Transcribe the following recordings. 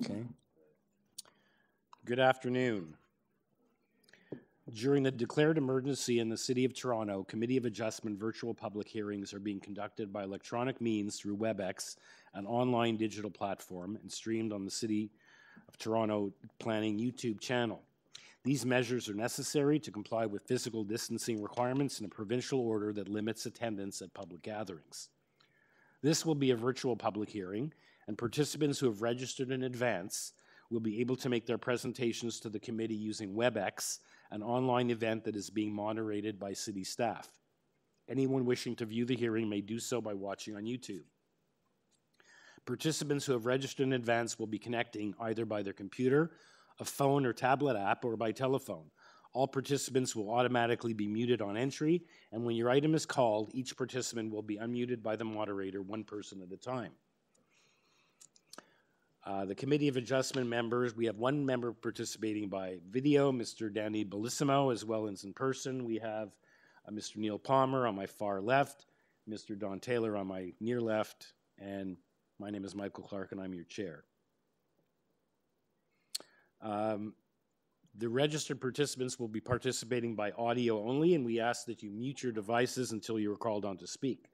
Okay. Good afternoon. During the declared emergency in the City of Toronto, Committee of Adjustment virtual public hearings are being conducted by electronic means through WebEx, an online digital platform, and streamed on the City of Toronto Planning YouTube channel. These measures are necessary to comply with physical distancing requirements in a provincial order that limits attendance at public gatherings. This will be a virtual public hearing, and participants who have registered in advance will be able to make their presentations to the committee using WebEx, an online event that is being moderated by city staff. Anyone wishing to view the hearing may do so by watching on YouTube. Participants who have registered in advance will be connecting either by their computer, a phone or tablet app, or by telephone. All participants will automatically be muted on entry, and when your item is called, each participant will be unmuted by the moderator, one person at a time. Uh, the Committee of Adjustment members, we have one member participating by video, Mr. Danny Bellissimo, as well as in person. We have uh, Mr. Neil Palmer on my far left, Mr. Don Taylor on my near left, and my name is Michael Clark, and I'm your chair. Um, the registered participants will be participating by audio only, and we ask that you mute your devices until you are called on to speak.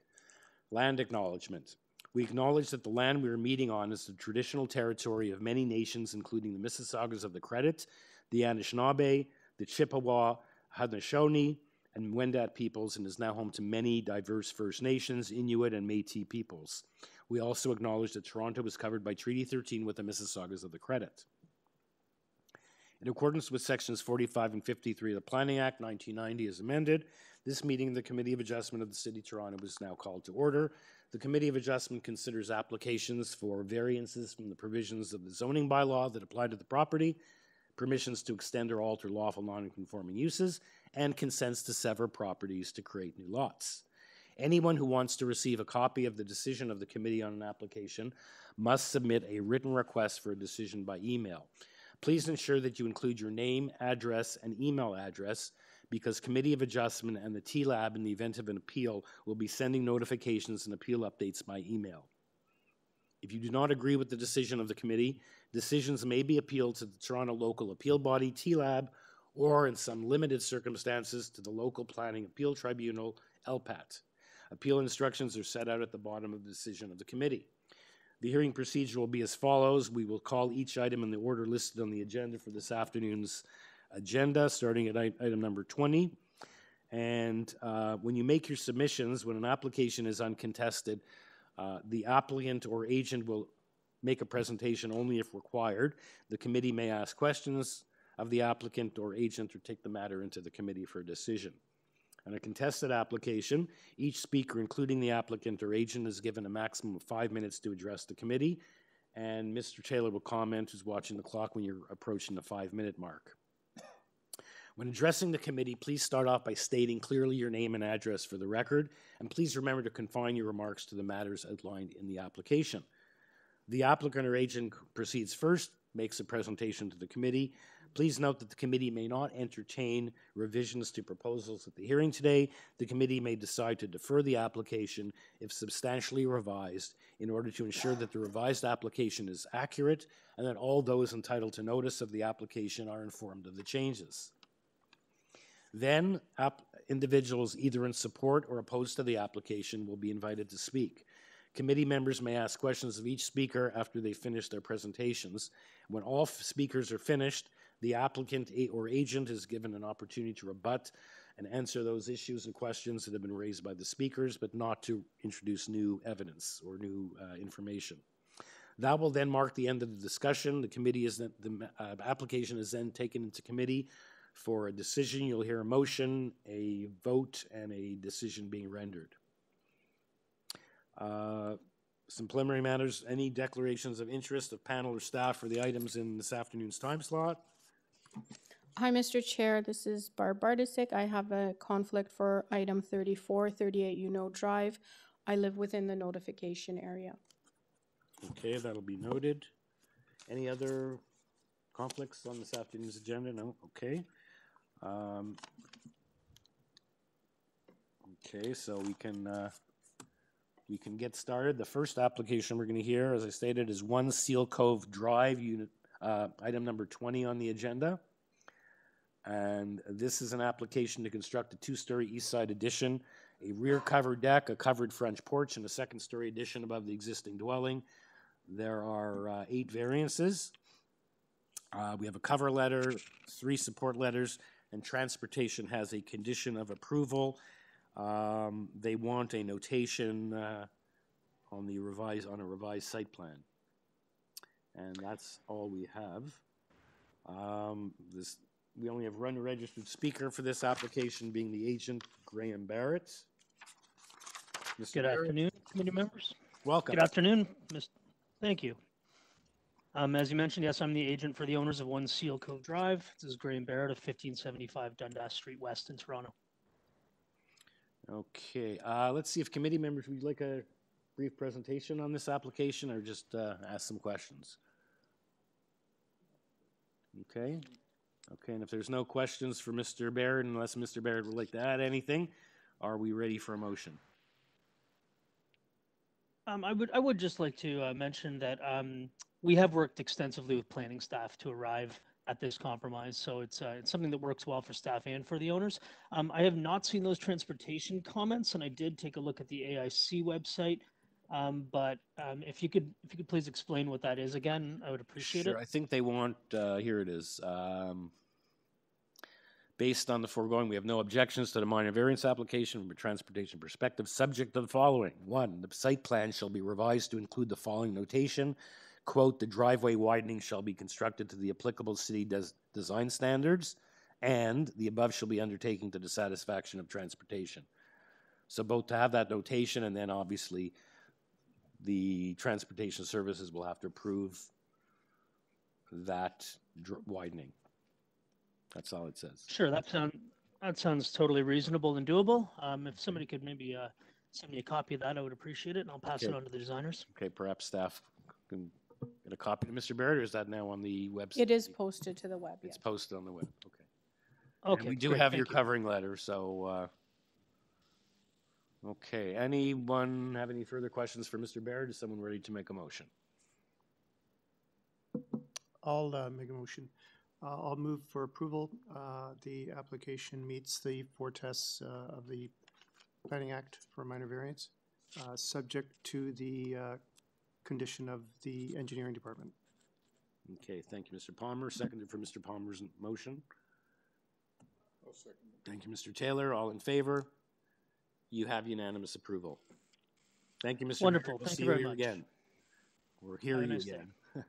Land acknowledgement. We acknowledge that the land we are meeting on is the traditional territory of many nations, including the Mississaugas of the Credit, the Anishinaabe, the Chippewa, Haudenosaunee, and Wendat peoples, and is now home to many diverse First Nations, Inuit, and Métis peoples. We also acknowledge that Toronto was covered by Treaty 13 with the Mississaugas of the Credit. In accordance with sections 45 and 53 of the Planning Act 1990 as amended, this meeting of the Committee of Adjustment of the City of Toronto is now called to order. The Committee of Adjustment considers applications for variances from the provisions of the zoning bylaw that apply to the property, permissions to extend or alter lawful non-conforming uses, and consents to sever properties to create new lots. Anyone who wants to receive a copy of the decision of the committee on an application must submit a written request for a decision by email. Please ensure that you include your name, address, and email address because Committee of Adjustment and the TLAB, in the event of an appeal, will be sending notifications and appeal updates by email. If you do not agree with the decision of the committee, decisions may be appealed to the Toronto Local Appeal Body, TLAB, or in some limited circumstances to the Local Planning Appeal Tribunal, LPAT. Appeal instructions are set out at the bottom of the decision of the committee. The hearing procedure will be as follows. We will call each item in the order listed on the agenda for this afternoon's agenda, starting at item number 20. And uh, when you make your submissions, when an application is uncontested, uh, the applicant or agent will make a presentation only if required. The committee may ask questions of the applicant or agent or take the matter into the committee for a decision. On a contested application, each speaker, including the applicant or agent, is given a maximum of five minutes to address the committee. And Mr. Taylor will comment, who's watching the clock when you're approaching the five minute mark. When addressing the committee, please start off by stating clearly your name and address for the record, and please remember to confine your remarks to the matters outlined in the application. The applicant or agent proceeds first, makes a presentation to the committee. Please note that the committee may not entertain revisions to proposals at the hearing today. The committee may decide to defer the application if substantially revised in order to ensure that the revised application is accurate and that all those entitled to notice of the application are informed of the changes. Then individuals either in support or opposed to the application will be invited to speak. Committee members may ask questions of each speaker after they finish their presentations. When all speakers are finished, the applicant or agent is given an opportunity to rebut and answer those issues and questions that have been raised by the speakers, but not to introduce new evidence or new uh, information. That will then mark the end of the discussion. The committee is then, the uh, application is then taken into committee for a decision. You'll hear a motion, a vote, and a decision being rendered. Uh, some preliminary matters. Any declarations of interest of panel or staff for the items in this afternoon's time slot? Hi, Mr. Chair. This is Barb Bartosik. I have a conflict for item 34, 38 Uno, Drive. I live within the notification area. Okay, that'll be noted. Any other conflicts on this afternoon's agenda? No? Okay. Um, okay, so we can uh, we can get started. The first application we're going to hear, as I stated, is One Sealcove Drive, unit, uh, item number 20 on the agenda. And this is an application to construct a two-story east side addition, a rear covered deck, a covered French porch, and a second-story addition above the existing dwelling. There are uh, eight variances. Uh, We have a cover letter, three support letters, and transportation has a condition of approval. Um, They want a notation uh, on the revised, on a revised site plan. And that's all we have. Um, This, we only have one registered speaker for this application, being the agent Graham Barrett. Mr. Good Barrett, afternoon, committee members. Welcome. Good afternoon, Miss, thank you. Um, as you mentioned, yes, I'm the agent for the owners of One Sealcove Drive. This is Graham Barrett of fifteen seventy-five Dundas Street West in Toronto. Okay, uh, let's see if committee members, would like a brief presentation on this application or just uh, ask some questions? Okay, okay, and if there's no questions for Mr. Baird, unless Mr. Baird would like to add anything, are we ready for a motion? Um, I would, I would just like to uh, mention that um, we have worked extensively with planning staff to arrive at this compromise. So it's, uh, it's something that works well for staff and for the owners. Um, I have not seen those transportation comments, and I did take a look at the AIC website. Um, but um, if you could, if you could please explain what that is again, I would appreciate Sure, it. I think they want, uh, here it is. um, Based on the foregoing, we have no objections to the minor variance application from a transportation perspective, subject to the following. One, the site plan shall be revised to include the following notation. Quote, "The driveway widening shall be constructed to the applicable city des- design standards, and the above shall be undertaken to the satisfaction of transportation." So both to have that notation, and then obviously, the transportation services will have to approve that dr- widening. That's all it says. Sure, that sound, that sounds totally reasonable and doable. Um, if somebody could maybe, uh, send me a copy of that, I would appreciate it, and I'll pass it on to the designers. Okay, perhaps staff can get a copy to Mr. Barrett, or is that now on the website? It is posted to the web, yes. It's posted on the web, okay. And Okay, We do great, have thank your you. covering letter, so, uh, okay, anyone have any further questions for Mr. Baird? Is someone ready to make a motion? I'll uh, make a motion. Uh, I'll move for approval. Uh, The application meets the four tests uh, of the Planning Act for minor variance, uh, subject to the uh, condition of the engineering department. Okay, thank you, Mr. Palmer. Seconded for Mr. Palmer's motion. Thank you, Mr. Taylor. All in favor? You have unanimous approval. Thank you, Mr. Wonderful. We'll Thank see you very here much. again. Or hear Have a you again.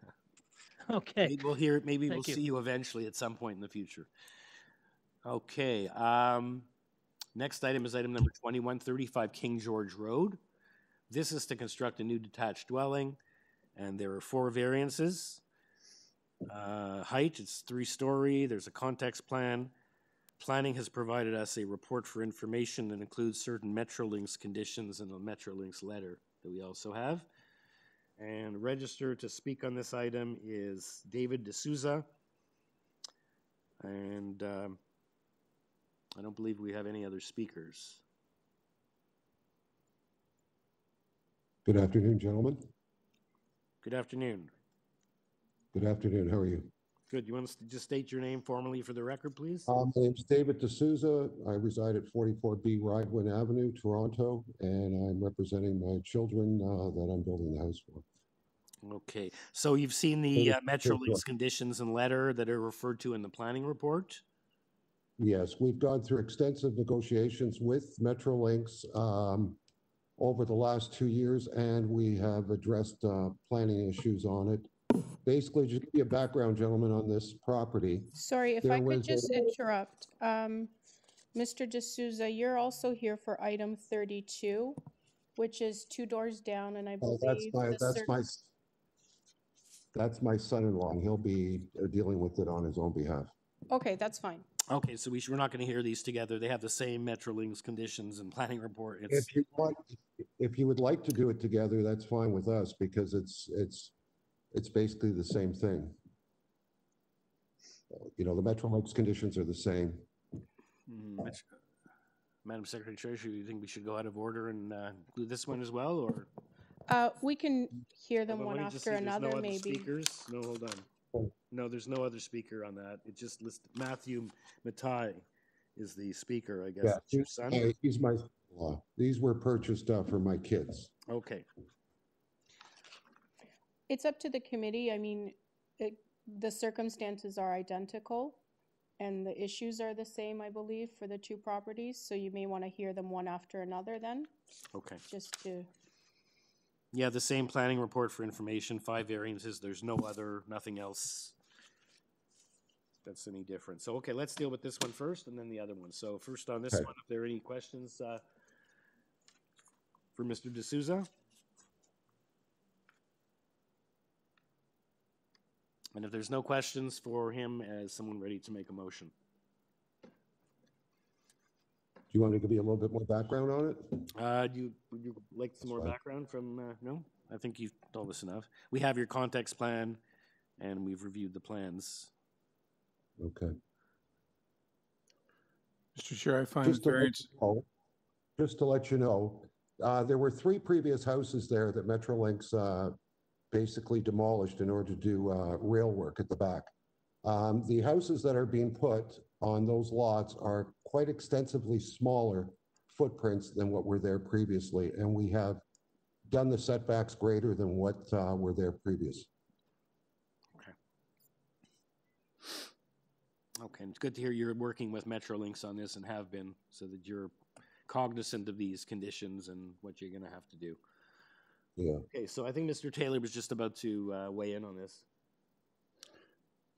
Okay, Maybe we'll hear, maybe we'll you. see you eventually at some point in the future. Okay, um, next item is item number twenty-one thirty-five King George Road. This is to construct a new detached dwelling, and there are four variances. Uh, height, it's three-story, there's a context plan. Planning has provided us a report for information that includes certain Metrolinx conditions and a Metrolinx letter that we also have. And register to speak on this item is David D'Souza. And um, I don't believe we have any other speakers. Good afternoon, gentlemen. Good afternoon. Good afternoon. How are you? Good. You want to just state your name formally for the record, please? Um, my name's David D'Souza. I reside at 44B Ridewin Avenue, Toronto, and I'm representing my children uh, that I'm building the house for. Okay. So you've seen the uh, what? conditions and letter that are referred to in the planning report? Yes, we've gone through extensive negotiations with Metrolinx um, over the last two years, and we have addressed uh, planning issues on it. Basically, just to give you a background, gentlemen, on this property. Sorry, if There I could was a- just interrupt. Um, Mr. D'Souza, you're also here for item thirty-two, which is two doors down, and I Oh, that's my, the that's cer- my, that's my son-in-law, and he'll be uh, dealing with it on his own behalf. Okay, that's fine. Okay, so we should, we're not going to hear these together. They have the same Metrolinx conditions and planning report. It's, If you want, if you would like to do it together, that's fine with us, because it's, it's, it's basically the same thing. You know, the Metrolinx conditions are the same. Mm, Madam Secretary Treasurer, you think we should go out of order and uh, include this one as well, or? Uh, we can hear them Hold on, one let me just after see, there's no another, other maybe. Speakers? No, hold on. No, there's no other speaker on that. It just lists Matthew Matai is the speaker, I guess. Yeah, That's your he's- son? uh, He's my, son-in-law. these were purchased uh, for my kids. Okay, It's up to the committee. I mean, it, the circumstances are identical and the issues are the same, I believe, for the two properties. So you may want to hear them one after another then, okay. just to, Yeah, the same planning report for information, five variances, there's no other, nothing else that's any different. So, okay, let's deal with this one first and then the other one. So first on this Okay. one, if there are any questions, uh, for Mr. D'Souza? And if there's no questions for him, is someone ready to make a motion? Do you want to give me a little bit more background on it? Uh, do you, would you like some more fine. background from, uh, no? I think you've told us enough. We have your context plan and we've reviewed the plans. Okay. Mr. Chair, I find Just to let variance, you know- Just to let you know, uh, there were three previous houses there that Metrolinx uh, basically demolished in order to do uh, rail work at the back. Um, The houses that are being put on those lots are quite extensively smaller footprints than what were there previously, and we have done the setbacks greater than what uh, were there previous. Okay, and it's good to hear you're working with Metrolinx on this and have been, so that you're cognizant of these conditions and what you're gonna have to do. Yeah. Okay, so I think Mr. Taylor was just about to uh, weigh in on this.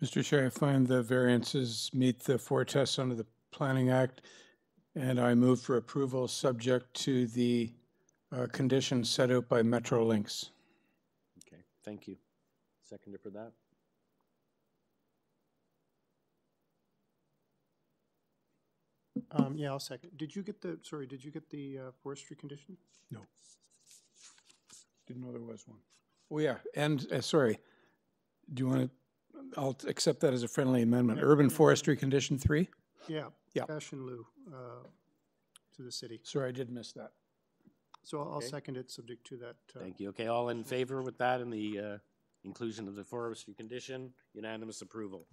Mr. Chair, I find the variances meet the four tests under the Planning Act, and I move for approval subject to the uh, conditions set out by Metrolinx. Okay, thank you. Seconder for that? Um, yeah, I'll second. Did you get the, sorry, did you get the uh, forestry condition? No. Didn't know there was one. Oh, yeah, and, uh, sorry, do you want to, I'll accept that as a friendly amendment. Urban forestry condition three? Yeah. Yeah. Cash in lieu, uh, to the city. Sorry, I did miss that. So I'll, I'll Okay. second it, subject to that. uh, Thank you. Okay, all in favor with that and the uh, inclusion of the forestry condition? Unanimous approval.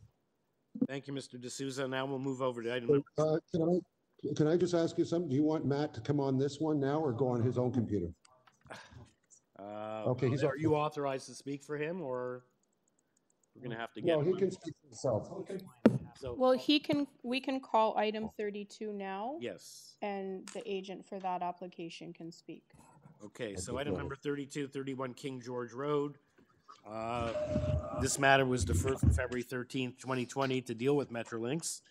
Thank you, Mr. D'Souza. Now we'll move over to item number Uh, Can I, can I just ask you something? Do you want Matt to come on this one now or go on his own computer? Uh, Okay, he's Are you authorized to speak for him, or we're gonna have to get No, he can speak for himself. So, well, he can, we can call item thirty-two now. yes, And the agent for that application can speak. okay, so item number 32, 31 King George Road. Uh, This matter was deferred from February thirteenth, twenty twenty, to deal with Metrolinx.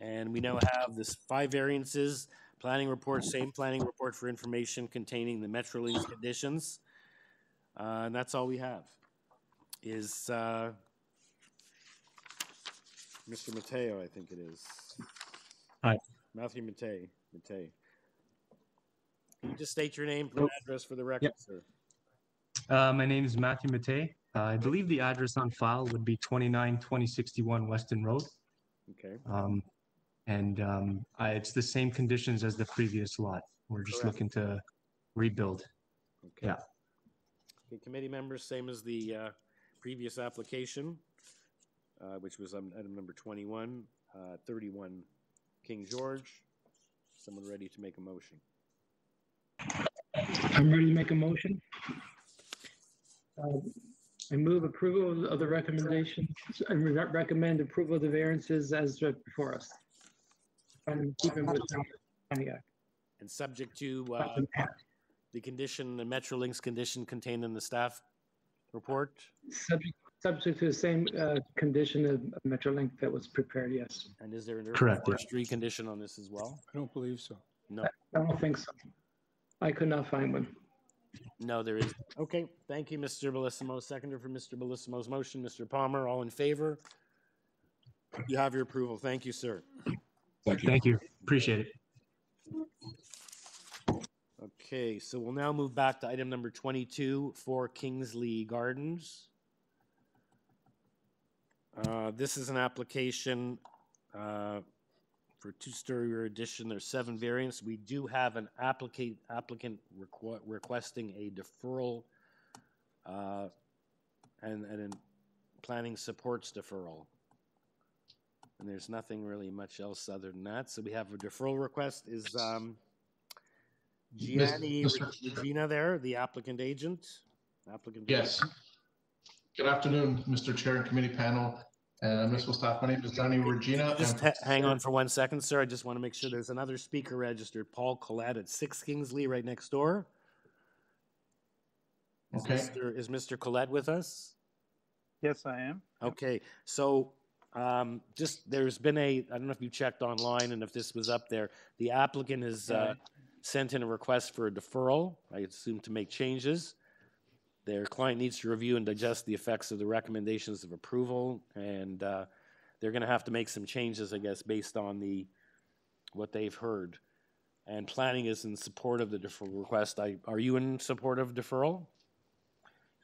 And we now have this five variances, planning report, same planning report for information containing the Metrolinx conditions. Uh, and that's all we have. Is, uh, Mr. Mateo, I think it is. Hi. Matthew Matei, Matei. Can you just state your name and address for the record, sir? Uh, my name is Matthew Matei. Uh, I believe the address on file would be 29 2061 Weston Road. Okay, Um, and um, I, it's the same conditions as the previous lot. We're just Correct. looking to rebuild. okay. Yeah. Okay, committee members, same as the uh, previous application, uh, which was um, item number 21, uh, 31 King George. Someone ready to make a motion? I'm ready to make a motion. Um, I move approval of the recommendations, and re- recommend approval of the variances as read before us. And keeping with the County And subject to uh, the condition, the Metrolinx condition contained in the staff report? Subject, subject to the same uh, condition of Metrolinx that was prepared, yes. And is there an Correct, yeah. forestry condition on this as well? I don't believe so. No, I don't think so. I could not find one. no, there is. Okay, thank you, Mr. Bellissimo. Seconder for Mr. Bellissimo's motion, Mr. Palmer, all in favor? You have your approval. Thank you, sir. Thank you. Appreciate it. Okay, so we'll now move back to item number 22 for Kingslea Gardens. Uh, This is an application uh, for two-story addition, there's seven variants. We do have an applicant, applicant requ- requesting a deferral, uh, and, and in planning supports deferral. And there's nothing really much else other than that. So we have a deferral request. Is, um, Gianni Mr. Regina there, the applicant agent? Applicant. Yes. Good afternoon, Mr. Chair and committee panel and municipal staff. My name is Johnny Regina. Just ha- hang on for one second, sir. I just want to make sure there's another speaker registered, Paul Collette at Six Kingslea, right next door. Is Okay. Mr. Is Mr. Collette with us? Yes, I am. Okay, so, um, just, there's been a, I don't know if you checked online and if this was up there. The applicant has, uh, sent in a request for a deferral, I assume to make changes. Their client needs to review and digest the effects of the recommendations of approval, and, uh, they're gonna have to make some changes, I guess, based on the, what they've heard. And planning is in support of the deferral request. I, are you in support of deferral?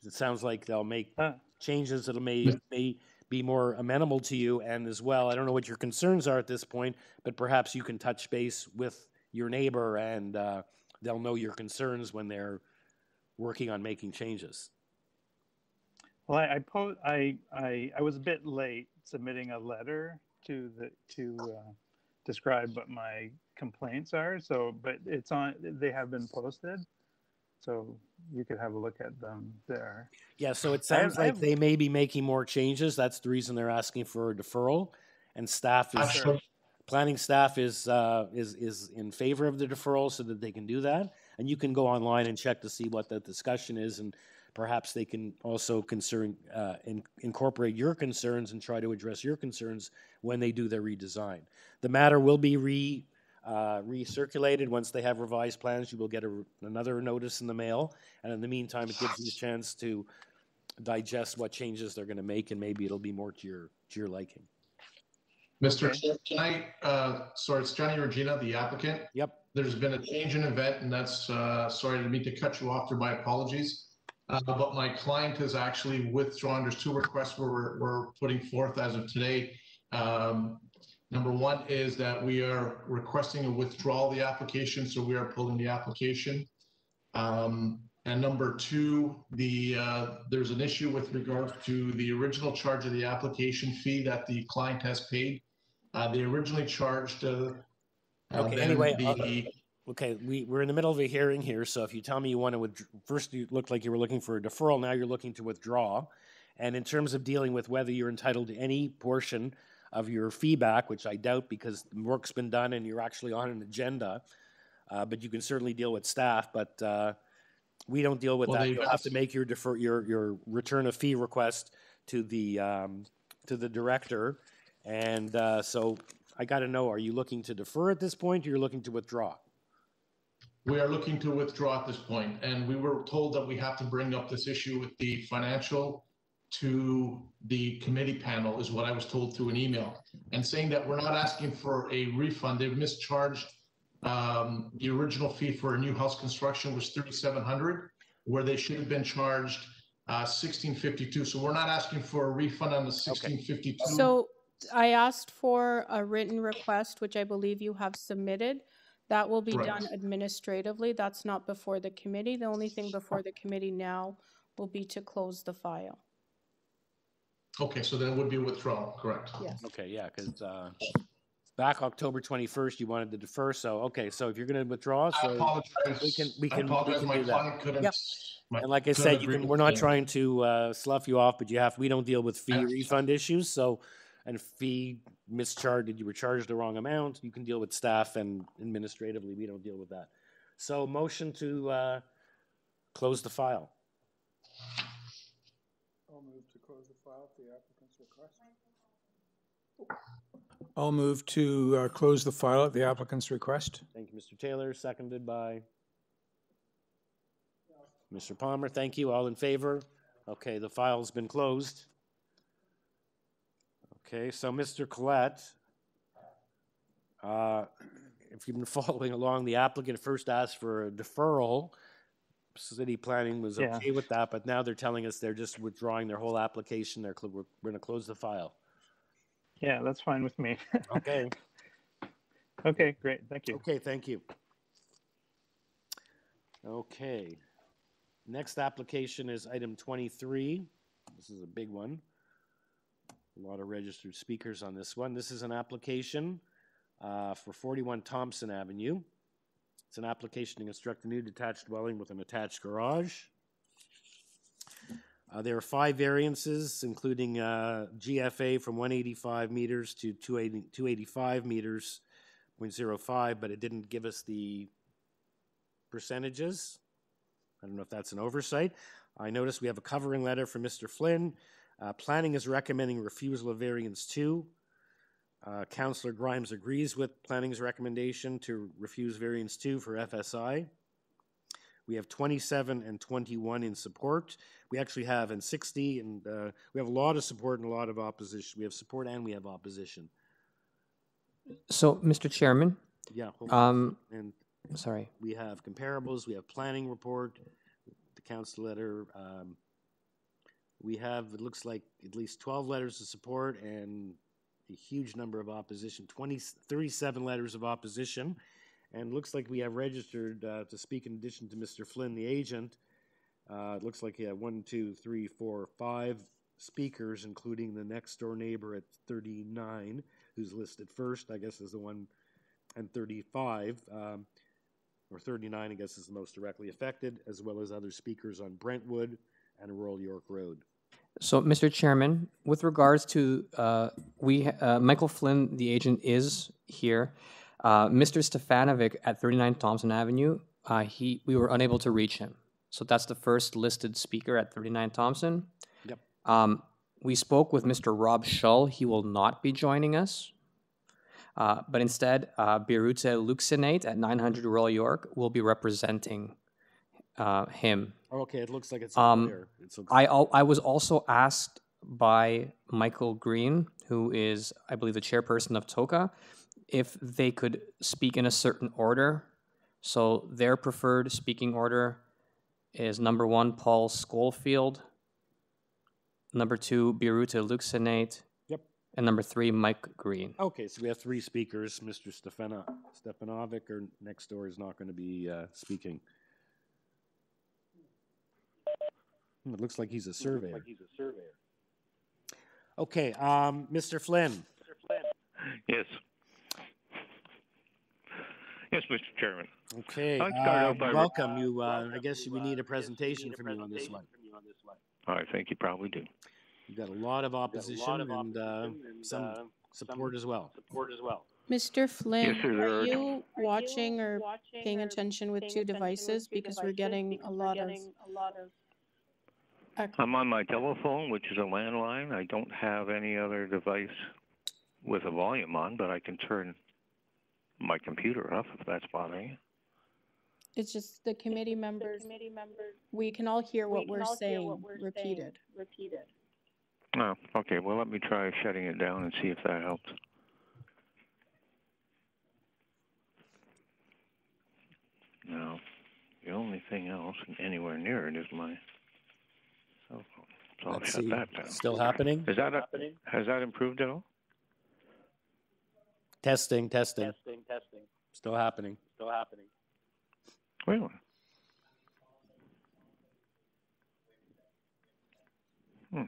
It sounds like they'll make Uh, changes that'll may, may be more amenable to you, and as well, I don't know what your concerns are at this point, but perhaps you can touch base with your neighbor and, uh, they'll know your concerns when they're working on making changes. Well, I, I po- I, I, I was a bit late submitting a letter to the, to, uh, describe what my complaints are, so, but it's on, they have been posted. So you could have a look at them there. Yeah, so it I have- sounds I like they may be making more changes. That's the reason they're asking for a deferral. And staff is, Absolutely. Planning staff is, uh, is, is in favor of the deferral so that they can do that. And you can go online and check to see what the discussion is and perhaps they can also concern, uh, in, incorporate your concerns and try to address your concerns when they do their redesign. The matter will be re, uh, recirculated. Once they have revised plans, you will get a, another notice in the mail. And in the meantime, it gives you a chance to digest what changes they're gonna make, and maybe it'll be more to your, to your liking. Mr. Chair, can I, uh, sorry, it's Johnny Regina, the applicant. Yep, There's been a change in event and that's, uh, sorry, to didn't to cut you off there. My apologies. Uh, but my client has actually withdrawn. There's two requests we're, we're putting forth as of today. Um, number one is that we are requesting a withdrawal of the application, so we are pulling the application. Um, and number two, the, uh, there's an issue with regards to the original charge of the application fee that the client has paid. Uh, they originally charged, uh, uh, Okay, anyway, the- okay, we, we're in the middle of a hearing here, so if you tell me you want to withdraw, first you looked like you were looking for a deferral, now you're looking to withdraw. And in terms of dealing with whether you're entitled to any portion of your feedback, which I doubt because work's been done and you're actually on an agenda, uh, but you can certainly deal with staff, but, uh, we don't deal with Well, that. You'll have to make your defer, your, your return of fee request to the, um, to the director. And, uh, so I gotta know, are you looking to defer at this point or you're looking to withdraw? We are looking to withdraw at this point, and we were told that we have to bring up this issue with the financial to the committee panel, is what I was told through an email. And saying that we're not asking for a refund, they've mischarged, um, the original fee for a new house construction was thirty-seven hundred, where they should have been charged, uh, sixteen fifty-two. So we're not asking for a refund on the sixteen fifty-two. So I asked for a written request, which I believe you have submitted. That will be done administratively. That's not before the committee. The only thing before the committee now will be to close the file. Okay, so then it would be a withdrawal, correct? Yes. Okay, yeah, because, uh, back October twenty-first, you wanted to defer, so, okay, so if you're gonna withdraw, I so, apologize. we can- we I can- we apologize. can My do that. client couldn't. Yep. my- and like I couldn't said, you agree can, with we're not me. trying to, uh, slough you off, but you have, we don't deal with fee Yeah. refund issues, so, and fee mischarged, you were charged the wrong amount, you can deal with staff and administratively, we don't deal with that. So motion to, uh, close the file. I'll move to close the file at the applicant's request. I'll move to uh, close the file at the applicant's request. Thank you, Mr. Taylor, seconded by Mr. Palmer. Thank you. All in favor? Okay, the file's been closed. Okay, so Mr. Collette, uh, if you've been following along, the applicant first asked for a deferral. City planning was Yeah. okay with that, but now they're telling us they're just withdrawing their whole application. They're, cl- we're, we're gonna close the file. Yeah, that's fine with me. Okay. Okay, great. Thank you. Okay, thank you. Okay. Next application is item twenty-three. This is a big one. A lot of registered speakers on this one. This is an application uh, for forty-one Thompson Avenue. It's an application to construct a new detached dwelling with an attached garage. Uh, There are five variances, including uh, GFA from 185 meters to 280 285 meters, 0.05, but it didn't give us the percentages. I don't know if that's an oversight. I noticed we have a covering letter from Mr. Flynn. Uh, Planning is recommending refusal of variance two. Uh, Councillor Grimes agrees with planning's recommendation to refuse variance two for FSI. We have 27 and 21 in support. We actually have in 60, and uh, we have a lot of support and a lot of opposition. We have support and we have opposition. So, Mr. Chairman, Yeah. um, And sorry. we have comparables, we have planning report, the council letter. um, We have, it looks like at least twelve letters of support and a huge number of opposition, 20, 37 letters of opposition. And looks like we have registered uh, to speak in addition to Mr. Flynn, the agent. Uh, It looks like you have one, two, three, four, five speakers, including the next door neighbor at thirty-nine, who's listed first, I guess is the one, and thirty-five. um, or 39, I guess, is the most directly affected, as well as other speakers on Brentwood and Royal York Road. So, Mr. Chairman, with regards to uh, we, uh, Michael Flynn, the agent, is here. Uh, Mr. Stefanovic at 39 Thompson Avenue, uh, he we were unable to reach him. So that's the first listed speaker at 39 Thompson. Yep. Um, we spoke with Mr. Rob Schull. He will not be joining us. Uh, but instead, uh, Birute Luxinate at 900 Royal York will be representing uh, him okay, it looks like it's Um, there. It's looks- I al- I was also asked by Michael Green, who is I believe the chairperson of TOCA, if they could speak in a certain order. So their preferred speaking order is number one Paul Schofield, number two Biruta Luxinate, Yep. and number three Mike Green. Okay, so we have three speakers. Mr. Stefano, Stefanovic, or next door, is not going to be uh, speaking. Hmm, It looks like he's a surveyor. he's a surveyor Okay, um, Mr. Flynn. Yes. Yes, Mr. Chairman. Okay, I'd start uh, out by- welcome. You, uh, I guess we need a presentation from you on this one. I think you probably do. You've got a lot of opposition and uh, some support as well. Support as well. Mr. Flynn, sir, there are are- you watching or paying attention with two devices? Because we're getting a lot of. Echo. I'm on my telephone, which is a landline. I don't have any other device with a volume on, but I can turn my computer off if that's bothering you. It's just the committee members, we can all hear what we're saying repeated. Repeated. Oh, okay. Well, let me try shutting it down and see if that helps. No, the only thing else anywhere near it is my cell phone. So I'll Let's shut see. that down. Still happening? Is that happening? Has that improved at all? Testing, testing. Testing, testing. Still happening. Really? Hmm.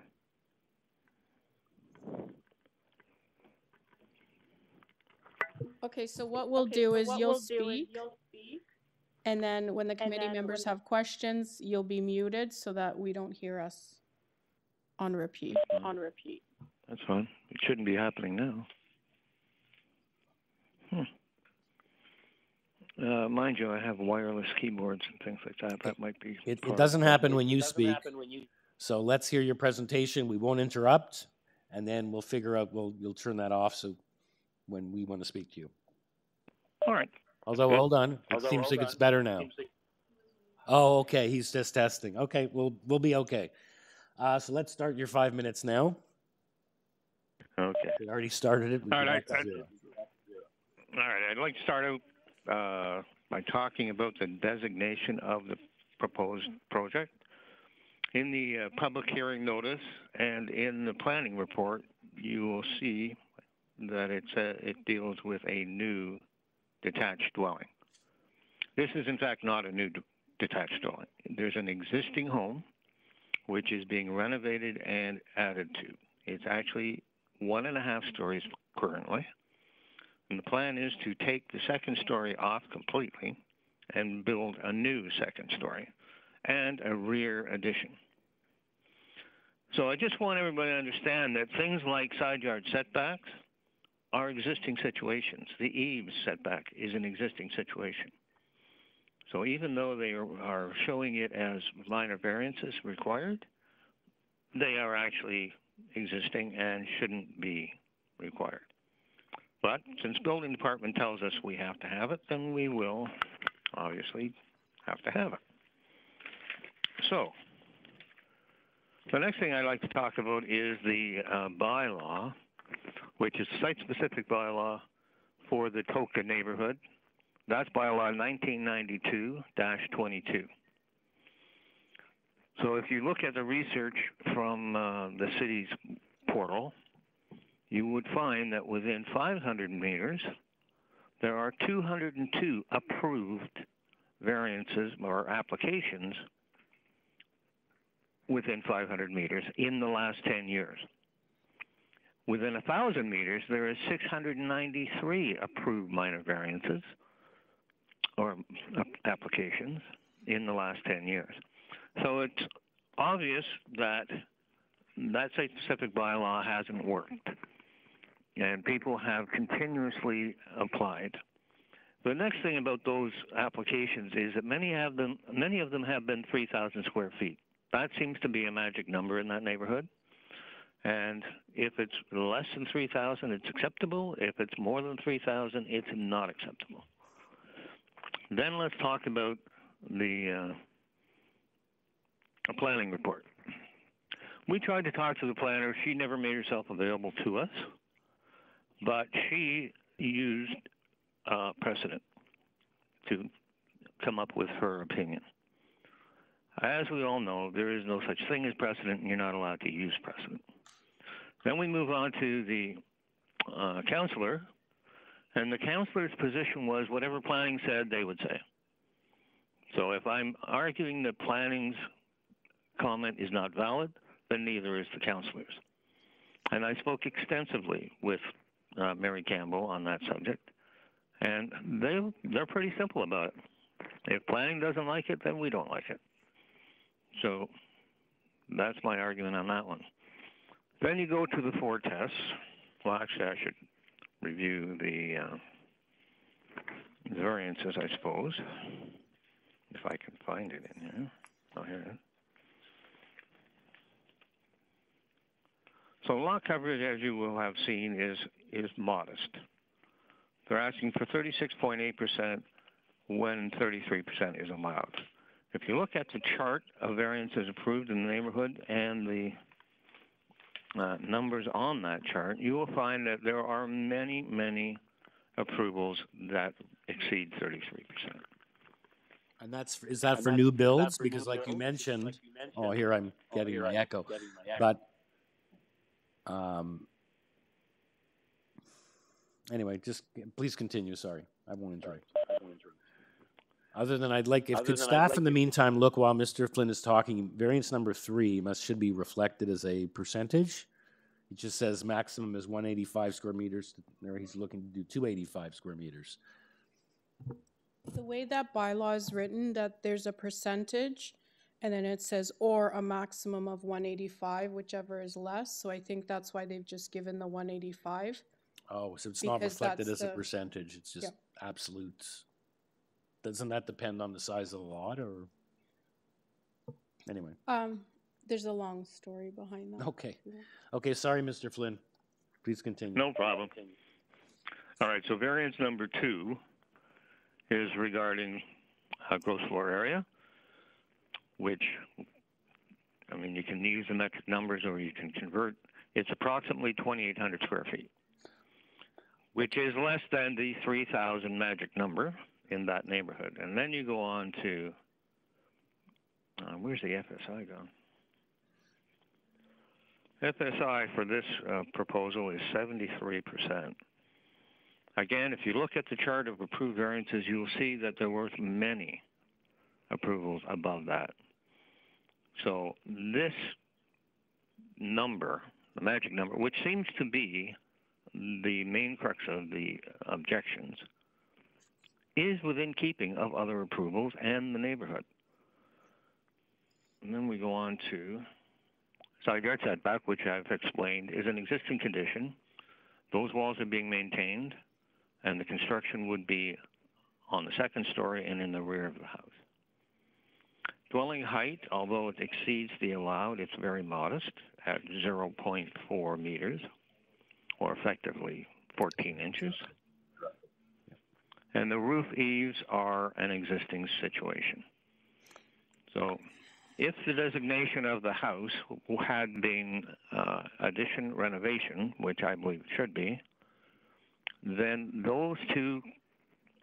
Okay, so what we'll do is you'll speak. And then when the committee members have questions, you'll be muted so that we don't hear us on repeat. On repeat. That's fine. It shouldn't be happening now. Hmm. Uh, mind you, I have wireless keyboards and things like that. That might be. It, it doesn't happen when you speak. So let's hear your presentation. We won't interrupt, and then we'll figure out, we'll, you'll turn that off so when we want to speak to you. All right. Although, Good. hold on, it seems like it's better now. Oh, okay, he's just testing. Okay, we'll, we'll be okay. Uh, so let's start your five minutes now. Okay. We already started it. We All right. I- All right. I'd like to start out uh, by talking about the designation of the proposed project. In the uh, public hearing notice and in the planning report, you will see that it's a, it deals with a new detached dwelling. This is, in fact, not a new d- detached dwelling. There's an existing home which is being renovated and added to. It's actually one and a half stories currently. And the plan is to take the second story off completely and build a new second story and a rear addition. So I just want everybody to understand that things like side yard setbacks are existing situations. The eaves setback is an existing situation. So even though they are, showing it as minor variances required, they are actually existing and shouldn't be required. But since building department tells us we have to have it, then we will obviously have to have it. So, the next thing I'd like to talk about is the uh, bylaw, which is site-specific bylaw for the TOCA neighborhood. That's bylaw 1992-22. So if you look at the research from uh, the city's portal, you would find that within 500 meters, there are 202 approved variances or applications within 500 meters in the last 10 years. Within 1,000 meters, there are 693 approved minor variances or uh, applications in the last 10 years. So it's obvious that that site-specific bylaw hasn't worked, and people have continuously applied. The next thing about those applications is that many have them, many of them have been 3,000 square feet. That seems to be a magic number in that neighborhood. And if it's less than 3,000, it's acceptable. If it's more than 3,000, it's not acceptable. Then let's talk about the uh, planning report. We tried to talk to the planner. She never made herself available to us, but she used uh, precedent to come up with her opinion. As we all know, there is no such thing as precedent, and you're not allowed to use precedent. Then we move on to the uh, counselor, and the counselor's position was whatever planning said, they would say. So if I'm arguing that planning's comment is not valid, then neither is the counselor's. And I spoke extensively with uh, Mary Campbell on that subject, and they they're pretty simple about it. If planning doesn't like it, then we don't like it. So that's my argument on that one. Then you go to the four tests. Well, actually, I should review the uh, variances, I suppose, if I can find it in here. Oh, here it is. So lot coverage, as you will have seen, is is modest. They're asking for 36.8% when 33% is allowed. If you look at the chart of variances approved in the neighborhood and the uh, numbers on that chart, you will find that there are many, many approvals that exceed 33%. And that's, is that for new builds? Because like you mentioned, oh, here I'm getting my echo. But, um, anyway, just, please continue, sorry. I won't interrupt. Other than I'd like, if Other could than I'd staff like in the meantime look while Mr. Flynn is talking, variance number three must, should be reflected as a percentage. It just says maximum is one eighty-five square meters, there he's looking to do two eighty-five square meters. The way that bylaw is written, that there's a percentage, and then it says or a maximum of one eighty-five, whichever is less, so I think that's why they've just given the one eighty-five. Oh, so it's not Because reflected that's as a the- percentage, it's just Yep. absolutes. Doesn't that depend on the size of the lot, or? Anyway, Um, there's a long story behind that. okay, okay, sorry, Mr. Flynn, please continue. No problem. All right, so variance number two is regarding uh, gross floor area, which, I mean, you can use the metric numbers or you can convert. It's approximately 2,800 square feet, which is less than the 3,000 magic number in that neighborhood. And then you go on to, uh, where's the FSI gone? FSI for this uh, proposal is 73%. Again, if you look at the chart of approved variances, you'll see that there were many approvals above that. So this number, the magic number, which seems to be the main crux of the objections, is within keeping of other approvals and the neighborhood. And then we go on to side yard setback, which I've explained is an existing condition. Those walls are being maintained, and the construction would be on the second story and in the rear of the house. Dwelling height, although it exceeds the allowed, it's very modest at 0.4 meters, or effectively 14 inches. And the roof eaves are an existing situation. So if the designation of the house had been uh, addition renovation, which I believe it should be, then those two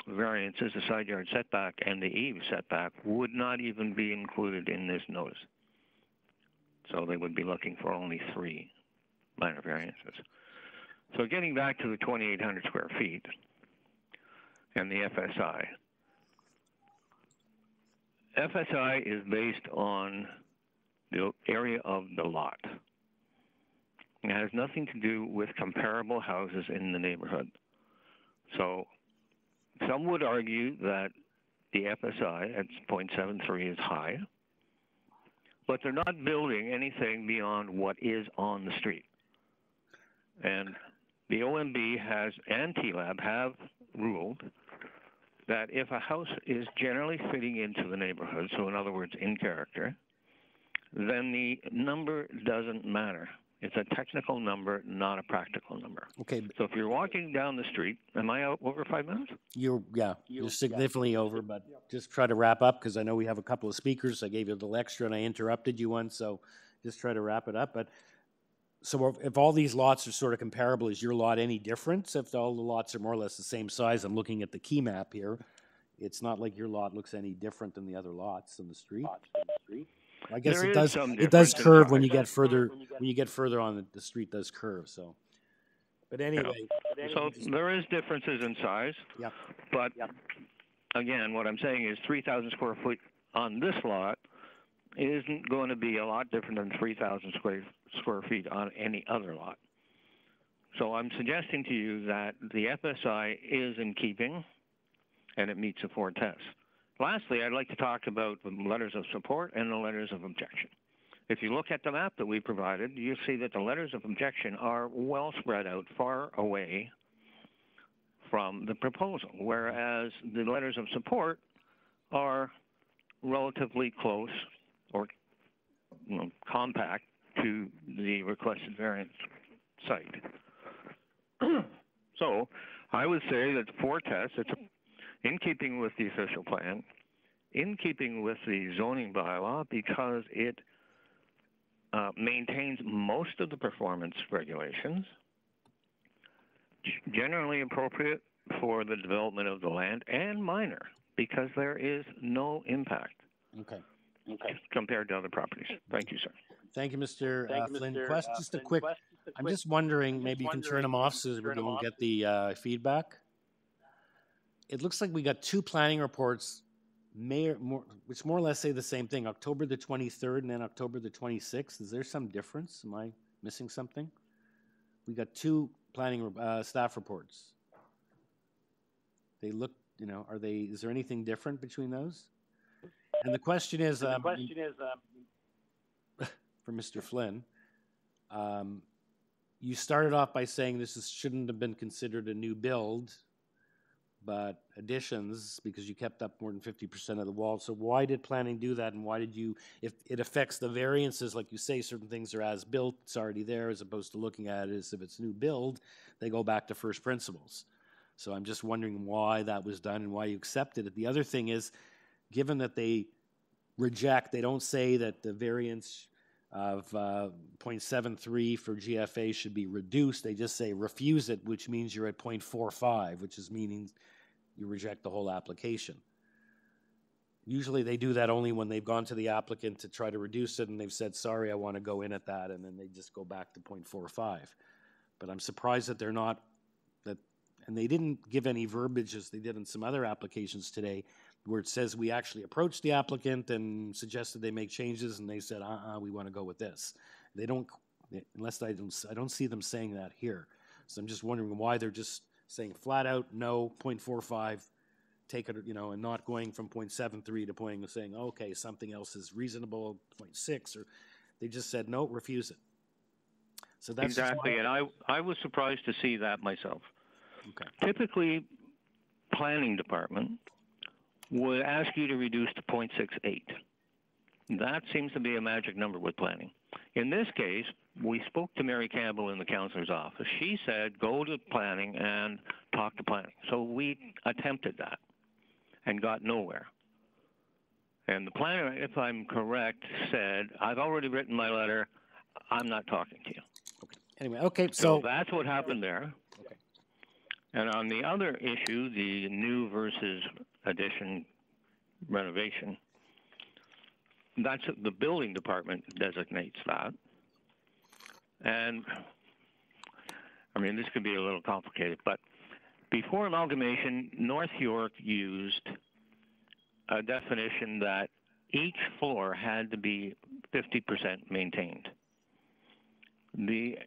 variances, the side yard setback and the eave setback, would not even be included in this notice. So they would be looking for only three minor variances. So getting back to the 2,800 square feet and the FSI. FSI is based on the area of the lot. It has nothing to do with comparable houses in the neighborhood. So some would argue that the FSI at 0.73 is high, but they're not building anything beyond what is on the street. And the OMB has and TLAB have ruled that if a house is generally fitting into the neighborhood, so in other words, in character, then the number doesn't matter. It's a technical number, not a practical number. Okay, So if you're walking down the street, am I out over five minutes? You're, yeah, you're significantly over, but just try to wrap up, because I know we have a couple of speakers. I gave you a little extra and I interrupted you once, so just try to wrap it up. But, so if- all these lots are sort of comparable, is your lot any different? If all the lots are more or less the same size, I'm looking at the key map here. It's not like your lot looks any different than the other lots in the street. I guess There it is does, some it does difference in curve when you get further, when you get further on, the- the street does curve, so. But anyway. So there is differences in size. Yep. But again, what I'm saying is 3,000 square foot on this lot isn't going to be a lot different than 3,000 square, square feet on any other lot. So I'm suggesting to you that the FSI is in keeping and it meets the four tests. Lastly, I'd like to talk about the letters of support and the letters of objection. If you look at the map that we provided, you'll see that the letters of objection are well spread out far away from the proposal, whereas the letters of support are relatively close or you know, compact to the requested variance site. so I would say that for tests, it's in keeping with the official plan, in keeping with the zoning bylaw because it uh, maintains most of the performance regulations, generally appropriate for the development of the land, and minor because there is no impact Okay. Compared to other properties. Thank you, sir. Thank you, Mr. Thank uh, you, Flynn. Mr. Quest, uh, just a Flynn. quick, Quest, just a I'm just wondering, I'm maybe you can turn them off so you that can we don't get the uh, feedback. It looks like we got two planning reports, may, more, which more or less say the same thing, October the 23rd and then October the 26th. Is there some difference? Am I missing something? We got two planning, uh, staff reports. They look, you know, are they, is there anything different between those? And the question is, the um, question is, um, for Mr. Flynn. Um, you started off by saying this is, shouldn't have been considered a new build, but additions because you kept up more than fifty percent of the wall. So why did planning do that, and why did you? If it affects the variances, like you say, certain things are as built, it's already there, as opposed to looking at it as if it's new build, they go back to first principles. So I'm just wondering why that was done and why you accepted it. The other thing is, given that they reject, they don't say that the variance of uh, 0.73 for GFA should be reduced. They just say refuse it, which means you're at 0.45, which is meaning you reject the whole application. Usually they do that only when they've gone to the applicant to try to reduce it and they've said, sorry, I want to go in at that, and then they just go back to 0.45. But I'm surprised that they're not, that, and they didn't give any verbiage as they did in some other applications today, where it says we actually approached the applicant and suggested they make changes, and they said, uh-uh, we want to go with this. They don't, unless I don't, I don't see them saying that here. So I'm just wondering why they're just saying flat out, no, 0.45, take it, you know, and not going from 0.73 to point, saying, okay, something else is reasonable, 0.6, or they just said, no, refuse it. So that's Exactly, and I, I was surprised to see that myself. Okay. Typically, planning department would ask you to reduce to 0.68. That seems to be a magic number with planning. In this case, we spoke to Mary Campbell in the councillor's office. She said, go to planning and talk to planning. So we attempted that and got nowhere. And the planner, if I'm correct, said, I've already written my letter. I'm not talking to you. Okay. Anyway, okay, So so, that's what happened there. Okay. And on the other issue, the new versus addition renovation, that's, the building department designates that. And, I mean, this could be a little complicated, but before amalgamation, North York used a definition that each floor had to be 50% maintained. The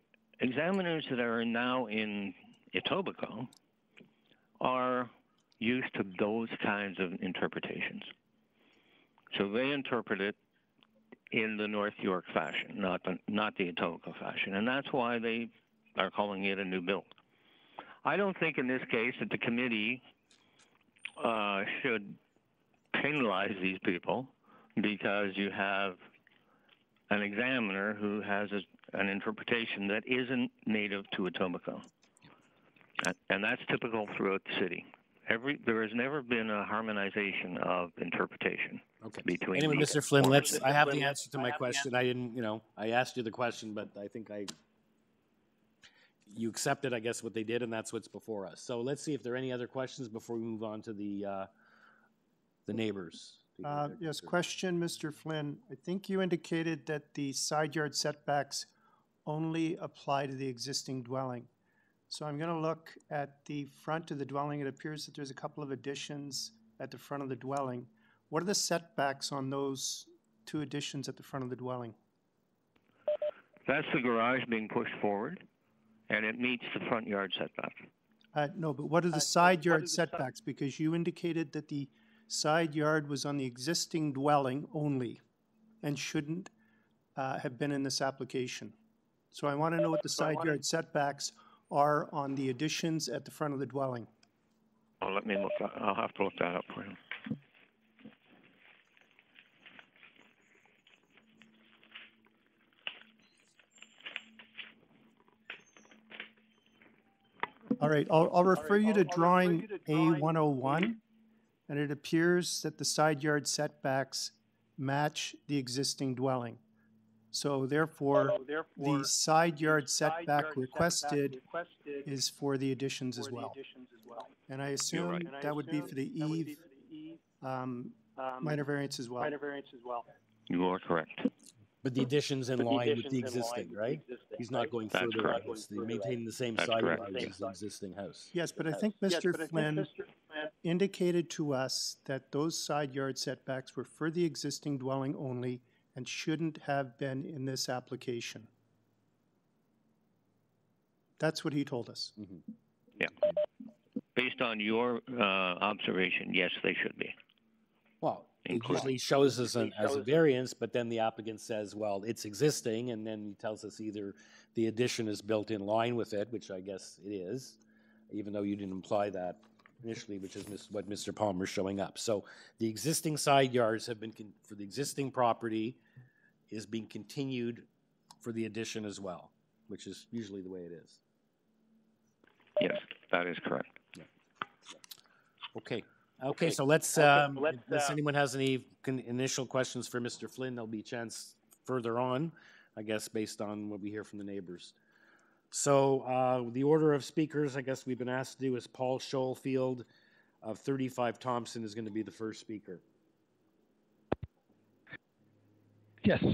examiners that are now in Etobicoke are used to those kinds of interpretations. So they interpret it in the North York fashion, not the, not the Etobicoke fashion, and that's why they are calling it a new build. I don't think in this case that the committee uh, should penalize these people because you have an examiner who has a, an interpretation that isn't native to Etobicoke. And- And that's typical throughout the city. Every, there has never been a harmonization of interpretation okay. between. Anyway, Mr. Flynn, let's. I have the answer to my question. I didn't, you know, I asked you the question, but I think I, you accepted, I guess, what they did, and that's what's before us. So let's see if there are any other questions before we move on to the, uh, the neighbors. Uh, Yes, question, Mr. Flynn. I think you indicated that the side yard setbacks only apply to the existing dwelling. So I'm going to look at the front of the dwelling. It appears that there's a couple of additions at the front of the dwelling. What are the setbacks on those two additions at the front of the dwelling? That's the garage being pushed forward, and it meets the front yard setback. Uh, No, but what are the side yard setbacks? Because you indicated that the side yard was on the existing dwelling only and shouldn't uh, have been in this application. So I want to know what the side yard setbacks are on the additions at the front of the dwelling. Oh, let me look, that- I'll have to look that up for you. All right, I'll, I'll refer you to drawing A101, and it appears that the side yard setbacks match the existing dwelling. So therefore, the side yard setback requested is for the additions as well. And I assume right. that would be for the eave um, minor variance as well. Minor variance as well. You are correct. But the addition's in line with the existing, right? He's not going That's further, correct. on this. Maintaining the same That's side correct. yard as the existing house. Yes, but I think Mr. Flynn indicated to us that those side yard setbacks were for the existing dwelling only and shouldn't have been in this application. That's what he told us. Yeah. Based on your uh, observation, yes, they should be. Well, it usually shows us an, as a variance, but then the applicant says, well, it's existing, and then he tells us either the addition is built in line with it, which I guess it is, even though you didn't imply that initially, which is mis- what Mr. Palmer's showing up. So the existing side yards have been, con- for the existing property, is being continued for the addition as well, which is usually the way it is. Yes, that is correct. Okay, okay, so let's, um, unless anyone has any con- initial questions for Mr. Flynn, there'll be a chance further on, I guess, based on what we hear from the neighbors. So, uh, the order of speakers, I guess we've been asked to do is Paul Schofield of thirty-five Thompson is gonna be the first speaker. Yes.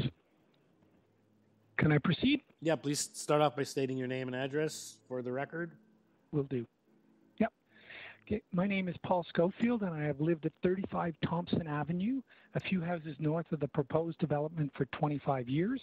Can I proceed? Yeah, please start off by stating your name and address for the record. Will do. Yep. Okay, my name is Paul Schofield, and I have lived at 35 Thompson Avenue, a few houses north of the proposed development for 25 years.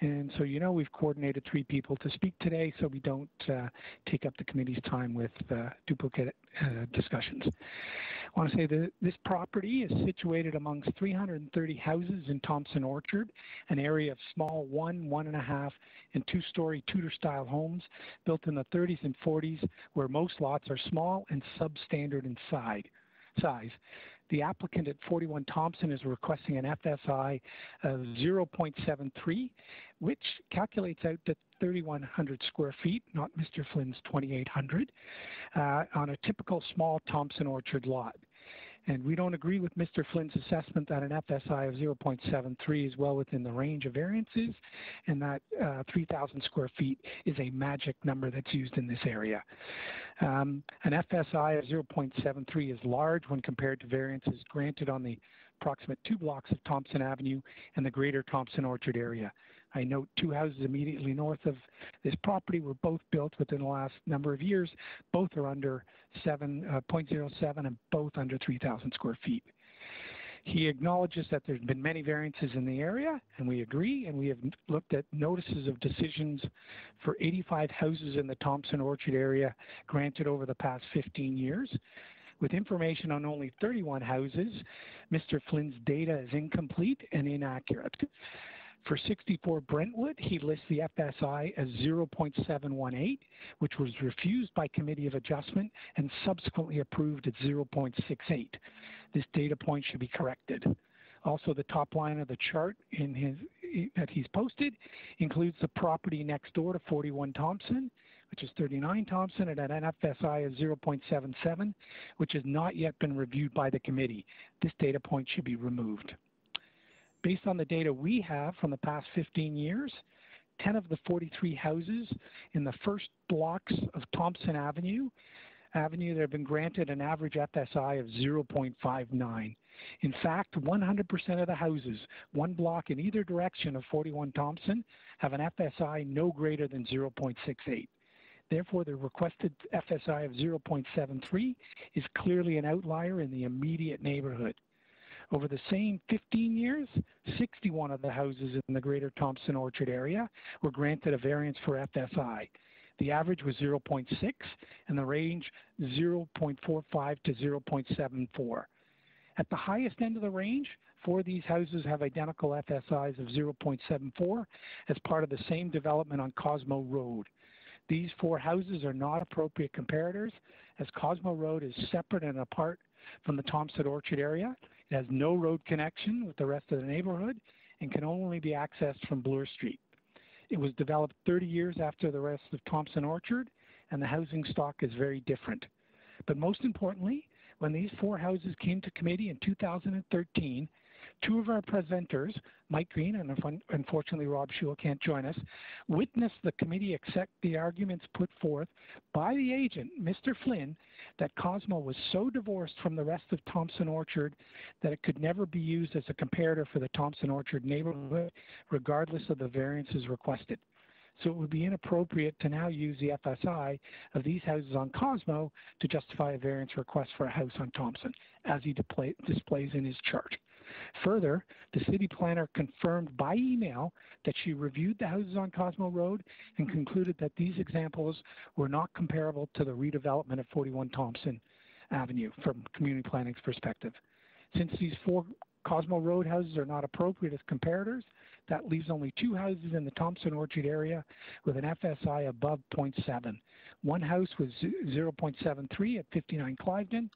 And so, you know, we've coordinated three people to speak today so we don't uh, take up the committee's time with uh, duplicate uh, discussions. I want to say that this property is situated amongst 330 houses in Thompson Orchard, an area of small one, one and a half, and two story Tudor style homes built in the 30s and 40s, where most lots are small and substandard in size. The applicant at 41 Thompson is requesting an FSI of 0.73, which calculates out to 3,100 square feet, not Mr. Flynn's 2,800, uh, on a typical small Thompson Orchard lot. And we don't agree with Mr. Flynn's assessment that an FSI of 0.73 is well within the range of variances and that uh, 3,000 square feet is a magic number that's used in this area. Um, an FSI of 0.73 is large when compared to variances granted on the approximate two blocks of Thompson Avenue and the greater Thompson Orchard area. I note two houses immediately north of this property were both built within the last number of years. Both are under 7.07 uh, and both under 3,000 square feet. He acknowledges that there's been many variances in the area, and we agree, and we have looked at notices of decisions for 85 houses in the Thompson Orchard area granted over the past 15 years. With information on only 31 houses, Mr. Flynn's data is incomplete and inaccurate. For 64 Brentwood, he lists the FSI as 0.718, which was refused by Committee of Adjustment and subsequently approved at 0.68. This data point should be corrected. Also, the top line of the chart in his that he's posted includes the property next door to 41 Thompson, which is 39 Thompson at an FSI of 0.77, which has not yet been reviewed by the committee. This data point should be removed. Based on the data we have from the past 15 years, 10 of the 43 houses in the first blocks of Thompson Avenue Avenue that have been granted an average FSI of 0.59. In fact, 100% of the houses, one block in either direction of 41 Thompson, have an FSI no greater than 0.68. Therefore, the requested FSI of 0.73 is clearly an outlier in the immediate neighborhood. Over the same 15 years, 61 of the houses in the greater Thompson Orchard area were granted a variance for FSI. The average was 0.6 and the range 0.45 to 0.74. At the highest end of the range, four of these houses have identical FSIs of 0.74 as part of the same development on Cosmo Road. These four houses are not appropriate comparators as Cosmo Road is separate and apart from the Thompson Orchard area it has no road connection with the rest of the neighborhood and can only be accessed from Bloor Street. It was developed 30 years after the rest of Thompson Orchard, and the housing stock is very different. But most importantly, when these four houses came to committee in 2013, Two of our presenters, Mike Green and unfortunately Rob Shule can't join us, witnessed the committee accept the arguments put forth by the agent, Mr. Flynn, that Cosmo was so divorced from the rest of Thompson Orchard that it could never be used as a comparator for the Thompson Orchard neighborhood, regardless of the variances requested. So it would be inappropriate to now use the FSI of these houses on Cosmo to justify a variance request for a house on Thompson, as he displays in his chart. Further, the city planner confirmed by email that she reviewed the houses on Cosmo Road and concluded that these examples were not comparable to the redevelopment of 41 Thompson Avenue from community planning's perspective. Since these four Cosmo Road houses are not appropriate as comparators, that leaves only two houses in the Thompson Orchard area with an FSI above 0.7. One house was 0.73 at 59 Cliveden,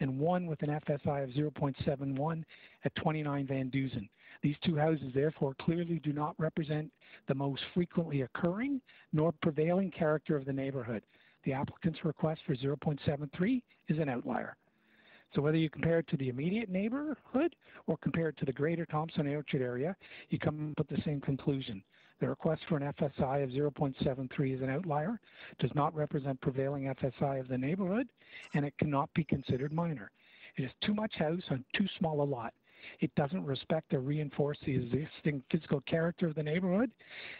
and one with an FSI of 0.71 at 29 Van Dusen. These two houses, therefore, clearly do not represent the most frequently occurring nor prevailing character of the neighborhood. The applicant's request for 0.73 is an outlier. So whether you compare it to the immediate neighborhood or compare it to the greater Thompson Orchard area, you come up with the same conclusion. The request for an FSI of 0.73 is an outlier, does not represent prevailing FSI of the neighborhood, and it cannot be considered minor. It is too much house on too small a lot. It doesn't respect or reinforce the existing physical character of the neighborhood.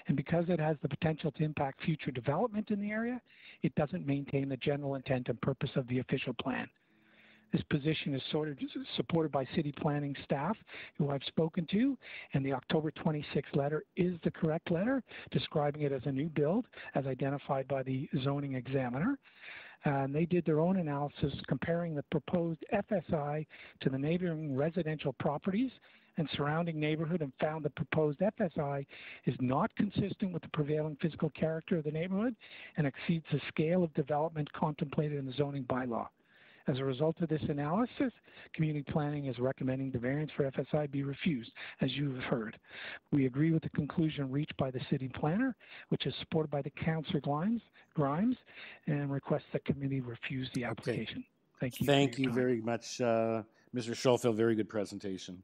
And because it has the potential to impact future development in the area, it doesn't maintain the general intent and purpose of the official plan. This position is sort of supported by city planning staff who I've spoken to, and the October 26 letter is the correct letter, describing it as a new build as identified by the zoning examiner. And they did their own analysis comparing the proposed FSI to the neighboring residential properties and surrounding neighborhood and found the proposed FSI is not consistent with the prevailing physical character of the neighborhood and exceeds the scale of development contemplated in the zoning bylaw. As a result of this analysis, community planning is recommending the variance for FSI be refused, as you have heard. We agree with the conclusion reached by the city planner, which is supported by the councillor Grimes, Grimes, and requests that committee refuse the application. Okay. Thank you. Thank you time. very much, uh, Mr. Schofield. Very good presentation.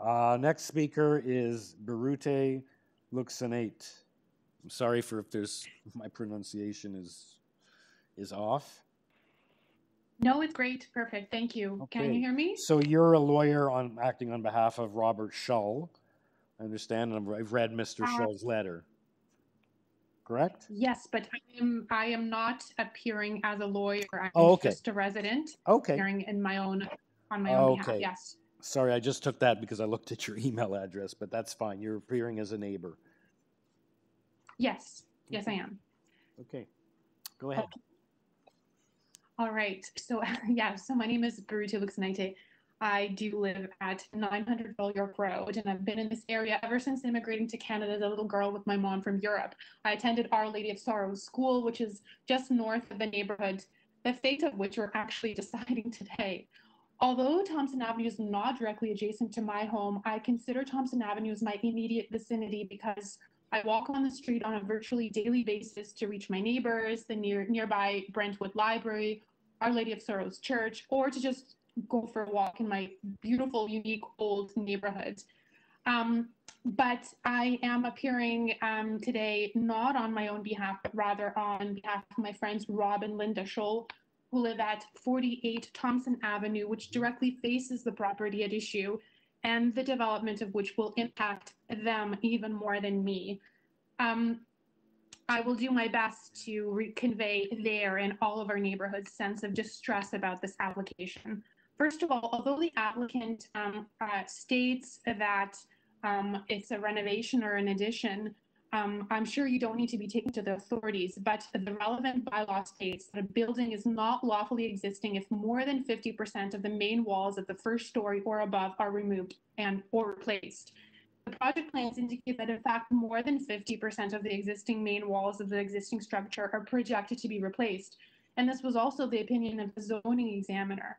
Uh, Next speaker is Berute Luxanate. I'm sorry for if there's, my pronunciation is, is off. No, it's great. Perfect. Thank you. Can you hear me? So you're a lawyer on, acting on behalf of Robert Shull, I understand, and I've read Mr. Uh, Shull's letter. Correct? Yes, but I am I am not appearing as a lawyer. I'm Oh, okay. just a resident. Okay. Appearing in my own on my own behalf. Okay. Yes. Sorry, I just took that because I looked at your email address, but that's fine. You're appearing as a neighbor. Yes. Yes, I am. Okay, go ahead. All right. So yeah, so my name is Baruti Luxnaite. I do live at 900 Bell York Road, and I've been in this area ever since immigrating to Canada as a little girl with my mom from Europe. I attended Our Lady of Sorrows School, which is just north of the neighborhood, the fate of which we're actually deciding today. Although Thompson Avenue is not directly adjacent to my home, I consider Thompson Avenue as my immediate vicinity because I walk on the street on a virtually daily basis to reach my neighbors, the near nearby Brentwood Library, Our Lady of Sorrows Church, or to just go for a walk in my beautiful, unique old neighborhood. Um, but I am appearing um, today not on my own behalf, but rather on behalf of my friends Rob and Linda Scholl, who live at 48 Thompson Avenue, which directly faces the property at issue, and the development of which will impact them even more than me. Um, I will do my best to convey their and all of our neighborhood's sense of distress about this application. First of all, although the applicant um, uh, states that um, it's a renovation or an addition, um, I'm sure you don't need to be taken to the authorities, but the relevant bylaw states that a building is not lawfully existing if more than 50% of the main walls of the first story or above are removed and or replaced. The project plans indicate that in fact more than 50% of the existing main walls of the existing structure are projected to be replaced. And this was also the opinion of the zoning examiner.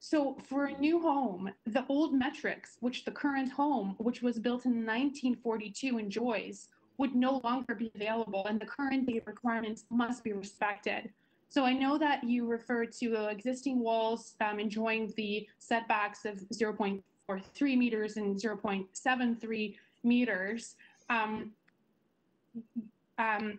So for a new home, the old metrics, which the current home, which was built in 1942 enjoys, would no longer be available and the current date requirements must be respected. So I know that you referred to uh, existing walls um, enjoying the setbacks of 0.43 meters and 0.73 meters. Um, um,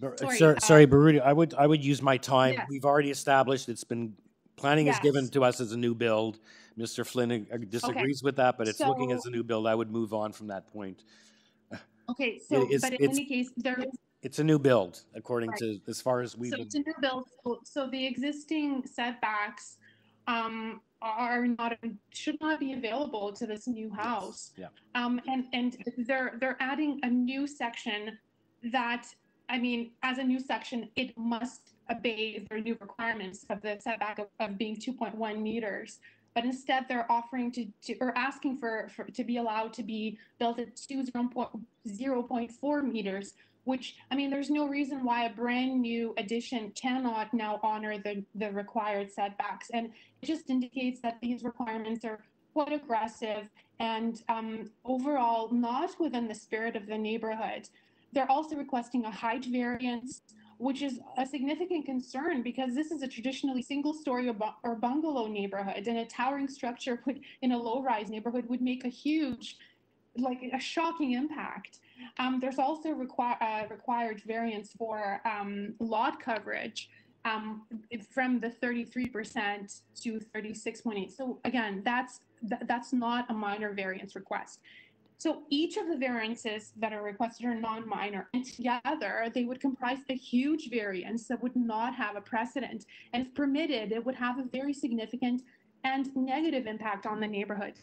Sorry, Sorry, uh, sorry, Baruti, I would, I would use my time. Yes. We've already established it's been, planning is given to us as a new build. Mr. Flynn uh, disagrees with that, but it's looking as a new build. I would move on from that point. Okay, so it's- but in it's- any case, there is It's a new build, according to, as far as we've So been. it's a new build, so- so the existing setbacks um, are not, should not be available to this new house. Yeah. Um, and, and they're, they're adding a new section that, I mean, as a new section, it must obey their new requirements of the setback of, of being two point one meters. But instead, they're offering to, to, or asking for, for, to be allowed to be built at two zero point, zero point four meters, which, I mean, there's no reason why a brand new addition cannot now honor the, the required setbacks. And it just indicates that these requirements are quite aggressive and um, overall not within the spirit of the neighborhood. They're also requesting a height variance, which is a significant concern because this is a traditionally single story or, bungalow neighborhood and a towering structure in a low rise neighborhood would make a huge, like a shocking impact. Um, there's also uh, required variance for um, lot coverage um, from the 33% to 36.8. So again, that's that, that's not a minor variance request. So each of the variances that are requested are non-minor, and together they would comprise a huge variance that would not have a precedent. And if permitted, it would have a very significant and negative impact on the neighborhood.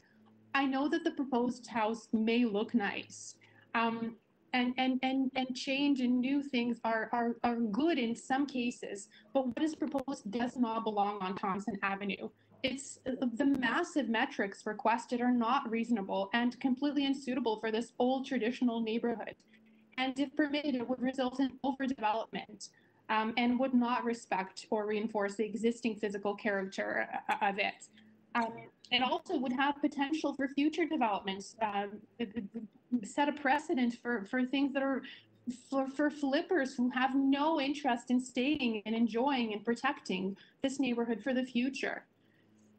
I know that the proposed house may look nice, um, and, and, and, and change and new things are, are, are good in some cases, but what is proposed does not belong on Thompson Avenue. It's the massive metrics requested are not reasonable and completely unsuitable for this old traditional neighborhood. And if permitted, it would result in overdevelopment um, and would not respect or reinforce the existing physical character uh, of it. Um, it also would have potential for future developments, um, set a precedent for, for things that are for, for flippers who have no interest in staying and enjoying and protecting this neighborhood for the future.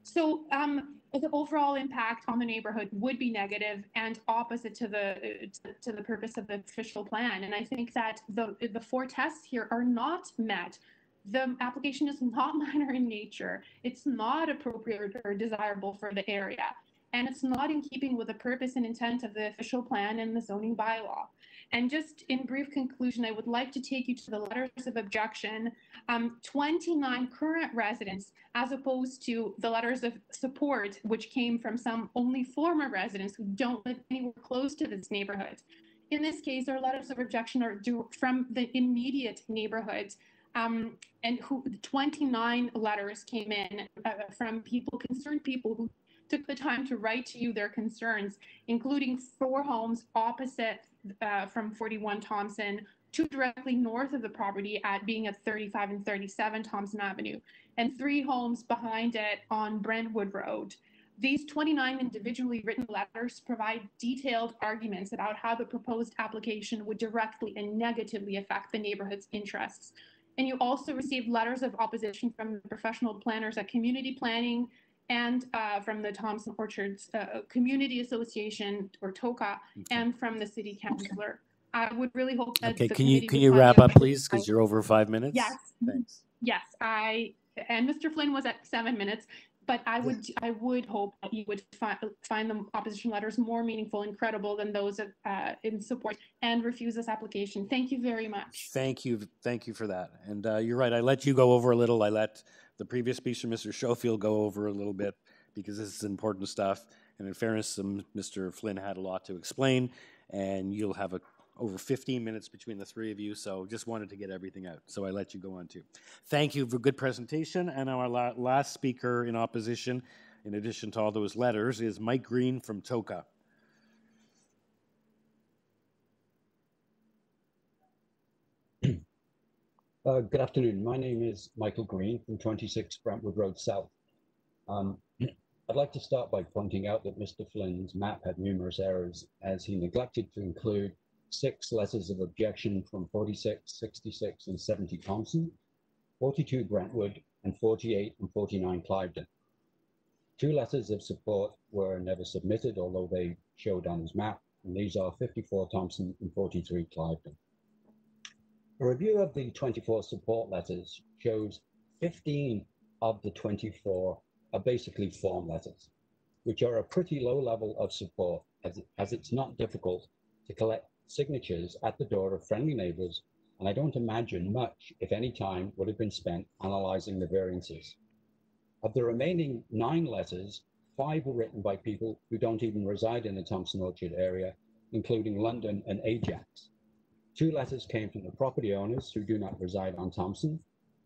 So um, the overall impact on the neighborhood would be negative and opposite to the to, the purpose of the official plan. And I think that the the four tests here are not met. The application is not minor in nature. It's not appropriate or desirable for the area. And it's not in keeping with the purpose and intent of the official plan and the zoning bylaw. And just in brief conclusion, I would like to take you to the letters of objection. Um, 29 current residents, as opposed to the letters of support, which came from some only former residents who don't live anywhere close to this neighborhood. In this case, our letters of objection are from the immediate neighborhood. Um, and who 29 letters came in uh, from people, concerned people who took the time to write to you their concerns, including four homes opposite uh, from 41 Thompson, two directly north of the property at being at 35 and 37 Thompson Avenue, and three homes behind it on Brentwood Road. These 29 individually written letters provide detailed arguments about how the proposed application would directly and negatively affect the neighborhood's interests. And you also received letters of opposition from professional planners at community planning and uh, from the Thompson Orchards uh, Community Association, or TOCA, and from the city councillor. I would really hope that. Okay, the can you, committee can would you find wrap up, please? Because you're over five minutes? Yes. Thanks. Yes, I, and Mr. Flynn was at seven minutes, but I would, I would hope that you would find, find the opposition letters more meaningful and credible than those of, uh, in support and refuse this application. Thank you very much. Thank you, thank you for that. And uh, you're right, I let you go over a little. I let the previous speaker, Mr. Schofield, go over a little bit because this is important stuff. And in fairness, um, Mr. Flynn had a lot to explain, and you'll have a, over 15 minutes between the three of you, so just wanted to get everything out. So I let you go on too. Thank you for a good presentation. And our la- last speaker in opposition, in addition to all those letters, is Mike Green from TOCA. Uh, good afternoon. My name is Michael Green from 26 Brentwood Road South. Um, I'd like to start by pointing out that Mr. Flynn's map had numerous errors as he neglected to include six letters of objection from 46, 66, and 70 Thompson, 42 Brentwood, and 48 and 49 Cliveden. Two letters of support were never submitted, although they showed on his map, and these are 54 Thompson and 43 Cliveden. A review of the 24 support letters shows 15 of the 24 are basically form letters, which are a pretty low level of support as, as it's not difficult to collect signatures at the door of friendly neighbors, and I don't imagine much, if any time, would have been spent analyzing the variances. Of the remaining nine letters, five were written by people who don't even reside in the Thompson Orchard area, including London and Ajax. Two letters came from the property owners who do not reside on Thompson.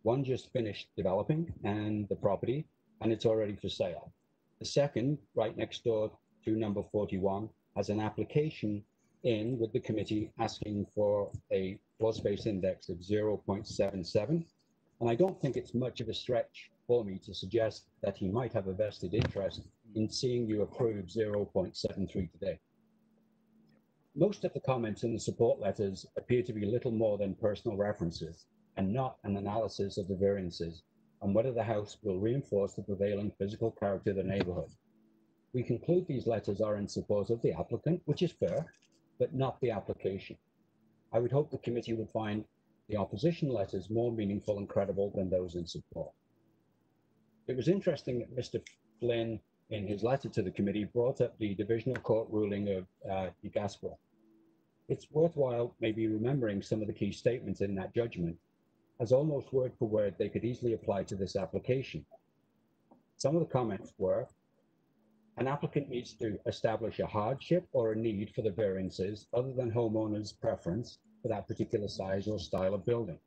One just finished developing and the property, and it's already for sale. The second, right next door to number 41, has an application in with the committee asking for a floor space index of 0.77. And I don't think it's much of a stretch for me to suggest that he might have a vested interest in seeing you approve 0.73 today. Most of the comments in the support letters appear to be little more than personal references and not an analysis of the variances and whether the house will reinforce the prevailing physical character of the neighborhood. We conclude these letters are in support of the applicant, which is fair, but not the application. I would hope the committee would find the opposition letters more meaningful and credible than those in support. It was interesting that Mr. Flynn, in his letter to the committee, brought up the divisional court ruling of uh. It's worthwhile maybe remembering some of the key statements in that judgment, as almost word for word they could easily apply to this application. Some of the comments were, an applicant needs to establish a hardship or a need for the variances other than homeowner's preference for that particular size or style of building.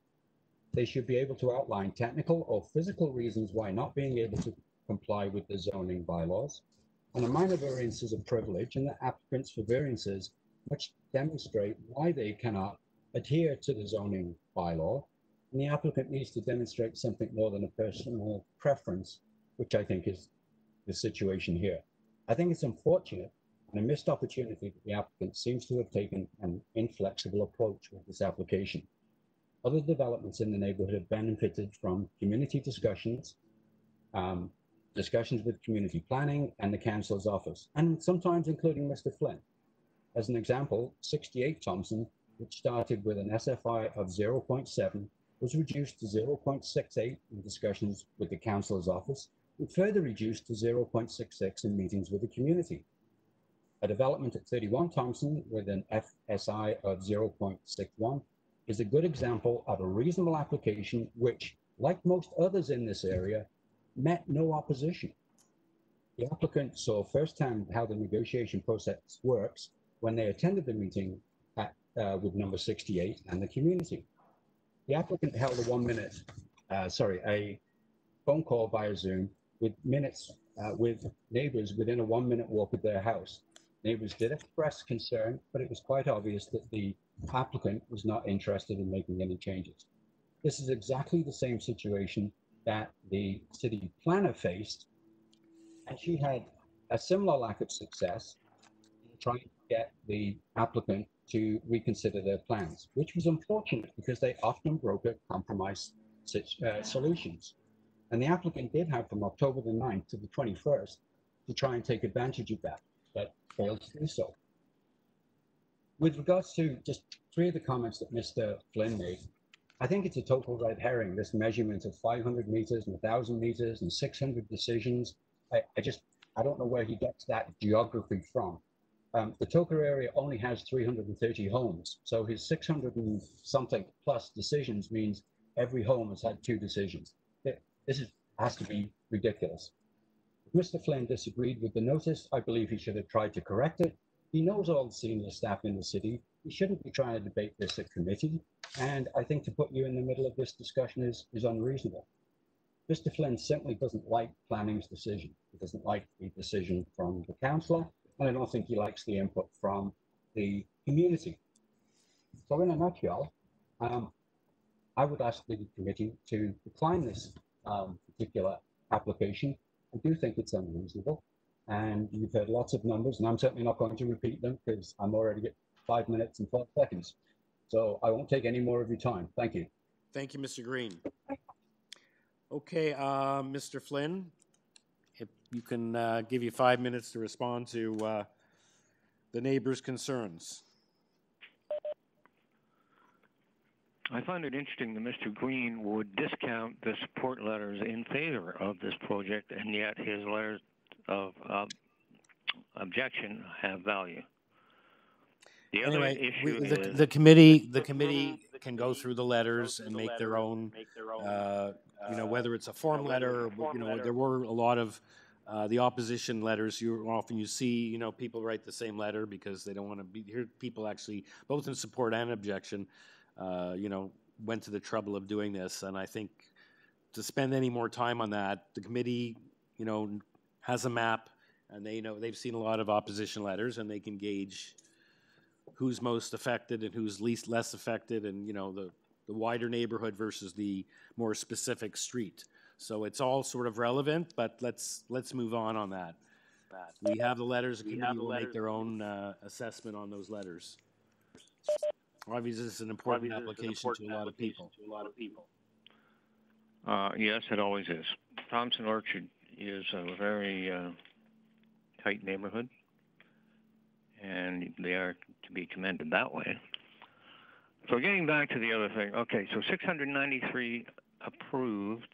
They should be able to outline technical or physical reasons why not being able to comply with the zoning bylaws. And a minor variance is a privilege, and the applicants for variances must demonstrate why they cannot adhere to the zoning bylaw. And the applicant needs to demonstrate something more than a personal preference, which I think is the situation here. I think it's unfortunate and a missed opportunity that the applicant seems to have taken an inflexible approach with this application. Other developments in the neighborhood have benefited from community discussions, um, discussions with community planning and the council's office, and sometimes including Mr. Flynn. As an example, 68 Thompson, which started with an SFI of 0.7, was reduced to 0.68 in discussions with the council's office, and further reduced to 0.66 in meetings with the community. A development at 31 Thompson with an FSI of 0.61 is a good example of a reasonable application which, like most others in this area, met no opposition. The applicant saw firsthand how the negotiation process works when they attended the meeting at, uh, with number 68 and the community. The applicant held a one minute, uh, sorry, a phone call via Zoom with minutes uh, with neighbors within a one minute walk of their house. Neighbors did express concern, but it was quite obvious that the applicant was not interested in making any changes. This is exactly the same situation that the city planner faced, and she had a similar lack of success in trying to get the applicant to reconsider their plans, which was unfortunate because they often broker compromise uh, solutions. And the applicant did have from October the 9th to the 21st to try and take advantage of that, but failed to do so. With regards to just three of the comments that Mr. Flynn made, I think it's a total red herring, this measurement of 500 meters and 1,000 meters and 600 decisions. I, I just, I don't know where he gets that geography from. Um, the TOCA area only has 330 homes, so his 600 and something plus decisions means every home has had two decisions. This is, has to be ridiculous. If Mr. Flynn disagreed with the notice, I believe he should have tried to correct it. He knows all the senior staff in the city. He shouldn't be trying to debate this at committee. And I think to put you in the middle of this discussion is, is unreasonable. Mr. Flynn simply doesn't like planning's decision. He doesn't like the decision from the councillor, and I don't think he likes the input from the community. So in a nutshell, um, I would ask the committee to decline this um, particular application. I do think it's unreasonable. And you've heard lots of numbers, and I'm certainly not going to repeat them because I'm already five minutes and 12 seconds. So I won't take any more of your time. Thank you. Thank you, Mr. Green. Okay, uh, Mr. Flynn, if you can uh, give you five minutes to respond to uh, the neighbors' concerns. I find it interesting that Mr. Green would discount the support letters in favor of this project, and yet his letters of uh, objection have value. The other Anyway, issue we- the, is the committee, the committee can go through the letters and make their own, uh, you know, whether it's a form letter, or, you know, there were a lot of, uh, the opposition letters, you often you see, you know, people write the same letter because they don't want to be, hear people actually, both in support and objection, uh, you know, went to the trouble of doing this, and I think to spend any more time on that, the committee, you know, has a map, and they know, they've seen a lot of opposition letters, and they can gauge who's most affected and who's least less affected, and, you know, the, the wider neighborhood versus the more specific street. So it's all sort of relevant, but let's, let's move on on that. We have the letters, the committee will make their own, uh, assessment on those letters. Obviously, it's an important application to a lot of people. Uh, yes, it always is. Thompson Orchard is a very uh, tight neighborhood, and they are to be commended that way. So getting back to the other thing, okay, so 693 approved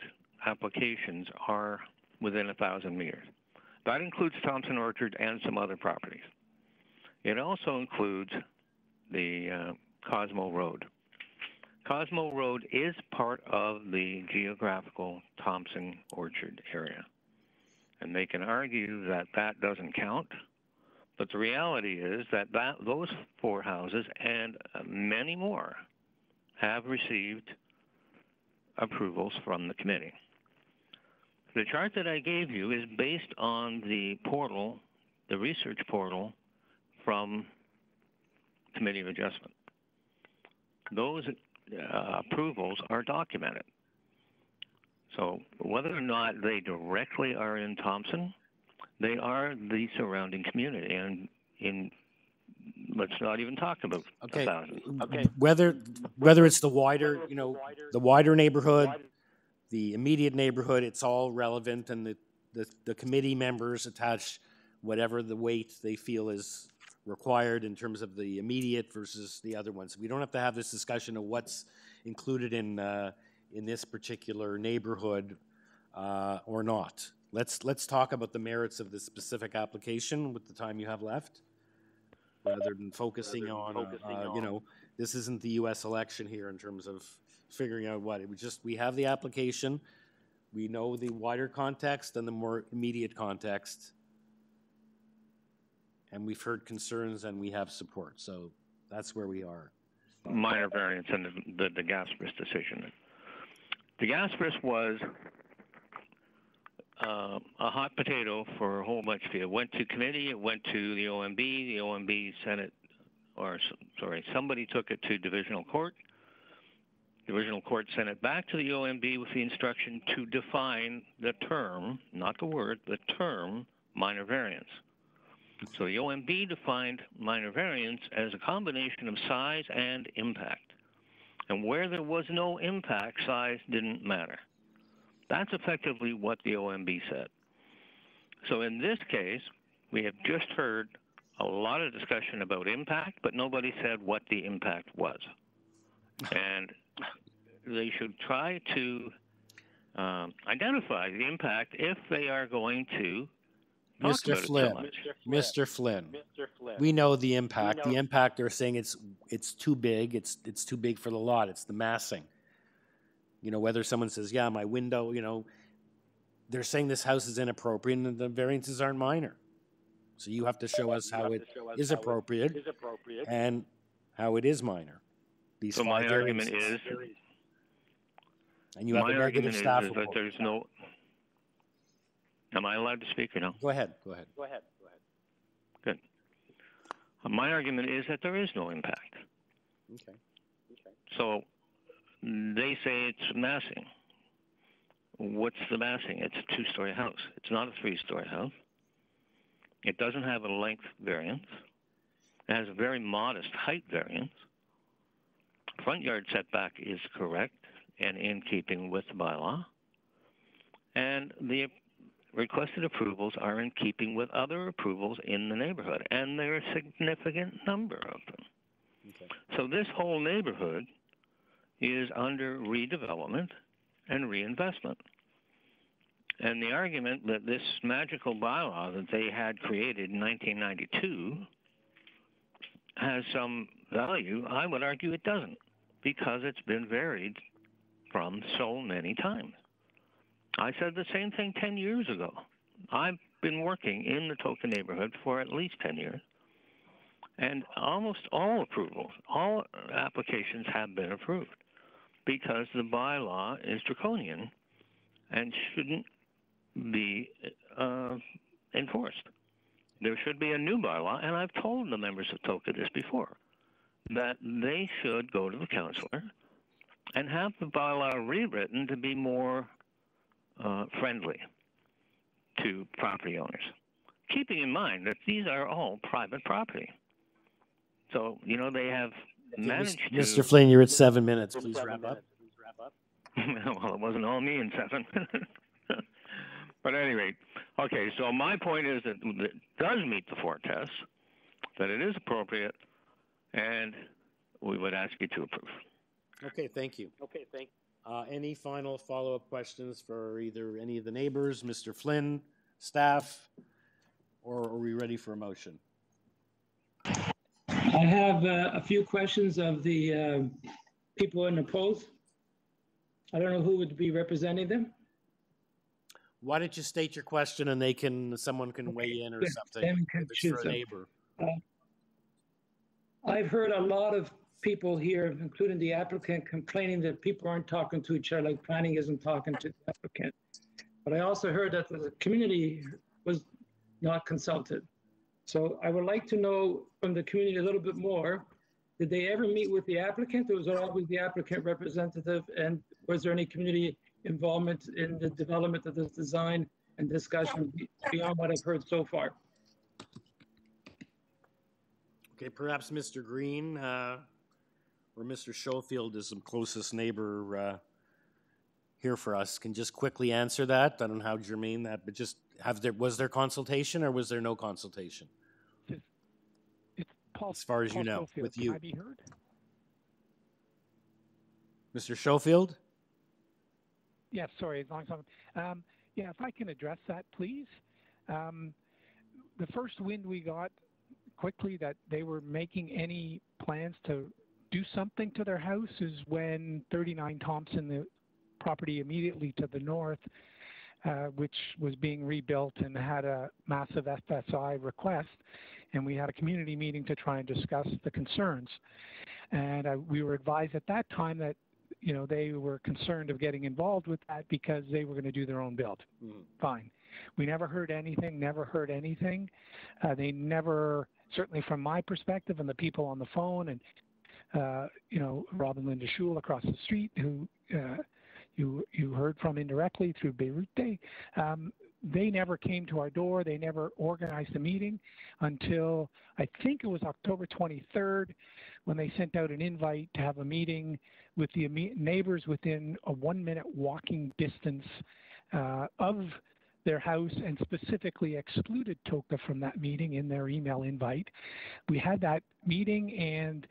applications are within a thousand meters. That includes Thompson Orchard and some other properties. It also includes the uh, Cosmo Road. Cosmo Road is part of the geographical Thompson Orchard area. And they can argue that that doesn't count, but the reality is that, that those four houses and uh, many more have received approvals from the committee. The chart that I gave you is based on the portal, the research portal from Committee of Adjustment. Those uh, approvals are documented. So whether or not they directly are in Thompson, they are the surrounding community, and in let's not even talk about Okay. a thousand. Okay. Whether, whether it's the wider, you know, the wider neighborhood, the immediate neighborhood, it's all relevant and the, the, the committee members attach whatever the weight they feel is required in terms of the immediate versus the other ones. We don't have to have this discussion of what's included in, uh, in this particular neighborhood, uh, or not. Let's, let's talk about the merits of this specific application with the time you have left rather than focusing on, uh, uh, you know, this isn't the US election here in terms of figuring out what, it was just, we have the application, we know the wider context and the more immediate context. And we've heard concerns and we have support, so that's where we are. minor variance in the, the, the Gaspris decision. The Gaspris was uh, a hot potato for a whole bunch of people. It went to committee, it went to the OMB, the OMB sent it, or sorry, somebody took it to divisional court. Divisional court sent it back to the OMB with the instruction to define the term, not the word, the term minor variance. So the OMB defined minor variance as a combination of size and impact. And where there was no impact, size didn't matter. That's effectively what the OMB said. So in this case, we have just heard a lot of discussion about impact, but nobody said what the impact was. And they should try to um, identify the impact if they are going to talk Mr. about it so Flynn, much. Mr. Flynn, we know the impact. The impact, they're saying it's, it's too big, it's, it's too big for the lot, it's the massing. You know, whether someone says, yeah, my window, you know, they're saying this house is inappropriate and the variances aren't minor. So you have to show us how it is appropriate and how it is minor. These So my argument is, And you have my a negative argument is, staff is that there's no. Am I allowed to speak or no? Go ahead, go ahead. Go ahead. Go ahead. Good. My argument is that there is no impact. Okay. Okay. So they say it's massing. What's the massing? It's a two-story house. It's not a three-story house. It doesn't have a length variance. It has a very modest height variance. Front yard setback is correct and in keeping with the bylaw. And the requested approvals are in keeping with other approvals in the neighborhood, and there are a significant number of them. So this whole neighborhood is under redevelopment and reinvestment. And the argument that this magical bylaw that they had created in 1992 has some value, I would argue it doesn't, because it's been varied from so many times. I said the same thing 10 years ago. I've been working in the TOCA neighborhood for at least 10 years. And almost all approvals, all applications have been approved because the bylaw is draconian and shouldn't be uh, enforced. There should be a new bylaw, and I've told the members of TOCA this before, that they should go to the councillor and have the bylaw rewritten to be more uh, friendly to property owners, keeping in mind that these are all private property. So, you know, they have managed to. Mr. Flynn, you're at seven minutes. Please wrap up. well, it wasn't all me in seven. but at any rate, okay, so my point is that it does meet the four tests, that it is appropriate, and we would ask you to approve. Okay, thank you. Okay, thank. Uh, any final follow-up questions for either any of the neighbors, Mr. Flynn, staff, or are we ready for a motion? I have uh, a few questions of the uh, people in the polls. I don't know who would be representing them. Why don't you state your question and they can, someone can weigh in or something, then if it's for a neighbor. Uh, I've heard a lot of people here, including the applicant, complaining that people aren't talking to each other, like planning isn't talking to the applicant. But I also heard that the community was not consulted. So I would like to know from the community a little bit more. Did they ever meet with the applicant, or was it always the applicant representative? And was there any community involvement in the development of this design and discussion beyond what I've heard so far? Okay, perhaps Mr. Green, uh, or Mr. Schofield is the closest neighbor, uh, here for us, can just quickly answer that. I don't know how germane that, but just have there, was there consultation or was there no consultation? Paul, As far as you know, Schofield, with can you. I be heard? Mr. Schofield? Yes, sorry, as long as I'm, um, yeah, if I can address that, please. Um, the first wind we got quickly that they were making any plans to do something to their house is when 39 Thompson, the property immediately to the north, uh, which was being rebuilt and had a massive FSI request, and we had a community meeting to try and discuss the concerns. And uh, we were advised at that time that you know they were concerned of getting involved with that because they were going to do their own build. Fine. We never heard anything. Never heard anything. Uh, they never, certainly from my perspective, and the people on the phone, and uh, you know Rob and Linda Schul across the street, who uh, you you heard from indirectly through Beirut Day. Um, they never came to our door. They never organized a meeting until I think it was October 23rd when they sent out an invite to have a meeting with the neighbors within a one minute walking distance uh, of their house and specifically excluded TOCA from that meeting in their email invite. We had that meeting and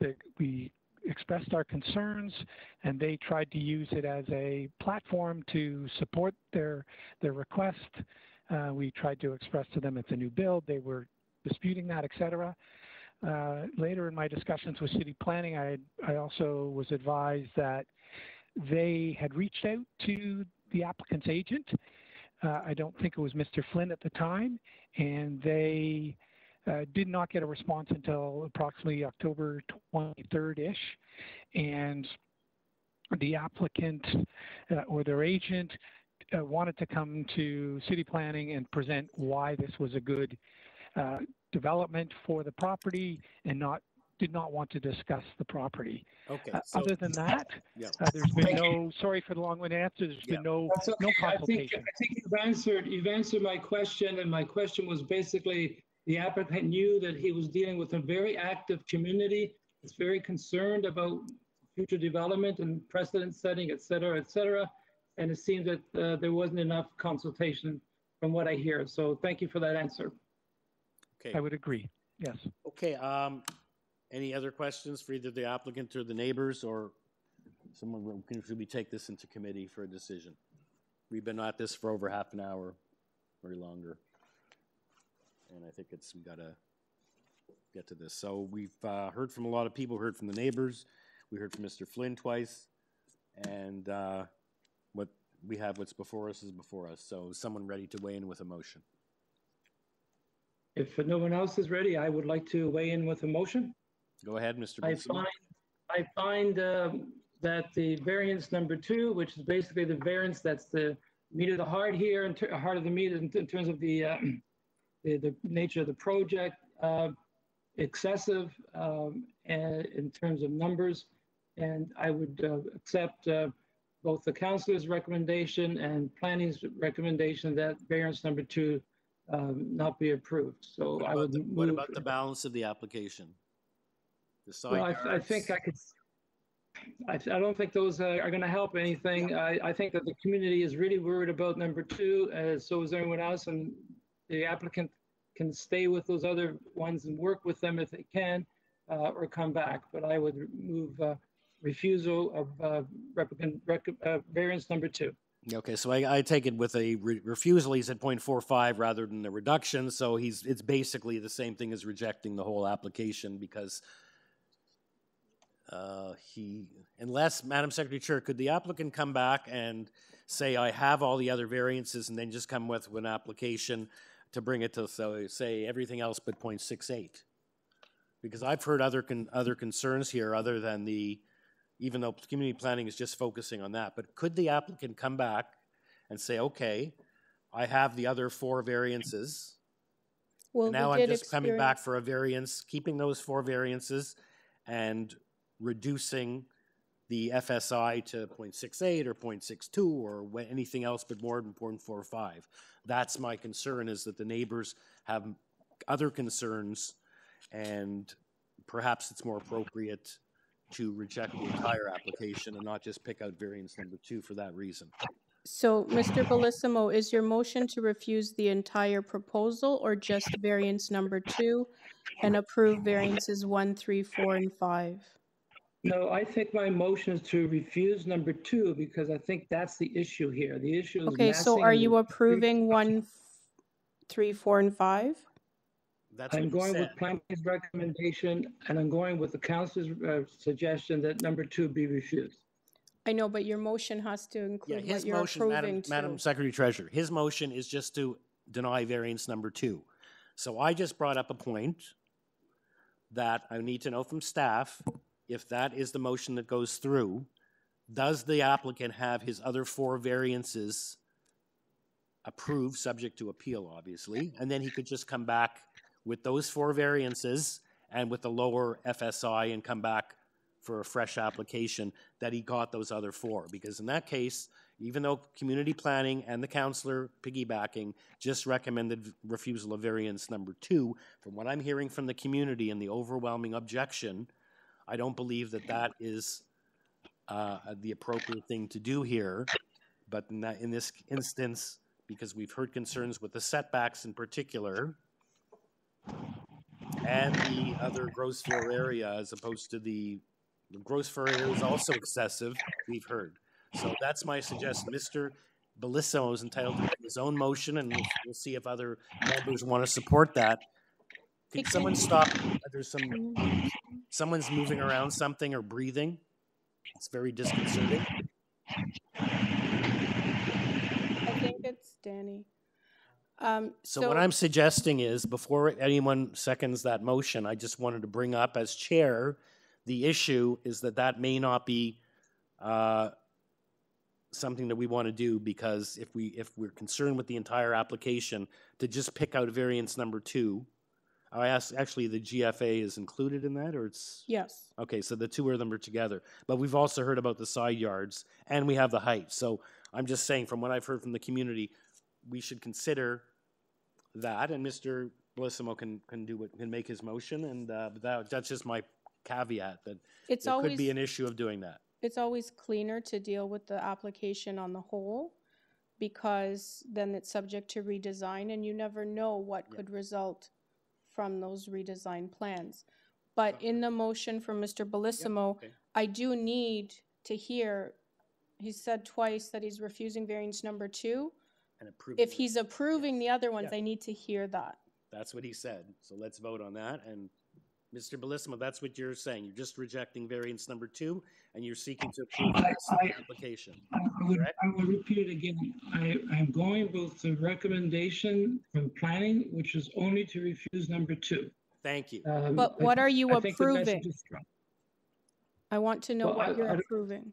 the, we expressed our concerns and they tried to use it as a platform to support their their request. Uh, we tried to express to them it's a new build. They were disputing that, etc. Uh, later in my discussions with city planning, I, I also was advised that they had reached out to the applicant's agent. Uh, I don't think it was Mr. Flynn at the time, and they did not get a response until approximately October 23rd ish. And the applicant uh, or their agent uh, wanted to come to city planning and present why this was a good uh, development for the property and not did not want to discuss the property. Okay. Uh, so- other than that, Yeah. uh, there's been no. Sorry for the long-winded answer. There's Yeah. been no That's no okay. I think. I think you've answered, you've answered my question, and my question was basically, the applicant knew that he was dealing with a very active community. It's very concerned about future development and precedent setting, et cetera, et cetera. And it seems that uh, there wasn't enough consultation from what I hear. So thank you for that answer. Okay. I would agree. Yes. Okay, um, any other questions for either the applicant or the neighbors or someone, can, we take this into committee for a decision? We've been at this for over half an hour, or longer. And I think it's, we gotta get to this. So we've, uh, heard from a lot of people, heard from the neighbors, we heard from Mr. Flynn twice. And, uh, what we have, what's before us is before us. So is someone ready to weigh in with a motion? If no one else is ready, I would like to weigh in with a motion. Go ahead, Mr. I Benson. find, I find um, that the variance number two, which is basically the variance that's the meat of the heart here, and heart of the meat in, in terms of the, uh, the, the nature of the project, uh, excessive um, and in terms of numbers. And I would uh, accept uh, both the councillor's recommendation and planning's recommendation that variance number two um, not be approved. So What I about would the- What about the balance of the application? The side well, I, I think I could, I, I don't think those uh, are gonna help anything. I, I think that the community is really worried about number two, uh, so is everyone else, and the applicant can stay with those other ones and work with them if they can. uh, or come back, but I would move uh, refusal of uh, rec- uh, variance number two. Okay, so I, I take it with a re- refusal, he's at 0.45 rather than the reduction, so he's, it's basically the same thing as rejecting the whole application because uh, he, unless, Madam Secretary Chair, could the applicant come back and say, I have all the other variances, and then just come with an application to bring it to, so, say, everything else but 0.68? Because I've heard other, con- other concerns here, other than the, even though community planning is just focusing on that, but could the applicant come back and say, okay, I have the other four variances, Well, now we I'm just coming back for a variance, keeping those four variances and reducing the FSI to 0.68 or 0.62 or anything else but more than 0.45. That's my concern is that the neighbors have other concerns and perhaps it's more appropriate to reject the entire application and not just pick out variance number two for that reason. So, Mr. Bellissimo, is your motion to refuse the entire proposal or just variance number two and approve variances one, three, four, and five? No, I think my motion is to refuse number two because I think that's the issue here. The issue is Okay, so massing are you three- approving one, f- three, four, and five? That's I'm what you going with said. planning's recommendation and I'm going with the council's uh, suggestion that number two be refused. I know, but your motion has to Yeah, include what his you're motion, Madam, approving Madam too. Secretary Treasurer, his motion is just to deny variance number two. So I just brought up a point that I need to know from staff, if that is the motion that goes through, does the applicant have his other four variances approved, subject to appeal, obviously? And then he could just come back with those four variances and with the lower FSI and come back for a fresh application that he got those other four. Because in that case, even though community planning and the councillor piggybacking just recommended refusal of variance number two, from what I'm hearing from the community and the overwhelming objection, I don't believe that that is uh, the appropriate thing to do here. But in that, in this instance, because we've heard concerns with the setbacks in particular, and the other gross floor area as opposed to the, the gross floor area is also excessive, we've heard. So that's my suggestion. Mr. Bellissimo is entitled to his own motion, and we'll see if other members want to support that. Could someone stop? There's some, someone's moving around something or breathing. It's very disconcerting. I think it's Danny. Um, So what I'm suggesting is, before anyone seconds that motion, I just wanted to bring up as chair, the issue is that that may not be uh, something that we want to do, because if we, if we're concerned with the entire application, to just pick out variance number two, I asked, actually, the GFA is included in that, or it's? Yes. Okay, so the two of them are together. But we've also heard about the side yards, and we have the height. So I'm just saying, from what I've heard from the community, we should consider that, and Mr. Bellissimo can, can do what, can make his motion, and uh, but that, that's just my caveat, that It's there could be an issue of doing that. it's always cleaner to deal with the application on the whole because then it's subject to redesign and you never know what could result from those redesigned plans. But in the motion from Mr. Bellissimo, okay. I do need to hear, he said twice that he's refusing variance number two. And approve. If he's approving the other ones, Yeah. I need to hear that. That's what he said. So let's vote on that, and Mr. Bellissimo, that's what you're saying. You're just rejecting variance number two, and you're seeking to approve the I- rest I- application. I would, I will repeat it again. I, I'm going with the recommendation from planning, which is only to refuse number two. Thank you. Um, But I- what are you I think the message approving? is strong. I want to know Well, I- what you're I approving.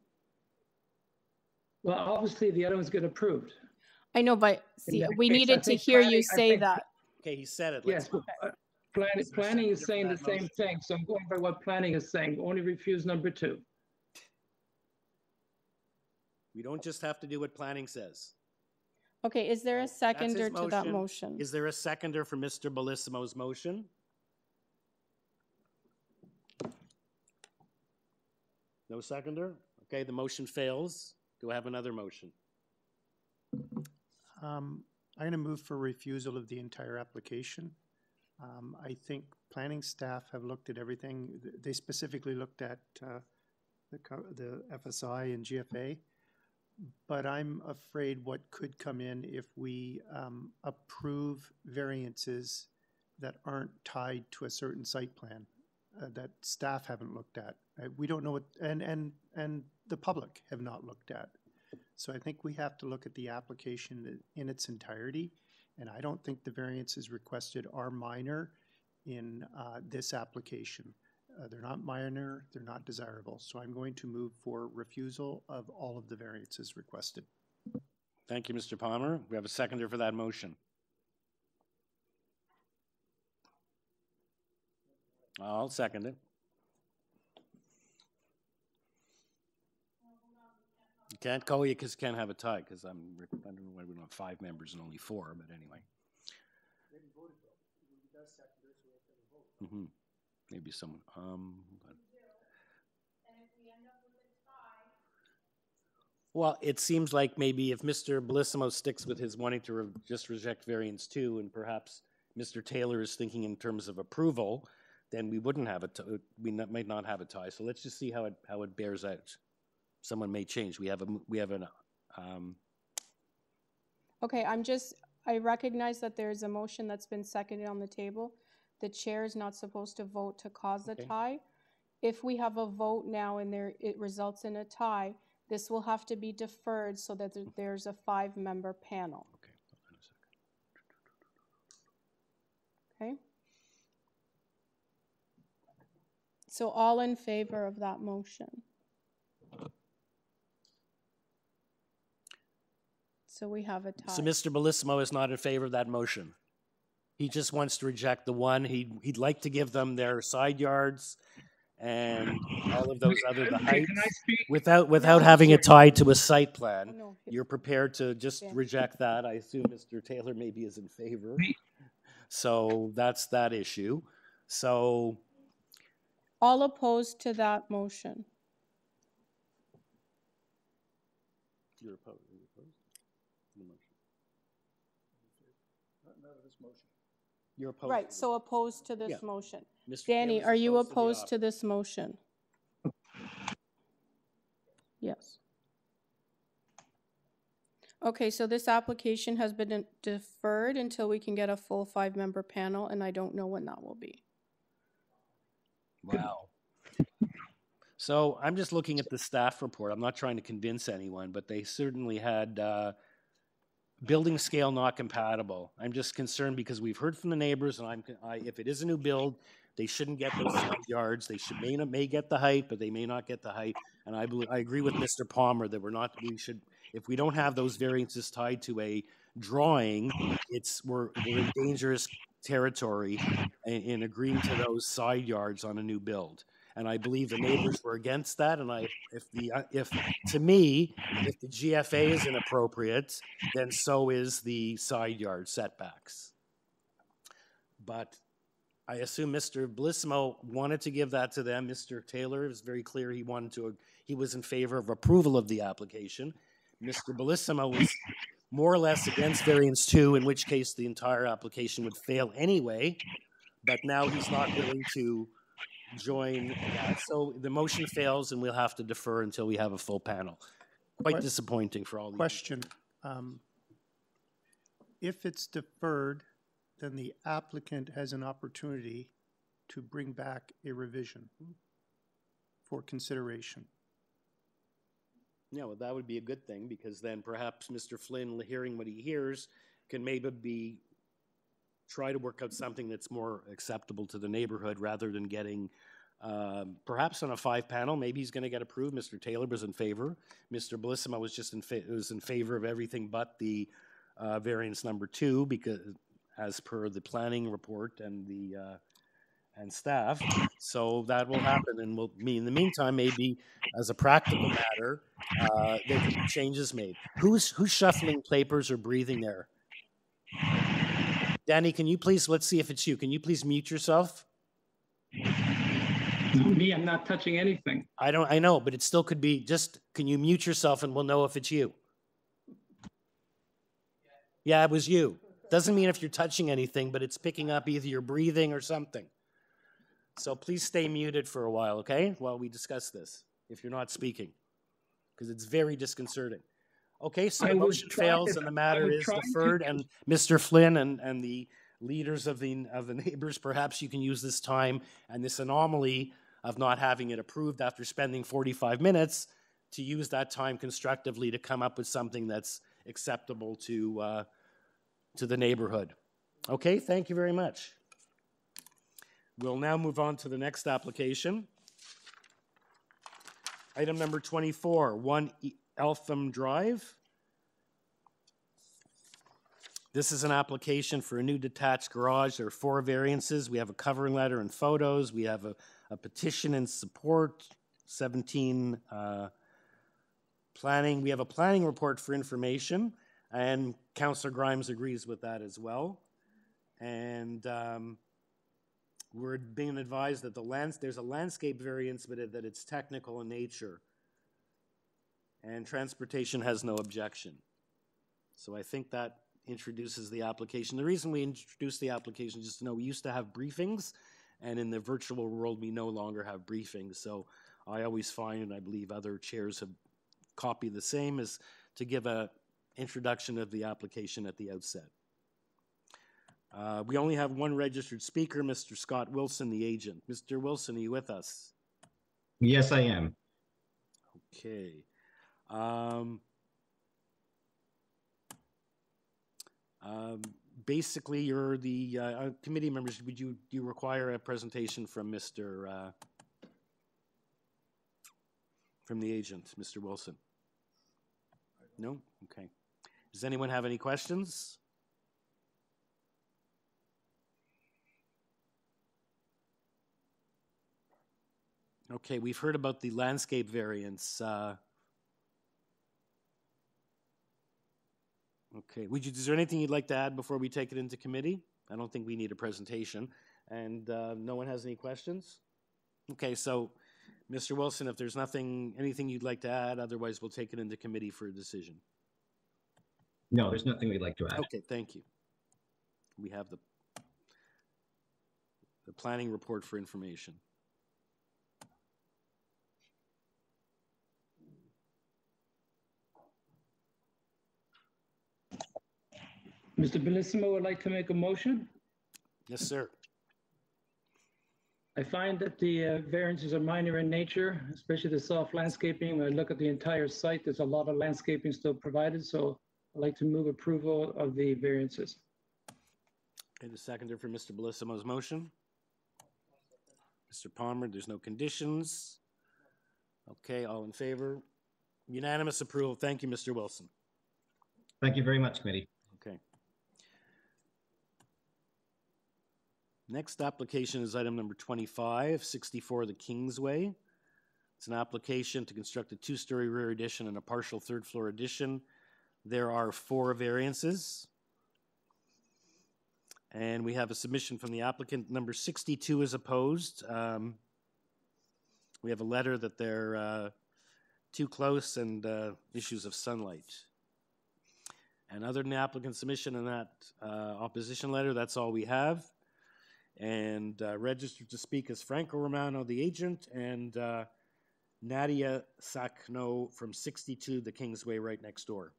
Well, obviously, the other ones get approved. I know, but see, that we case, I needed to think hear planning- you I say think- that. Okay, he said it. Yes, Let's, but planning, Is planning is saying the that same motion? thing, so I'm going by what planning is saying, only refuse number two. we don't just have to do what planning says. Okay, is there a That's his seconder to that motion? Is there a seconder for Mr. Bellissimo's motion? No seconder? Okay, the motion fails. Do I have another motion? Um, I'm going to move for refusal of the entire application. Um, I think planning staff have looked at everything. They specifically looked at uh, the, the FSI and GFA. But I'm afraid what could come in if we um, approve variances that aren't tied to a certain site plan uh, that staff haven't looked at. Uh, We don't know what, and, and, and the public have not looked at. So I think we have to look at the application in its entirety. And I don't think the variances requested are minor in uh, this application. Uh, They're not minor, they're not desirable. So I'm going to move for refusal of all of the variances requested. Thank you, Mr. Palmer. We have a seconder for that motion. I'll second it. You can't call you because you can't have a tie because I'm, I don't know why we don't have five members and only four, but anyway. Mhm. Maybe someone, um. Well, it seems like maybe if Mr. Bellissimo sticks with his wanting to re- just reject variance two, and perhaps Mr. Taylor is thinking in terms of approval, then we wouldn't have a, we not- might not have a tie. So let's just see how it, how it bears out. Someone may change. We have a, we have an, um, Okay, I'm just, I recognize that there's a motion that's been seconded on the table. The chair is not supposed to vote to cause the Okay. tie. If we have a vote now and there, it results in a tie, this will have to be deferred so that there's a five-member panel. okay. hold on a second. Okay? So all in favor of that motion? So we have a tie. So Mr. Bellissimo is not in favor of that motion. He just wants to reject the one. He'd, he'd like to give them their side yards and all of those other, the heights, Can I speak? without, without having it tied to a site plan. No, You're prepared to just Yeah. reject that. I assume Mr. Taylor maybe is in favor. So that's that issue. So, All opposed to that motion? you're opposed, you're opposed? to the motion? You're opposed. Right, so opposed to Yeah. this motion. Mr. Danny, Taylor's are you opposed to the opposed to this motion? Yes. Okay, so this application has been deferred until we can get a full five-member panel, and I don't know when that will be. Wow. So I'm just looking at the staff report. I'm not trying to convince anyone, but they certainly had uh, building scale not compatible. I'm just concerned because we've heard from the neighbors, and I'm, I, if it is a new build, they shouldn't get those yards. They should may not may get the height, but they may not get the height. And I believe I agree with Mr. Palmer that we're not. We should if we don't have those variances tied to a drawing, it's we're, we're in dangerous territory in, in agreeing to those side yards on a new build. And I believe the neighbors were against that. And I, if the, uh, if to me, if the GFA is inappropriate, then so is the side yard setbacks. But I assume Mr. Bellissimo wanted to give that to them. Mr. Taylor is very clear he wanted to, he was in favor of approval of the application. Mr. Bellissimo was more or less against variance two, in which case the entire application would fail anyway. But now he's not willing to join that. So the motion fails and we'll have to defer until we have a full panel. Quite Que- disappointing for all these. Question, um, if it's deferred, then the applicant has an opportunity to bring back a revision for consideration. Yeah, well, that would be a good thing because then perhaps Mr. Flynn, hearing what he hears, can maybe be try to work out something that's more acceptable to the neighborhood rather than getting um, perhaps on a five panel. Maybe he's going to get approved. Mr. Taylor was in favor. Mr. Bellissimo was just in fa- was in favor of everything but the uh, variance number two because as per the planning report and the uh, and staff. So that will happen, and will me in the meantime maybe as a practical matter uh, there can be changes made. Who's who's shuffling papers or breathing there? Danny, can you please let's see if it's you. Can you please mute yourself? Me, I'm not touching anything. I don't I know, but it still could be just can you mute yourself and we'll know if it's you? Yeah, it was you. Doesn't mean if you're touching anything, but it's picking up either your breathing or something. So please stay muted for a while, okay? While we discuss this, if you're not speaking, because it's very disconcerting. Okay, so I the motion fails to- and the matter is trying to- deferred, and Mr. Flynn and, and the leaders of the, of the neighbors, perhaps you can use this time and this anomaly of not having it approved after spending 45 minutes to use that time constructively to come up with something that's acceptable to, uh, to the neighborhood. Okay, thank you very much. We'll now move on to the next application. Item number 24, 1 E- Eltham Drive. This is an application for a new detached garage. There are four variances. We have a covering letter and photos. We have a, a petition in support, 17 uh, planning. We have a planning report for information, and Councillor Grimes agrees with that as well. And um, we're being advised that the lands, there's a landscape variance, but it- that it's technical in nature. And transportation has no objection. So I think that introduces the application. The reason we introduced the application, is just to know, we used to have briefings, and in the virtual world, we no longer have briefings. So I always find, and I believe other chairs have copied the same, is to give a introduction of the application at the outset. Uh, we only have one registered speaker, Mr. Scott Wilson, the agent. Mr. Wilson, are you with us? Yes, I am. Okay. Um, um, basically, you're the uh, uh, committee members. Would you do you require a presentation from Mr. Uh, from the agent, Mr. Wilson? No. Okay. Does anyone have any questions? Okay, we've heard about the landscape variance. Uh, okay, would you, is there anything you'd like to add before we take it into committee? I don't think we need a presentation. And uh, no one has any questions? Okay, so Mr. Wilson, if there's nothing, anything you'd like to add, otherwise we'll take it into committee for a decision. No, there's nothing we'd like to add. Okay, thank you. We have the the planning report for information. Mr. Bellissimo would like to make a motion. Yes, sir. I find that the uh, variances are minor in nature, especially the soft landscaping. When I look at the entire site, there's a lot of landscaping still provided, so I'd like to move approval of the variances. And a seconder for Mr. Bellissimo's motion. Mr. Palmer, there's no conditions. Okay, all in favor? Unanimous approval. Thank you, Mr. Wilson. Thank you very much, committee. Okay. Next application is item number 25, 64 The Kingsway. It's an application to construct a two-story rear addition and a partial third-floor addition. There are four variances. And we have a submission from the applicant. Number 62 is opposed. Um, We have a letter that they're uh, too close and uh, issues of sunlight. And other than the applicant submission and that uh, opposition letter, that's all we have. And uh, registered to speak is Franco Romano, the agent, and uh, Nadia Sakno from 62 The Kingsway, right next door.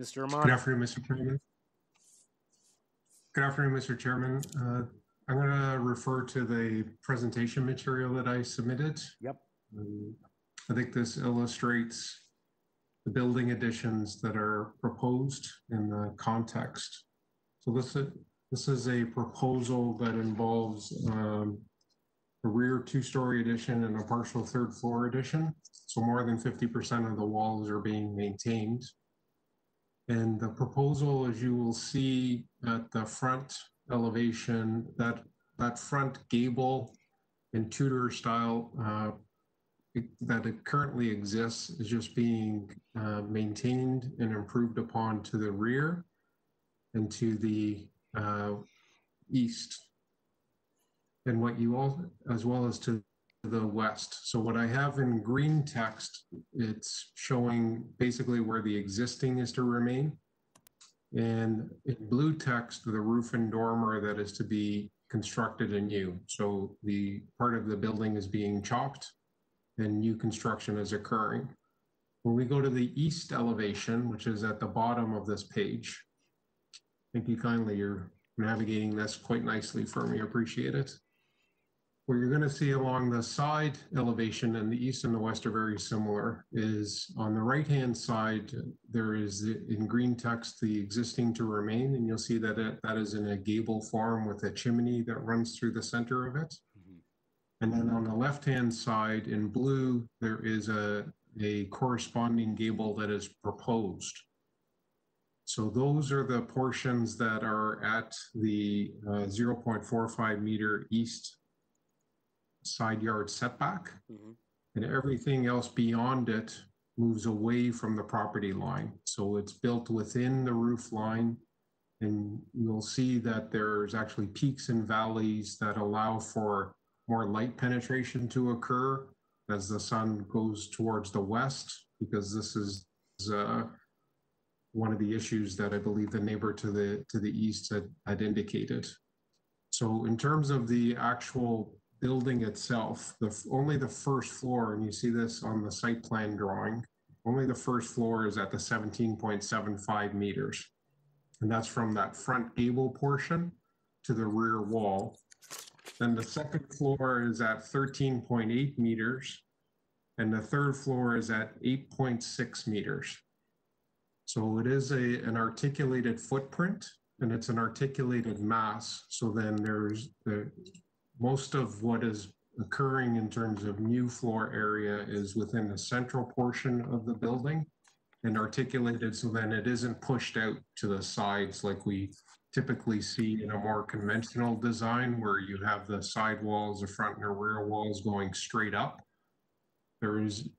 Mr. Romano. Good afternoon, Mr. Chairman. Good afternoon, Mr. Chairman. Uh, I'm going to refer to the presentation material that I submitted. Yep. Um, I think this illustrates the building additions that are proposed in the context. So this is, this is a proposal that involves um, a rear two-story addition and a partial third floor addition. So more than 50% of the walls are being maintained. And the proposal, as you will see at the front elevation, that, that front gable and Tudor style uh, that it currently exists is just being uh, maintained and improved upon to the rear and to the uh, east. And what you all, as well as to the west. So what I have in green text, it's showing basically where the existing is to remain. and in blue text, the roof and dormer that is to be constructed anew. So the part of the building is being chopped and new construction is occurring. When we go to the east elevation, which is at the bottom of this page, thank you kindly, you're navigating this quite nicely for me, I appreciate it. What you're going to see along the side elevation and the east and the west are very similar is on the right hand side there is in green text the existing to remain and you'll see that it, that is in a gable form with a chimney that runs through the center of it. Mm-hmm. And then on the left hand side in blue there is a, a corresponding gable that is proposed. So those are the portions that are at the uh, 0.45 meter east side yard setback. Mhm. And everything else beyond it moves away from the property line. So it's built within the roof line. And you'll see that there's actually peaks and valleys that allow for more light penetration to occur as the sun goes towards the west, because this is uh, one of the issues that I believe the neighbor to the to the east had, had indicated. So in terms of the actual building itself, the only the first floor, and you see this on the site plan drawing, only the first floor is at the 17.75 meters. And that's from that front gable portion to the rear wall. Then the second floor is at 13.8 meters, and the third floor is at 8.6 meters. So it is a, an articulated footprint and it's an articulated mass. So then there's the, most of what is occurring in terms of new floor area is within the central portion of the building and articulated so then it isn't pushed out to the sides like we typically see in a more conventional design where you have the side walls, the front and the rear walls going straight up. There is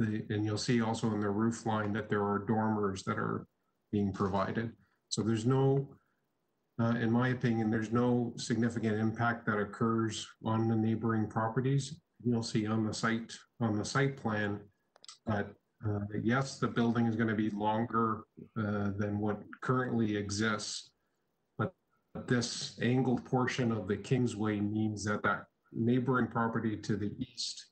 the, and you'll see also in the roof line that there are dormers that are being provided. So there's no uh, in my opinion, there's no significant impact that occurs on the neighboring properties. You'll see on the site on the site plan that uh, yes, the building is going to be longer uh, than what currently exists, but this angled portion of the Kingsway means that that neighboring property to the east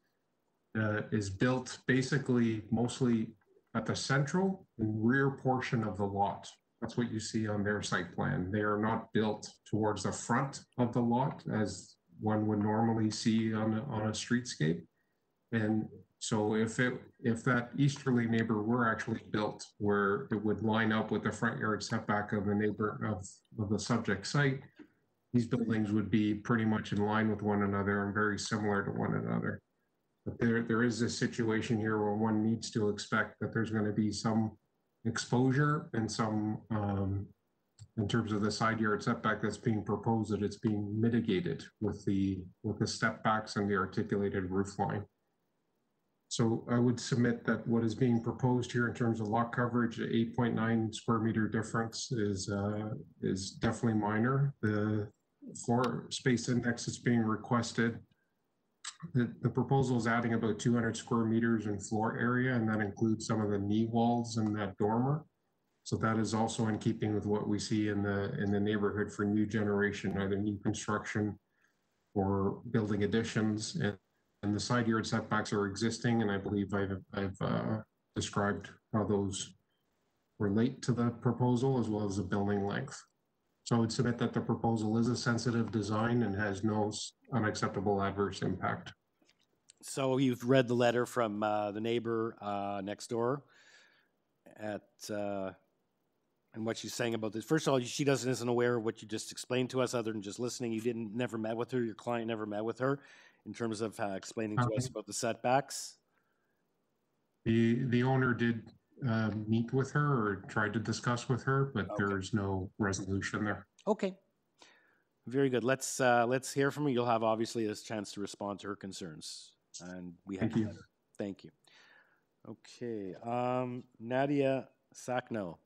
uh, is built basically mostly at the central and rear portion of the lot. That's what you see on their site plan. They are not built towards the front of the lot as one would normally see on a, on a streetscape. And so if it if that easterly neighbor were actually built where it would line up with the front yard setback of the neighbor of, of the subject site, these buildings would be pretty much in line with one another and very similar to one another. But there, there is a situation here where one needs to expect that there's going to be some exposure and some, um, in terms of the side yard setback that's being proposed, that it's being mitigated with the, with the step backs and the articulated roof line. So I would submit that what is being proposed here in terms of lot coverage, the 8.9 square meter difference is, uh, is definitely minor. The floor space index that's being requested the, the proposal is adding about 200 square meters in floor area, and that includes some of the knee walls and that dormer. So that is also in keeping with what we see in the in the neighborhood for new generation, either new construction or building additions. And, and the side yard setbacks are existing, and I believe I've, I've uh, described how those relate to the proposal as well as the building length. So I would submit that the proposal is a sensitive design and has no unacceptable adverse impact. So you've read the letter from uh, the neighbor uh, next door at, uh, and what she's saying about this. First of all, she doesn't isn't aware of what you just explained to us, other than just listening. You didn't never met with her. Your client never met with her in terms of uh, explaining to us about the setbacks. The the owner did uh, meet with her or tried to discuss with her, but Okay. there's no resolution there. Okay. Very good. Let's uh, let's hear from her. You'll have obviously a chance to respond to her concerns, and we have. Thank you. letter. Thank you. Okay, um, Nadia Sakno.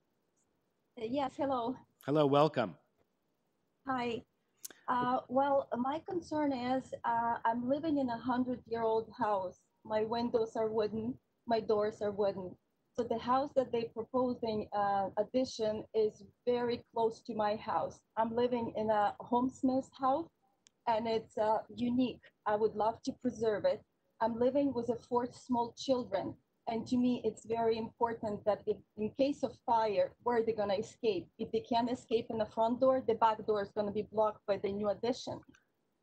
Yes, hello. Hello, welcome. Hi. Uh, well, my concern is uh, I'm living in a hundred year old house. My windows are wooden, my doors are wooden. So the house that they're proposing uh, addition is very close to my house. I'm living in a Home Smith house, and it's uh, unique. I would love to preserve it. I'm living with a four small children, and to me, it's very important that if, in case of fire, where are they gonna escape? If they can't escape in the front door, the back door is gonna be blocked by the new addition.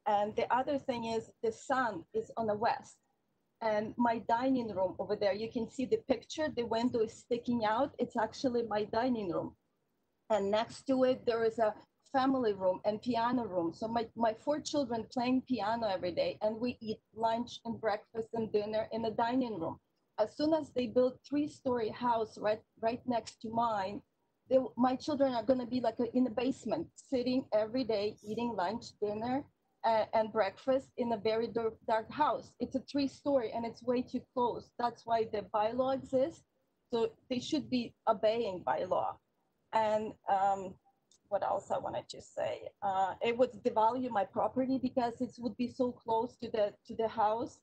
And the other thing is the sun is on the west. And my dining room over there, you can see the picture, the window is sticking out. It's actually my dining room. And next to it, there is a family room and piano room. So my, my four children playing piano every day, and we eat lunch and breakfast and dinner in the dining room. As soon as they build three-story house right right next to mine, they, my children are going to be like a, in the basement, sitting every day, eating lunch, dinner, uh, and breakfast in a very dark, dark house. It's a three story and it's way too close. That's why the bylaw exists. So they should be obeying bylaw. And um, what else I wanted to say? Uh, it would devalue my property because it would be so close to the to the house.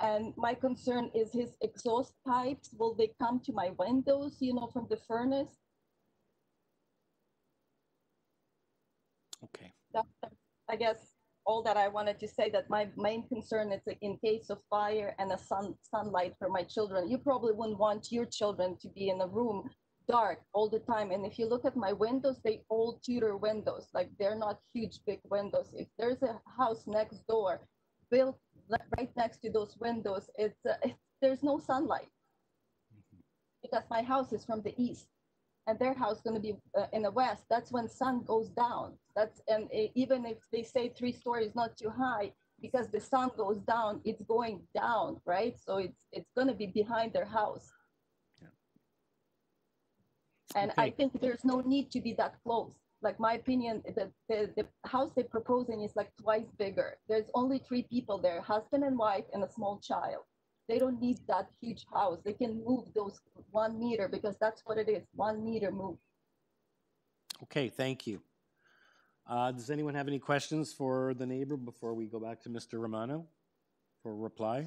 And my concern is his exhaust pipes. Will they come to my windows, you know, from the furnace? Okay. That, I guess all that I wanted to say that my main concern is in case of fire and a sun sunlight for my children. You probably wouldn't want your children to be in a room dark all the time. And if you look at my windows, they all Tudor windows, like they're not huge big windows. If there's a house next door built right next to those windows, it's, uh, it's there's no sunlight because my house is from the east and their house going to be uh, in the west that's when sun goes down. That's and it, even if they say three stories not too high because the sun goes down it's going down right? So it's it's going to be behind their house. Yeah. and okay. i think there's no need to be that close. Like my opinion the, the the house they're proposing is like twice bigger. There's only three people there husband and wife and a small child they don't need that huge house. They can move those one meter because that's what it is, one meter move. Okay, thank you. Uh, does anyone have any questions for the neighbor before we go back to Mr. Romano for a reply?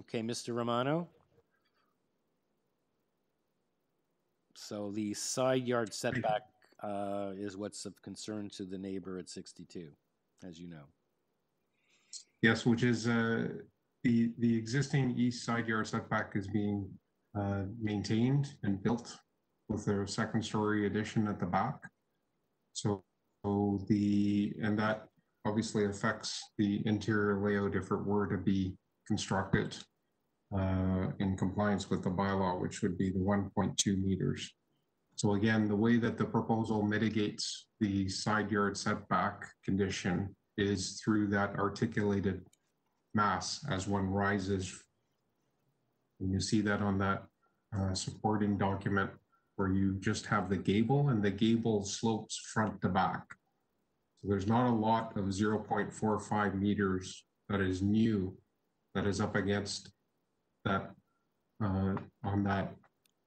Okay, Mr. Romano. So the side yard setback uh, is what's of concern to the neighbor at 62, as you know. Yes, which is uh, the the existing east side yard setback is being uh, maintained and built with a second story addition at the back. So, so the and that obviously affects the interior layout if it were to be constructed uh, in compliance with the bylaw, which would be the 1.2 meters. So again, the way that the proposal mitigates the side yard setback condition is through that articulated mass as one rises. And you see that on that uh, supporting document where you just have the gable and the gable slopes front to back. So there's not a lot of 0.45 meters that is new that is up against that uh, on that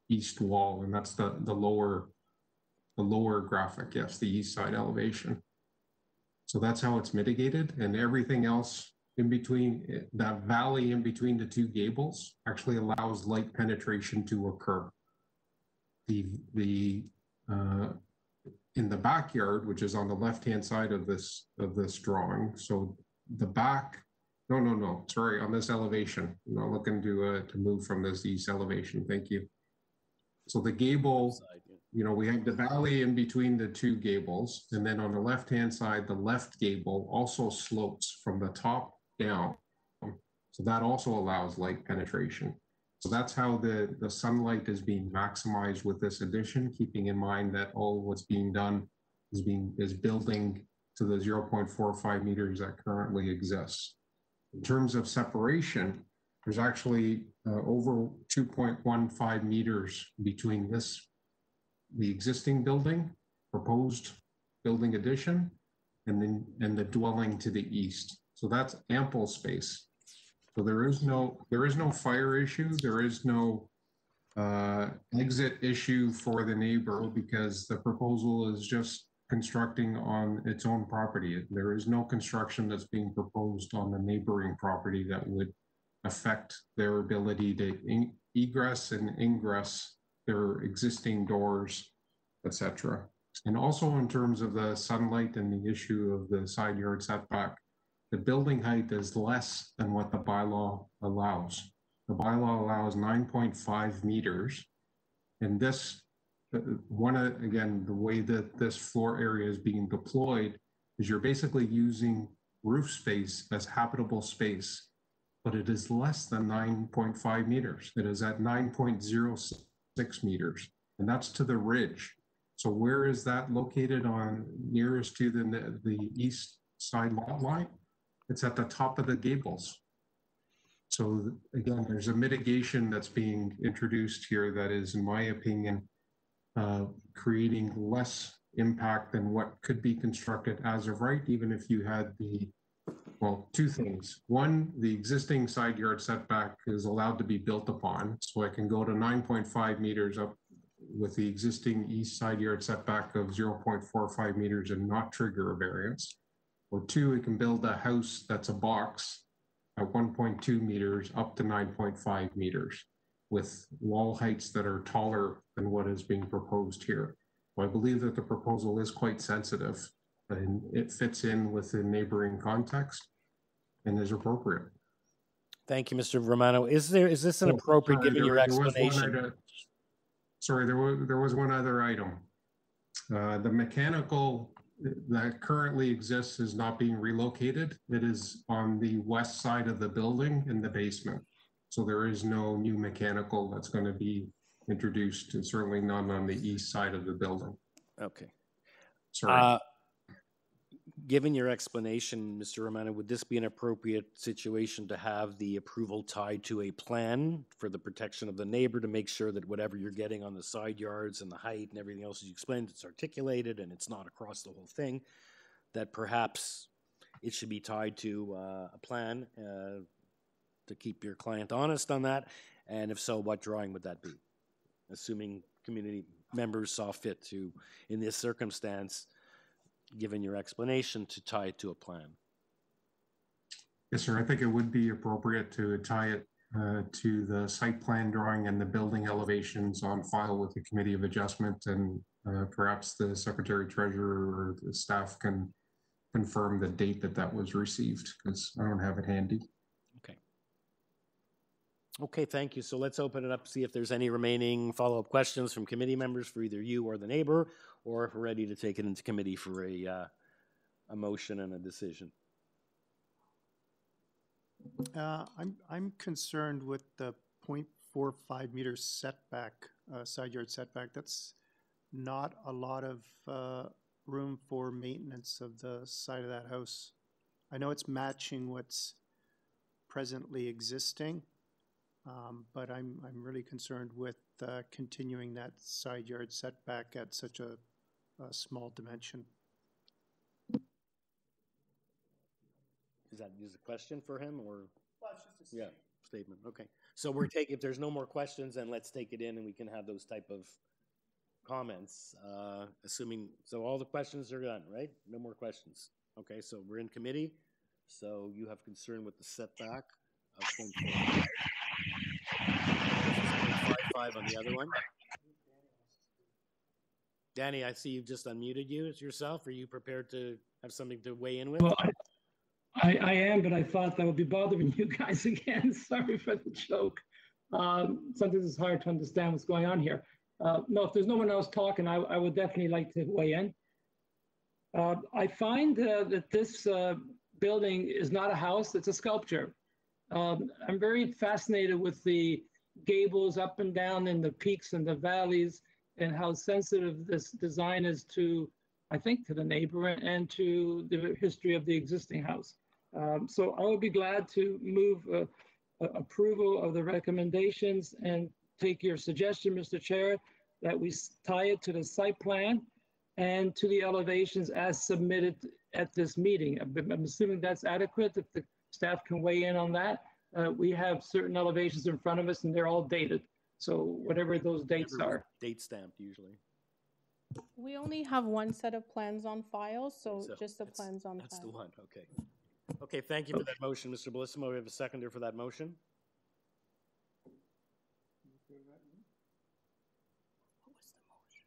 east wall, and that's the, the lower, the lower graphic, yes, the east side elevation. So that's how it's mitigated, and everything else in between, that valley in between the two gables actually allows light penetration to occur. The, the, uh, in the backyard, which is on the left-hand side of this, of this drawing, so the back, no, no, no, sorry, on this elevation, I'm not looking to, uh, to move from this east elevation, thank you. So the gable, you know, we have the valley in between the two gables. And then on the left-hand side, the left gable also slopes from the top down. So that also allows light penetration. So that's how the, the sunlight is being maximized with this addition, keeping in mind that all what's being done is being is building to the 0.45 meters that currently exists. In terms of separation, there's actually uh, over 2.15 meters between this, the existing building, proposed building addition, and then and the dwelling to the east. So that's ample space. So there is no there is no fire issue. There is no uh, exit issue for the neighbor because the proposal is just constructing on its own property. There is no construction that's being proposed on the neighboring property that would affect their ability to egress and ingress their existing doors, etc. And also in terms of the sunlight and the issue of the side yard setback, the building height is less than what the bylaw allows. The bylaw allows nine point five meters. And this, uh, one, uh, again, the way that this floor area is being deployed is you're basically using roof space as habitable space, but it is less than nine point five meters. It is at nine point zero six meters, and that's to the ridge. So where is that located on nearest to the, the east side lot line? It's at the top of the gables. So again, there's a mitigation that's being introduced here that is, in my opinion, uh, creating less impact than what could be constructed as of right, even if you had the, well, two things. One, the existing side yard setback is allowed to be built upon, so I can go to 9.5 meters up with the existing east side yard setback of 0.45 meters and not trigger a variance. Or two, we can build a house that's a box at 1.2 meters up to 9.5 meters with wall heights that are taller than what is being proposed here. Well, I believe that the proposal is quite sensitive and it fits in with the neighboring context and is appropriate. Thank you, Mr. Romano. Is there, is this an appropriate, Sorry, given there- your there was one explanation? Sorry, there was, there was one other item. Uh, The mechanical that currently exists is not being relocated. It is on the west side of the building in the basement. So there is no new mechanical that's going to be introduced, and certainly none on the east side of the building. Okay. Sorry. Uh, Given your explanation, Mr. Romano, would this be an appropriate situation to have the approval tied to a plan for the protection of the neighbor to make sure that whatever you're getting on the side yards and the height and everything else you explained, it's articulated and it's not across the whole thing? That perhaps it should be tied to uh, a plan uh, to keep your client honest on that? And if so, what drawing would that be? Assuming community members saw fit to, in this circumstance, given your explanation, to tie it to a plan. Yes, sir. I think it would be appropriate to tie it uh, to the site plan drawing and the building elevations on file with the Committee of Adjustment. And uh, perhaps the Secretary Treasurer or the staff can confirm the date that that was received, because I don't have it handy. Okay, thank you. So let's open it up, see if there's any remaining follow-up questions from committee members for either you or the neighbor, or if we're ready to take it into committee for a, uh, a motion and a decision. Uh, I'm, I'm concerned with the 0.45 meter setback, uh, side yard setback. That's not a lot of, uh, room for maintenance of the side of that house. I know it's matching what's presently existing, um, but I'm, I'm really concerned with, uh, continuing that side yard setback at such a, a small dimension. Is that, is a question for him, or? Yeah, statement, okay. So we're taking, if there's no more questions, then let's take it in and we can have those type of comments, uh, assuming, so all the questions are done, right? No more questions. Okay, so we're in committee, so you have concern with the setback of point four. Five on the other one. Danny, I see you've just unmuted you yourself. Are you prepared to have something to weigh in with? Well, I, I, I am, but I thought that would be bothering you guys again. Sorry for the joke. Um, sometimes it's hard to understand what's going on here. Uh, no, if there's no one else talking, I, I would definitely like to weigh in. Uh, I find uh, that this uh, building is not a house, it's a sculpture. Um, I'm very fascinated with the gables up and down and the peaks and the valleys and how sensitive this design is to, I think, to the neighbor and to the history of the existing house. Um, so I would be glad to move uh, uh, approval of the recommendations and take your suggestion, Mr. Chair, that we tie it to the site plan and to the elevations as submitted at this meeting. I'm assuming that's adequate, if the staff can weigh in on that. Uh, We have certain elevations in front of us and they're all dated. So whatever those dates are. Date stamped usually. We only have one set of plans on file, so So just the plans on That's the file. one, okay. Okay, thank you for that motion, Mr. Bellissimo. We have a seconder for that motion? What was the motion?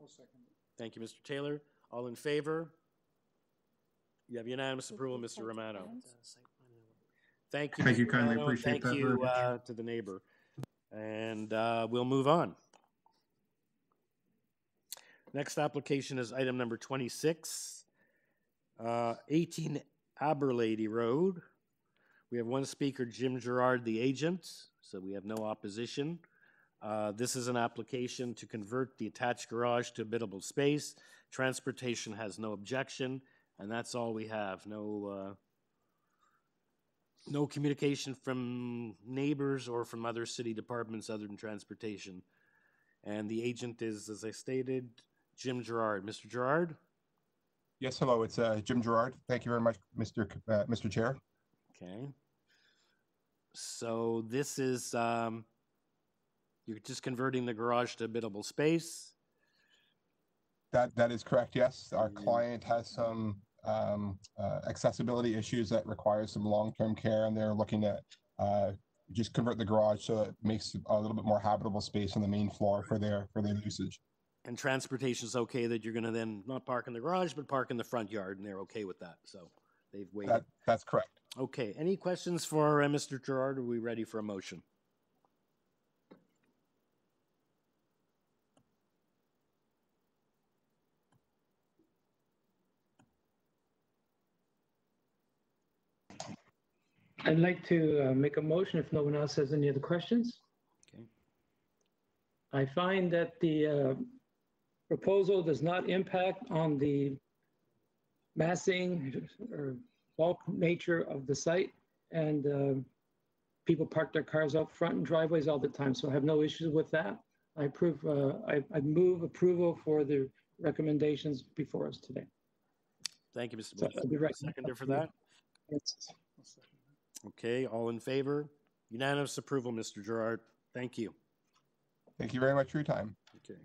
I'll second. Thank you, Mr. Taylor. All in favor? You have unanimous approval, Mr. Romano. Thank you. Thank you kindly, appreciate that Thank you uh, to the neighbor. And uh, we'll move on. Next application is item number 26, uh, 18 Aberlady Road. We have one speaker, Jim Gerard, the agent, so we have no opposition. Uh, This is an application to convert the attached garage to habitable space. Transportation has no objection, and that's all we have. No, uh, no communication from neighbors or from other city departments other than transportation. And the agent is, as I stated, Jim Gerard. Mr. Gerard? Yes, hello, it's uh, Jim Gerard. Thank you very much, Mr. C- uh, Mr. Chair. Okay. So this is, um, you're just converting the garage to habitable space? That, that is correct, yes. Our client has some um, uh, accessibility issues that require some long-term care, and they're looking to uh, just convert the garage so it makes a little bit more habitable space on the main floor for their, for their usage. And transportation is okay that you're gonna then not park in the garage, but park in the front yard, and they're okay with that, so they've waited. That, that's correct. Okay, any questions for uh, Mr. Gerard? Are we ready for a motion? I'd like to uh, make a motion if no one else has any other questions. Okay. I find that the uh, proposal does not impact on the massing or bulk nature of the site. And uh, people park their cars out front in driveways all the time, so I have no issues with that. I approve, uh, I I move approval for the recommendations before us today. Thank you, Mr. So, I'll be right- Seconder for that? Okay, all in favor? Unanimous approval, Mr. Gerard. Thank you. Thank you very much for your time. Okay.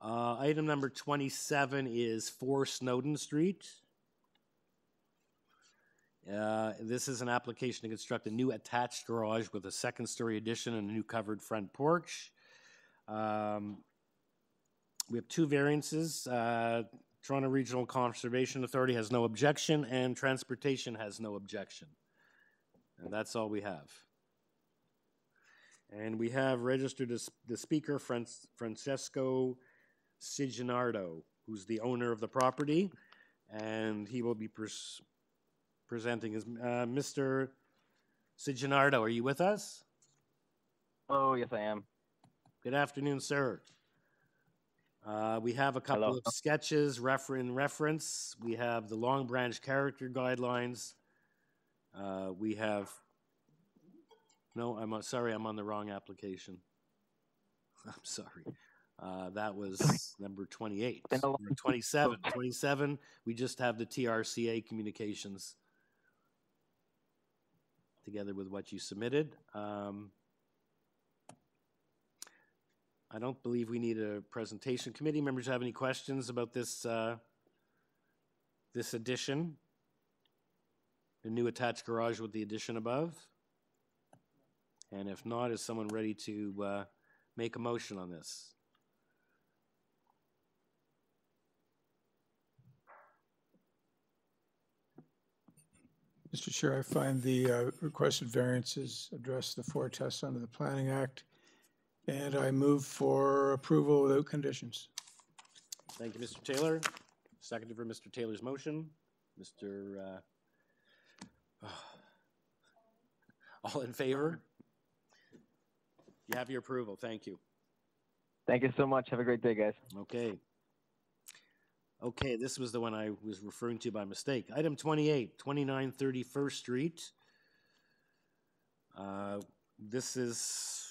Uh, item number twenty-seven is four Snowden Street. Uh, this is an application to construct a new attached garage with a second-story addition and a new covered front porch. Um, we have two variances. Uh, Toronto Regional Conservation Authority has no objection, and Transportation has no objection. And that's all we have. And we have registered as the speaker, Francesco Siginardo, who's the owner of the property, and he will be pres- presenting his, uh, Mr. Siginardo, are you with us? Oh, yes, I am. Good afternoon, sir. Uh, we have a couple Hello. of sketches refer- in reference. We have the Long Branch character guidelines. Uh, we have, no, I'm on- sorry, I'm on the wrong application. I'm sorry. Uh, that was number 28. Been a long- Number 27. 27, we just have the TRCA communications together with what you submitted. Um, I don't believe we need a presentation. Committee members have any questions about this, uh, this addition? The new attached garage with the addition above? And if not, is someone ready to, uh, make a motion on this? Mr. Chair, I find the uh, requested variances address the four tests under the Planning Act, and I move for approval without conditions. Thank you, Mr. Taylor. Seconded for Mr. Taylor's motion. Mr., uh, all in favor? You have your approval. Thank you. Thank you so much. Have a great day, guys. Okay. Okay, this was the one I was referring to by mistake. Item 28, 29 31st Street. Uh, This is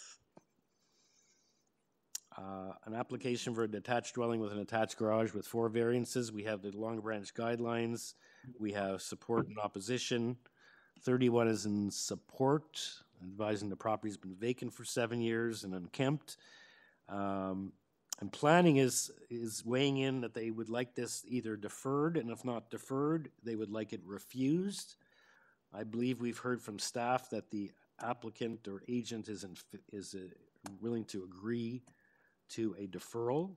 uh, an application for a detached dwelling with an attached garage with four variances. We have the Long Branch guidelines. We have support and opposition. 31 is in support, advising the property's been vacant for seven years and unkempt. Um, And planning is, is weighing in that they would like this either deferred, and if not deferred, they would like it refused. I believe we've heard from staff that the applicant or agent is, in, is uh, willing to agree to a deferral.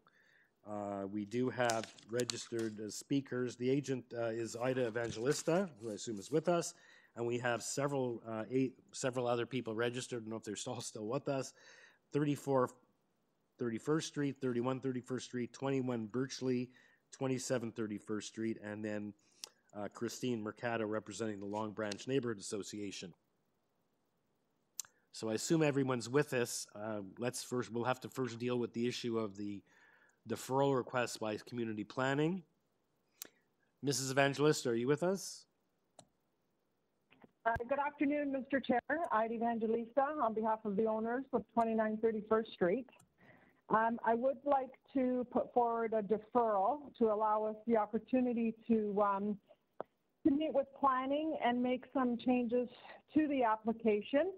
Uh, we do have registered speakers. The agent uh, is Ida Evangelista, who I assume is with us, and we have several uh, eight, several other people registered. I don't know if they're all still with us. 34 31st Street, 31 31st Street, 21 Birchlea, 27 31st Street, and then uh, Christine Mercado representing the Long Branch Neighborhood Association. So I assume everyone's with us. Uh, let's first, we'll have to first deal with the issue of the deferral request by community planning. Mrs. Evangelista, are you with us? Uh, good afternoon, Mr. Chair. Ida Evangelista on behalf of the owners of 2931st Street. Um, I would like to put forward a deferral to allow us the opportunity to um, to meet with planning and make some changes to the application.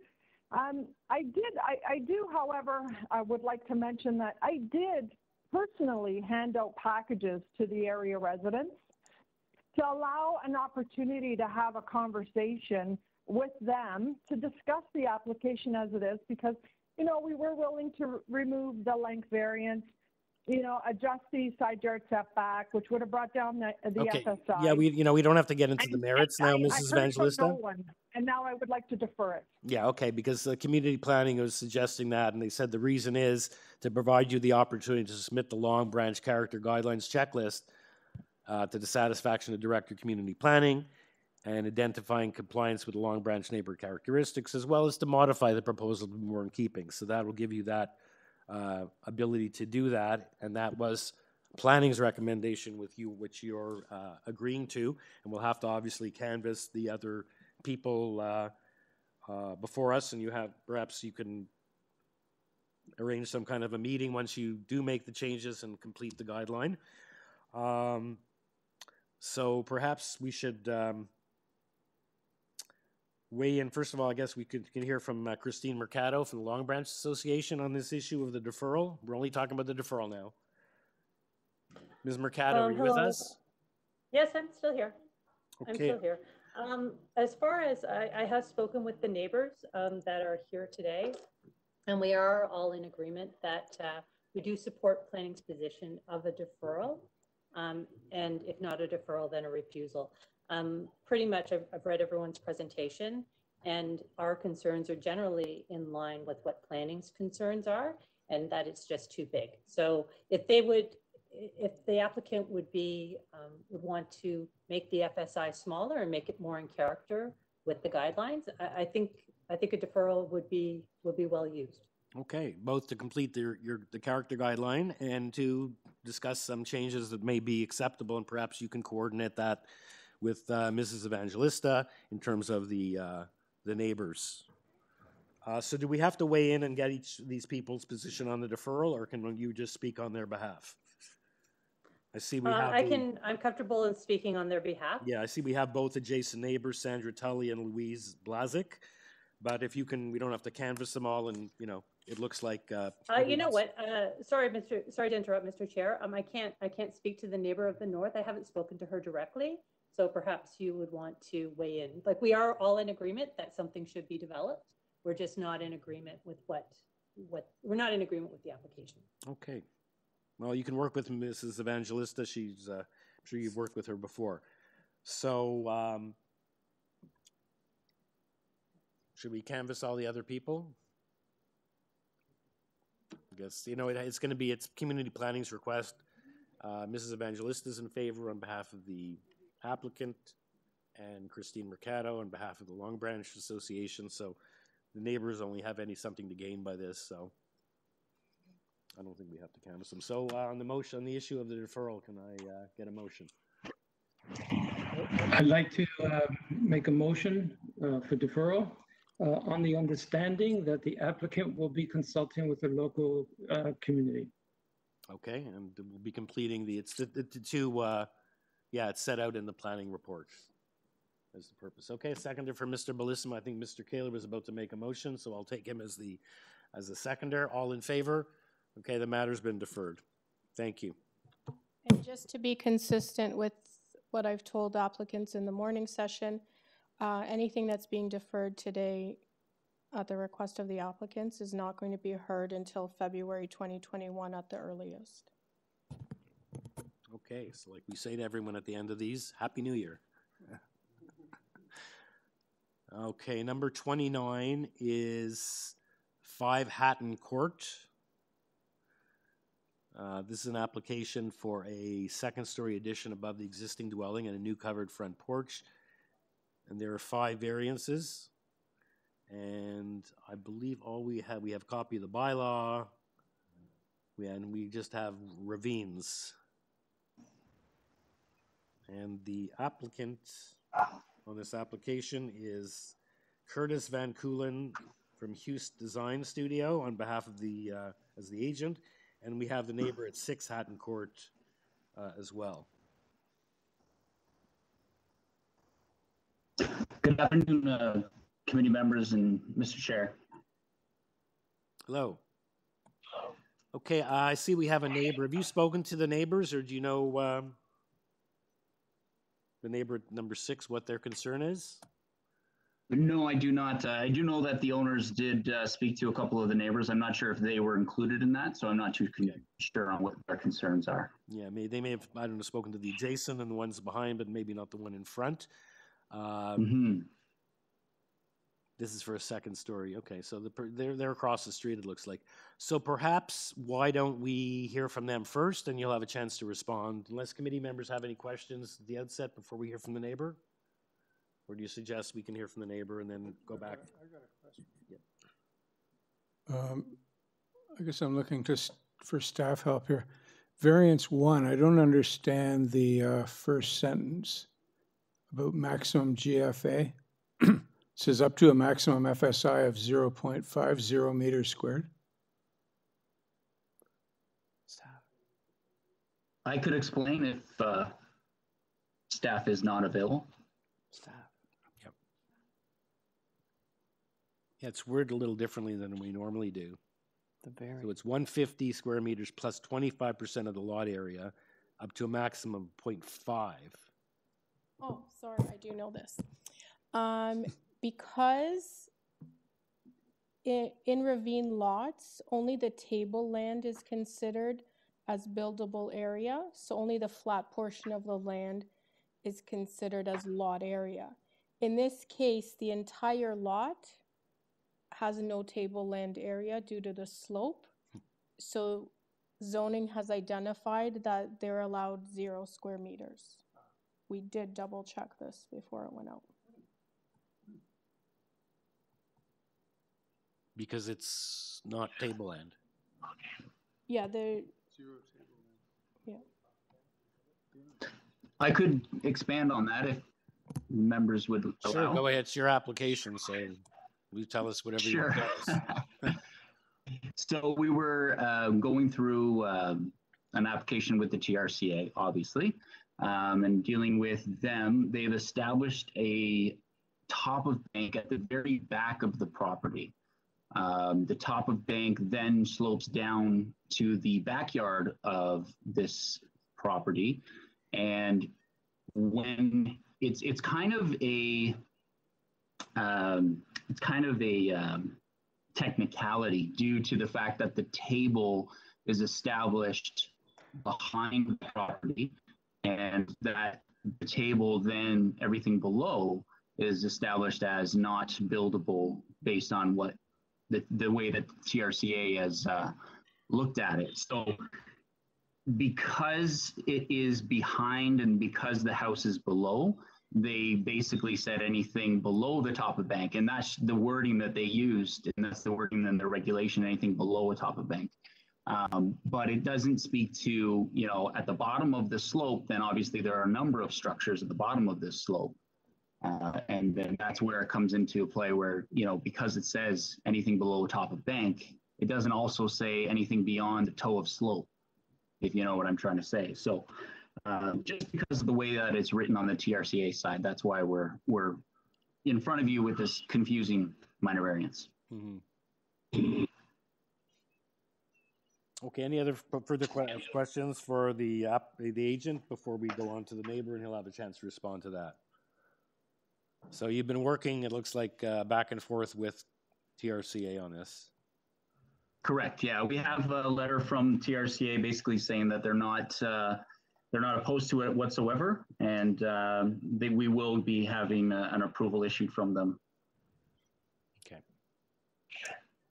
Um, I did, I, I do, however, I would like to mention that I did personally hand out packages to the area residents to allow an opportunity to have a conversation with them to discuss the application as it is because you know we were willing to remove the length variance you know adjust the side yard setback which would have brought down the, the Okay, FSI yeah, we, you know, we don't have to get into the merits now, I- I Mrs. heard Evangelista. no one, and now I would like to defer it Yeah, okay, because the community planning was suggesting that, and they said the reason is to provide you the opportunity to submit the Long Branch Character Guidelines checklist uh, to the satisfaction of Director Community Planning and identifying compliance with the Long Branch neighbor characteristics, as well as to modify the proposal to be more in keeping. So that will give you that uh, ability to do that, and that was planning's recommendation with you, which you're uh, agreeing to, and we'll have to obviously canvass the other people uh, uh, before us, and you have, perhaps you can arrange some kind of a meeting once you do make the changes and complete the guideline. Um, so perhaps we should um, weigh in. First of all, I guess we could can hear from uh, Christine Mercado from the Long Branch Association on this issue of the deferral. We're only talking about the deferral now. Ms. Mercado, are Um, you with us? Yes, I'm still here. I'm still here. Um, as far as I, I have spoken with the neighbors um, that are here today, and we are all in agreement that uh, we do support planning's position of a deferral. Um, and if not a deferral, then a refusal. Um, pretty much, I've, I've read everyone's presentation, and our concerns are generally in line with what planning's concerns are, and that it's just too big. So if they would, if the applicant would be, um, would want to make the FSI smaller and make it more in character with the guidelines, I, I think, I think a deferral would be, would be well used. Okay, both to complete the, your, the character guideline and to discuss some changes that may be acceptable, and perhaps you can coordinate that with uh, Mrs. Evangelista in terms of the, uh, the neighbors. Uh, So do we have to weigh in and get each of these people's position on the deferral, or can you just speak on their behalf? I see we Uh, have. I can, I'm comfortable in speaking on their behalf. Yeah, I see we have both adjacent neighbors, Sandra Tully and Louise Blazik. But if you can, we don't have to canvass them all, and, you know, it looks like. uh, Uh, you know what, uh, sorry, Mr., sorry to interrupt, Mr. Chair, um, I can't, I can't speak to the neighbor of the north, I haven't spoken to her directly, so perhaps you would want to weigh in, like, we are all in agreement that something should be developed, we're just not in agreement with what, what, we're not in agreement with the application. Okay. Well, you can work with Mrs. Evangelista. She's, uh, I'm sure you've worked with her before. So, um, should we canvass all the other people? You know, it, it's going to be, it's community planning's request. Uh, Mrs. Evangelista is in favor on behalf of the applicant and Christine Mercado on behalf of the Long Branch Association. So the neighbors only have any, something to gain by this, so. I don't think we have to canvass them. So uh, on the motion, on the issue of the deferral, can I uh, get a motion? I'd like to uh, make a motion uh, for deferral uh, on the understanding that the applicant will be consulting with the local uh, community. Okay, and we'll be completing the, it's the, the the two, uh, yeah, it's set out in the planning report as the purpose. Okay, seconder for Mr. Bellissimo. I think Mr. Kaler was about to make a motion, so I'll take him as the, as the seconder. All in favor Okay, the matter's been deferred. Thank you. And just to be consistent with what I've told applicants in the morning session, uh, anything that's being deferred today at the request of the applicants is not going to be heard until February 2021 at the earliest. Okay, so like we say to everyone at the end of these, Happy New Year. Okay, number 29 is 5 Hatton Court. Uh, This is an application for a second-story addition above the existing dwelling and a new covered front porch. And there are five variances. And I believe all we have, we have copy of the bylaw. And we just have ravines. And the applicant on this application is Curtis Van Koolen from Hughes Design Studio on behalf of the, uh, as the agent. And we have the neighbor at Six Hatton Court uh, as well. Good afternoon, uh, committee members and Mr. Chair. Hello. Okay, I see we have a neighbor. Have you spoken to the neighbors or do you know um, the neighbor number six, what their concern is? No, I do not. Uh, I do know that the owners did uh, speak to a couple of the neighbors. I'm not sure if they were included in that, so I'm not too con- sure on what their concerns are. Yeah, may, they may have, I don't know, spoken to the adjacent and the ones behind, but maybe not the one in front. Um, Mhm. This is for a second story. Okay, so the, they're, they're across the street, it looks like. So perhaps, why don't we hear from them first, and you'll have a chance to respond, unless committee members have any questions at the outset before we hear from the neighbor? Or do you suggest we can hear from the neighbor and then go back? I got a Um, I guess I'm looking to, s- for staff help here. Variance one, I don't understand the uh, first sentence about maximum GFA. It Says up to a maximum FSI of 0.50 meters squared. Staff. I could explain if uh, staff is not available. Staff. Yep. Yeah, it's worded a little differently than we normally do. The very So it's one fifty square meters plus plus twenty-five percent of the lot area, up to a maximum of 0.5. Oh, sorry, I do know this. Um, because in, in ravine lots, only the table land is considered as buildable area. So only the flat portion of the land is considered as lot area. In this case, the entire lot has no tableland area due to the slope. So zoning has identified that they're allowed zero square meters. We did double check this before it went out. Because it's not tableland. Yeah, the, yeah. I could expand on that if members would Sure, go ahead, it's your application, so you tell us whatever you want to tell us. So we were uh, going through um, an application with the TRCA, obviously, um, and dealing with them. They've established a top of bank at the very back of the property. Um, the top of bank then slopes down to the backyard of this property, and when it's it's kind of a um, it's kind of a um, technicality due to the fact that the table is established behind the property and that the table then everything below is established as not buildable based on what the, the way that TRCA has uh, looked at it. So because it is behind and because the house is below, they basically said anything below the top of bank, and that's the wording that they used, and that's the wording in the regulation, anything below a top of bank. Um, but it doesn't speak to, you know, at the bottom of the slope, then obviously there are a number of structures at the bottom of this slope. Uh, and then that's where it comes into play where, you know, because it says anything below the top of bank, it doesn't also say anything beyond the toe of slope, if you know what I'm trying to say. So um, just because of the way that it's written on the TRCA side, that's why we're we're in front of you with this confusing minor variance. Mhm. Okay, any other f- further que- questions for the app, the agent before we go on to the neighbor and he'll have a chance to respond to that? So you've been working, it looks like, uh, back and forth with TRCA on this. Correct. Yeah, we have a letter from TRCA basically saying that they're not uh, they're not opposed to it whatsoever, and um, they, we will be having uh, an approval issued from them. Okay.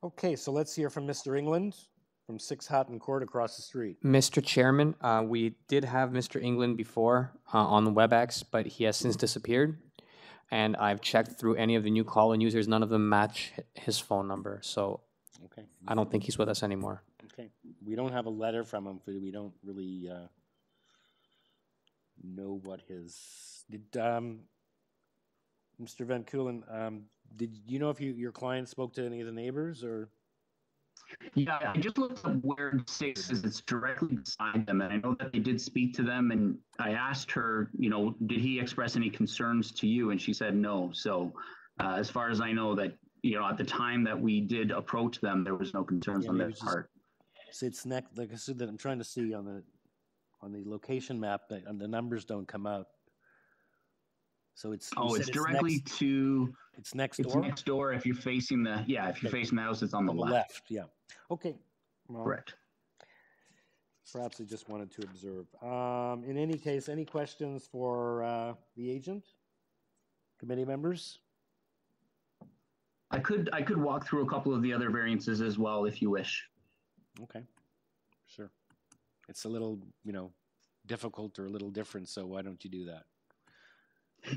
Okay, so let's hear from Mr. England from Six Hatton Court across the street. Mr. Chairman, uh, we did have Mr. England before uh, on the WebEx, but he has since disappeared. And I've checked through any of the new call-in users; none of them match hi- his phone number. So Okay. I don't think he's with us anymore. Okay, we don't have a letter from him, for we don't really uh, know what his, did, um, Mr. Van Kulen, um, did you know if you, your client spoke to any of the neighbors or? Yeah, I just looked up where it says it's directly beside them, and I know that they did speak to them. And I asked her, you know, did he express any concerns to you? And she said no. So, uh, as far as I know, that you know, at the time that we did approach them, there was no concerns Yeah, on their part. So it's next, like I said, that I'm trying to see on the, on the location map, that, the numbers don't come out. So it's. Oh, it's directly next- to. It's next It's door? next door. If you're facing the yeah, if you're Okay. facing the house, it's on the On the left. left, yeah. Okay. well, Correct. Perhaps I just wanted to observe. Um, in any case, any questions for, uh, the agent? Committee members? I could I could walk through a couple of the other variances as well if you wish. Okay, sure. It's a little, you know, difficult or a little different, so why don't you do that?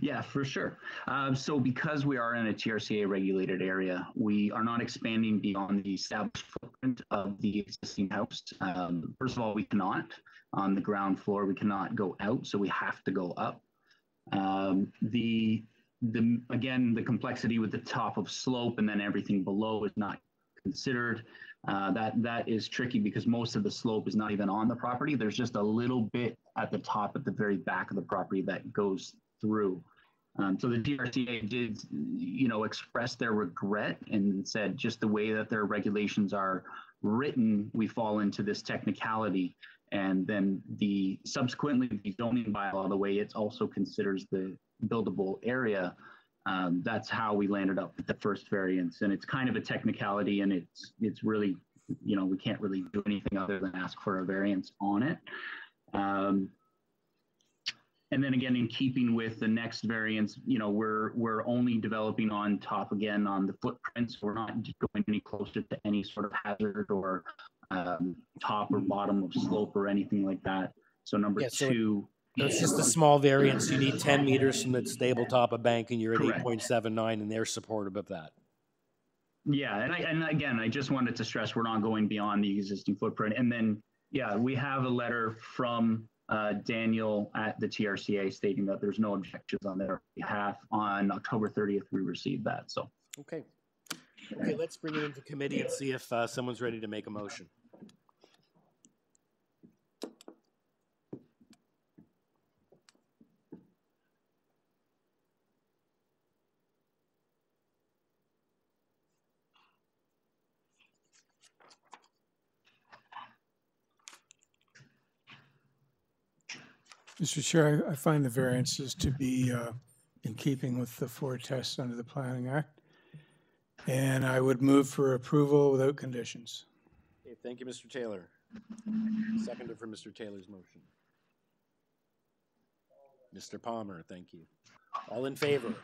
Yeah, for sure. Um, so because we are in a TRCA regulated area, we are not expanding beyond the established footprint of the existing house. Um, first of all, we cannot on the ground floor. We cannot go out, so we have to go up. Um, the the again the complexity with the top of slope and then everything below is not considered. Uh, that that is tricky because most of the slope is not even on the property. There's just a little bit at the top, at the very back of the property that goes through. Um, so the TRCA did, you know, express their regret and said just the way that their regulations are written, we fall into this technicality. And then the subsequently the zoning bylaw, the way it also considers the buildable area, um, that's how we landed up with the first variance. And it's kind of a technicality, and it's it's really, you know, we can't really do anything other than ask for a variance on it. Um, and then again, in keeping with the next variance, you know, we're we're only developing on top again on the footprint, so we're not going any closer to any sort of hazard or um, top or bottom of slope or anything like that. So number Yeah, so two. It's just a small variance. You need ten meters from the stable top of bank and you're at Correct. point seven nine and they're supportive of that. Yeah, and I, and again, I just wanted to stress we're not going beyond the existing footprint. And then, yeah, we have a letter from uh, Daniel at the TRCA stating that there's no objections on their behalf. On October 30th, we received that. So, Okay. Okay, let's bring it into committee and see if uh, someone's ready to make a motion. Mr. Chair, I I find the variances to be uh, in keeping with the four tests under the Planning Act. And I would move for approval without conditions. Okay, thank you, Mr. Taylor. Seconder for Mr. Taylor's motion. Mr. Palmer, thank you. All in favor?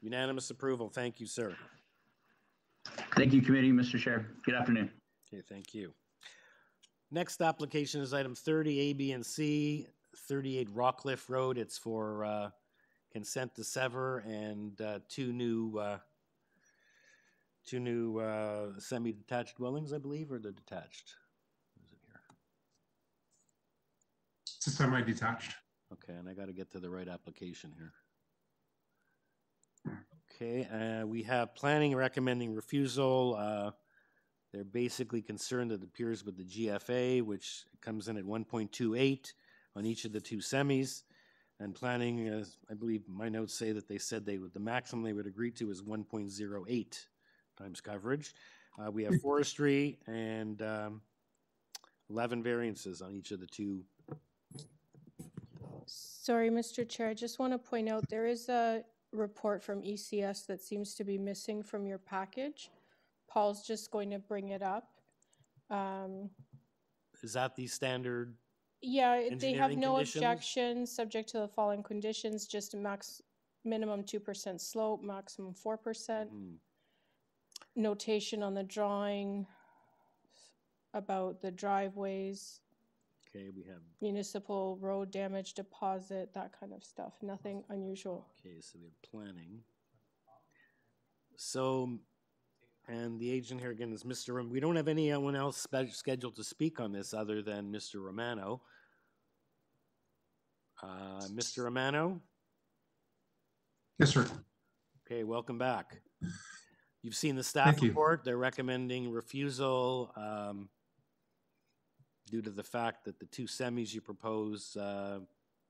Unanimous approval. Thank you, sir. thank you, committee, Mr. Chair. Good afternoon. Okay, thank you. Next application is item thirty, A, B, and C, thirty-eight Rockcliffe Road. It's for, uh, consent to sever and, uh, two new, uh, two new, uh, semi-detached dwellings, I believe, or the detached? It's a semi-detached. Okay, and I gotta get to the right application here. Okay, uh, we have planning recommending refusal, uh, they're basically concerned, that it appears, with the GFA, which comes in at one point two eight on each of the two semis. And planning, as I believe my notes say that they said they would, the maximum they would agree to is one point zero eight times coverage. Uh, we have forestry and, um, 11 variances on each of the two. Sorry, Mr. Chair, I just want to point out, there is a report from ECS that seems to be missing from your package. Paul's just going to bring it up. Um, Is that the standard? Yeah, they have Engineering no conditions? objections, subject to the following conditions, just a max, minimum two percent slope, maximum four percent. Hmm. Notation on the drawing about the driveways, Okay, we have, municipal road damage deposit, that kind of stuff, nothing unusual. okay, so we have planning. So, and the agent here again is Mr. Rom- We don't have anyone else spe- scheduled to speak on this other than Mr. Romano. Uh, Mr. Romano? Yes, sir. Okay, welcome back. You've seen the staff Thank you. report. They're recommending refusal um, due to the fact that the two semis you propose, uh,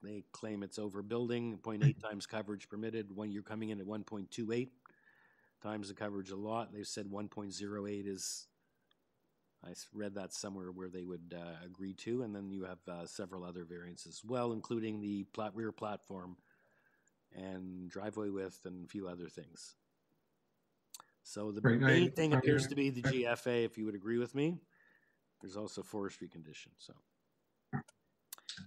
they claim it's overbuilding, 0.8 times coverage permitted. When you're coming in at 1.28 times the coverage a lot, they've said 1.08 is. I read that somewhere where they would uh, agree to, and then you have uh, several other variants as well, including the plat- rear platform and driveway width and a few other things. So the Right, I- main thing I- appears to be the GFA, if you would agree with me. There's also forestry conditions, so.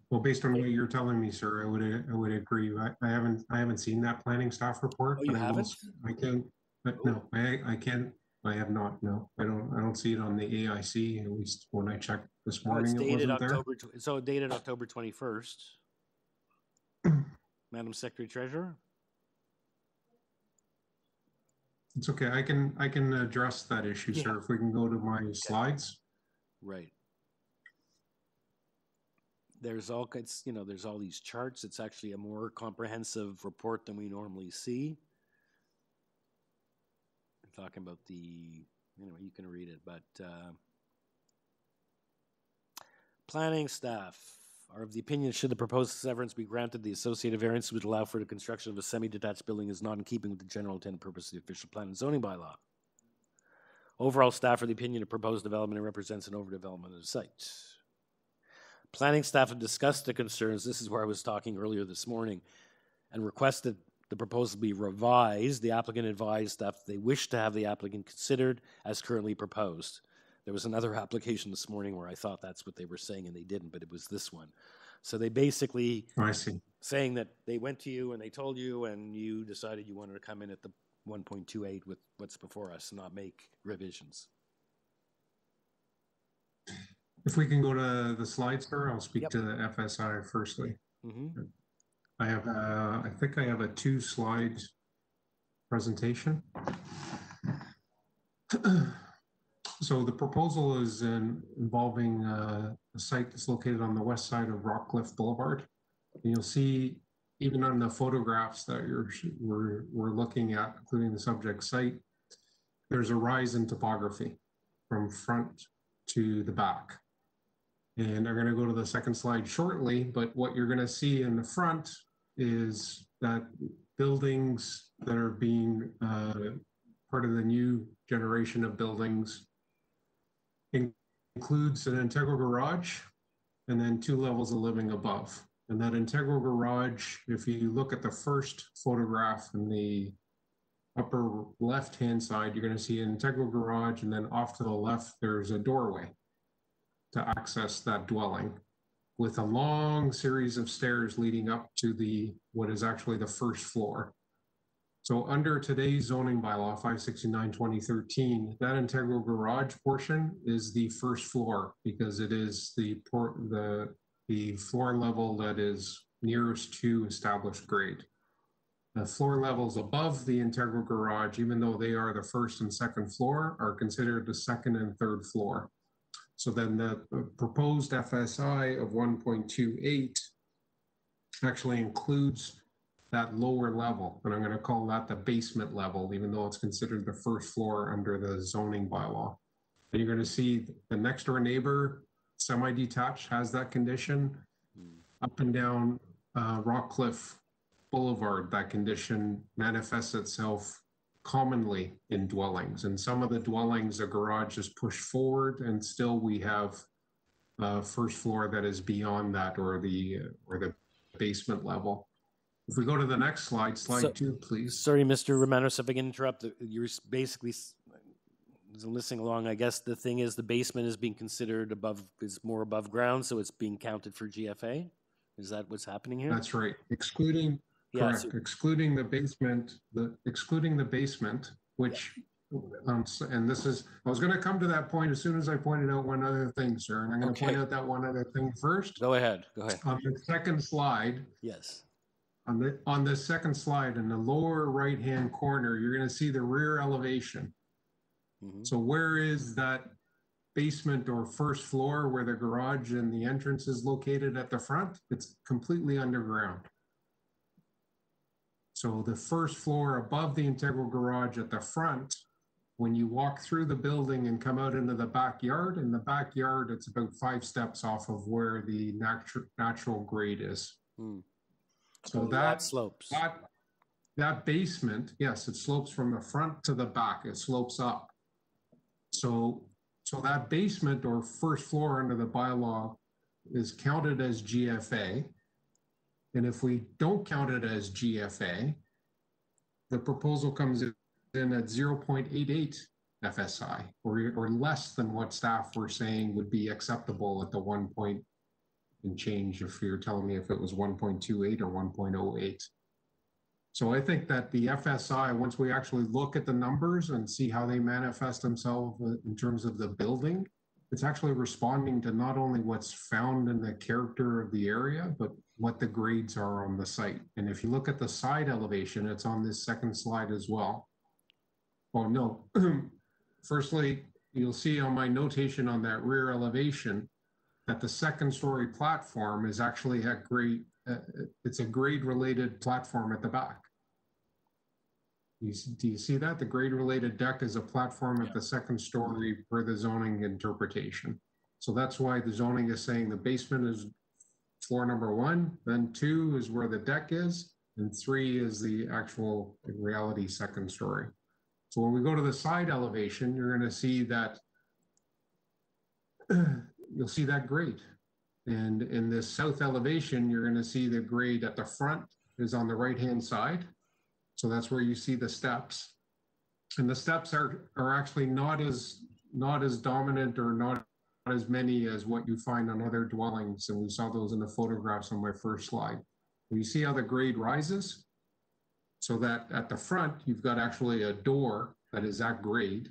Well, based on what you're telling me, sir, I would, I would agree. I, I haven't, I haven't seen that planning staff report. Oh, you but I will I can, but no, I, I can't, I have not, no. I don't, I don't see it on the AIC, at least when I checked this Oh, It's morning, it dated wasn't there. October, tw- so dated October twenty-first. Madam Secretary Treasurer? It's okay, I can, I can address that issue, sir, if we can go to my slides. Right. There's all, it's, you know, there's all these charts. It's actually a more comprehensive report than we normally see. Talking about the, anyway, you can read it, but, uh, planning staff are of the opinion should the proposed severance be granted, the associated variance would allow for the construction of a semi-detached building is not in keeping with the general intent and purpose of the official plan and zoning bylaw. Overall, staff are the opinion of proposed development represents an overdevelopment of the site. Planning staff have discussed the concerns, this is where I was talking earlier this morning, and requested the proposal be revised. The applicant advised that they wish to have the applicant considered as currently proposed. There was another application this morning where I thought that's what they were saying and they didn't, but it was this one. So they basically I see. saying that they went to you and they told you and you decided you wanted to come in at the 1.28 with what's before us, and not make revisions. If we can go to the slides, sir, I'll speak Yep. to the FSI firstly. Mhm. I have, uh, I think I have a two slide presentation. So the proposal is in involving uh, a site that's located on the west side of Rockcliffe Boulevard. And you'll see even on the photographs that you're, we're, we're looking at, including the subject site, there's a rise in topography from front to the back. And I'm going to go to the second slide shortly, but what you're going to see in the front is that buildings that are being uh, part of the new generation of buildings in- includes an integral garage and then two levels of living above. And that integral garage, if you look at the first photograph in the upper left-hand side, you're going to see an integral garage, and then off to the left, there's a doorway to access that dwelling with a long series of stairs leading up to the, what is actually the first floor. So under today's zoning bylaw, 569, 2013, that integral garage portion is the first floor because it is the the, the floor level that is nearest to established grade. The floor levels above the integral garage, even though they are the first and second floor, are considered the second and third floor. So then the proposed FSI of 1.28 actually includes that lower level, and I'm going to call that the basement level, even though it's considered the first floor under the zoning bylaw. And you're going to see the next door neighbor, semi-detached, has that condition. Up and down uh, Rockcliffe Boulevard, that condition manifests itself commonly in dwellings. And some of the dwellings, the garage is pushed forward, and still we have uh, first floor that is beyond that or the, uh, or the basement level. If we go to the next slide, So- slide two, please. Sorry, Mr. Romanos, if I can interrupt, uh, you're basically s- listening along. I guess the thing is the basement is being considered above, is more above ground, so it's being counted for GFA? Is that what's happening here? That's right, excluding, correct, so- excluding the basement, the, excluding the basement, which, um, s- and this is, I was gonna come to that point as soon as I pointed out one other thing, sir, and I'm gonna point out that one other thing first. Go ahead, go ahead. On the second slide, Yes. on the, on the second slide, in the lower right-hand corner, you're gonna see the rear elevation. Mm-hmm. So where is that basement or first floor where the garage and the entrance is located at the front? It's completely underground. So the first floor above the integral garage at the front, when you walk through the building and come out into the backyard, in the backyard, it's about five steps off of where the natural, natural grade is. Hmm. So So that that slopes. That, that basement, yes, it slopes from the front to the back. It slopes up. So, so that basement or first floor under the bylaw is counted as GFA. And if we don't count it as GFA, the proposal comes in at 0.88 FSI or, or less than what staff were saying would be acceptable at the one point and change if you're telling me if it was 1.28 or 1.08. So I think that the FSI, once we actually look at the numbers and see how they manifest themselves in terms of the building, it's actually responding to not only what's found in the character of the area, but what the grades are on the site. And if you look at the side elevation, it's on this second slide as well. Oh, no. Firstly, you'll see on my notation on that rear elevation that the second story platform is actually at grade, uh, it's a grade related platform at the back. You, do you see that? The grade related deck is a platform at the second story per the zoning interpretation. So that's why the zoning is saying the basement is floor number one, then two is where the deck is, and three is the actual reality second story. So when we go to the side elevation, you're gonna see that you'll see that grade. And in this south elevation, you're gonna see the grade at the front is on the right-hand side. So that's where you see the steps. And the steps are, are actually not as, not as dominant or not as many as what you find on other dwellings. And we saw those in the photographs on my first slide. You see how the grade rises? So that at the front, you've got actually a door that is at grade.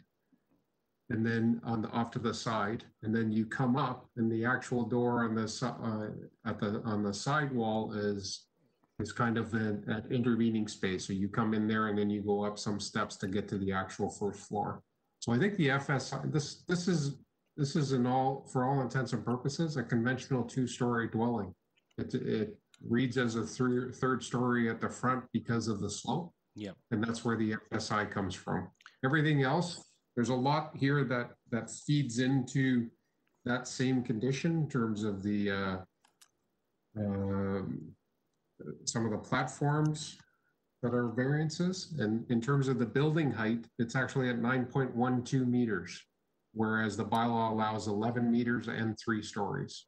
And then on the, off to the side, and then you come up and the actual door on the, uh, at the, on the side wall is, is kind of an, an intervening space. So you come in there and then you go up some steps to get to the actual first floor. So I think the FSI, this, this is, this is an all, for all intents and purposes, a conventional two-story dwelling. It, it reads as a third, third story at the front because of the slope. Yeah, And that's where the FSI comes from. Everything else, there's a lot here that, that feeds into that same condition in terms of the, uh, um, some of the platforms that are variances. And in terms of the building height, it's actually at 9.12 meters, whereas the bylaw allows 11 meters and three stories.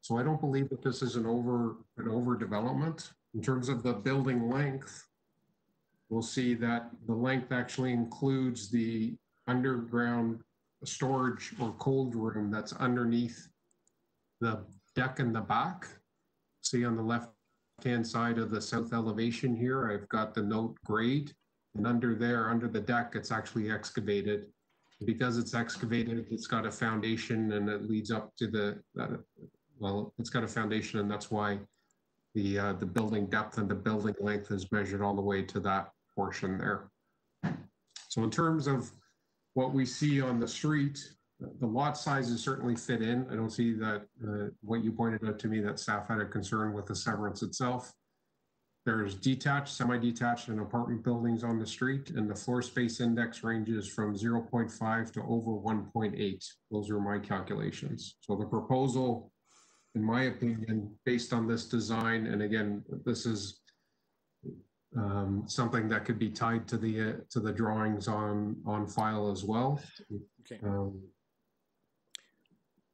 So I don't believe that this is an over, an overdevelopment. In terms of the building length, we'll see that the length actually includes the underground storage or cold room that's underneath the deck in the back. See on the left-hand side of the south elevation here, I've got the note grade. And under there, under the deck, it's actually excavated. Because it's excavated, it's got a foundation and it leads up to the, uh, well, it's got a foundation and that's why the, uh, the building depth and the building length is measured all the way to that portion there. So in terms of what we see on the street, the lot sizes certainly fit in. I don't see that, uh, what you pointed out to me, that staff had a concern with the severance itself. There's detached, semi-detached and apartment buildings on the street and the floor space index ranges from 0.5 to over 1.8. Those are my calculations. So the proposal, in my opinion, based on this design, and again, this is um, something that could be tied to the, uh, to the drawings on, on file as well. Okay. Um,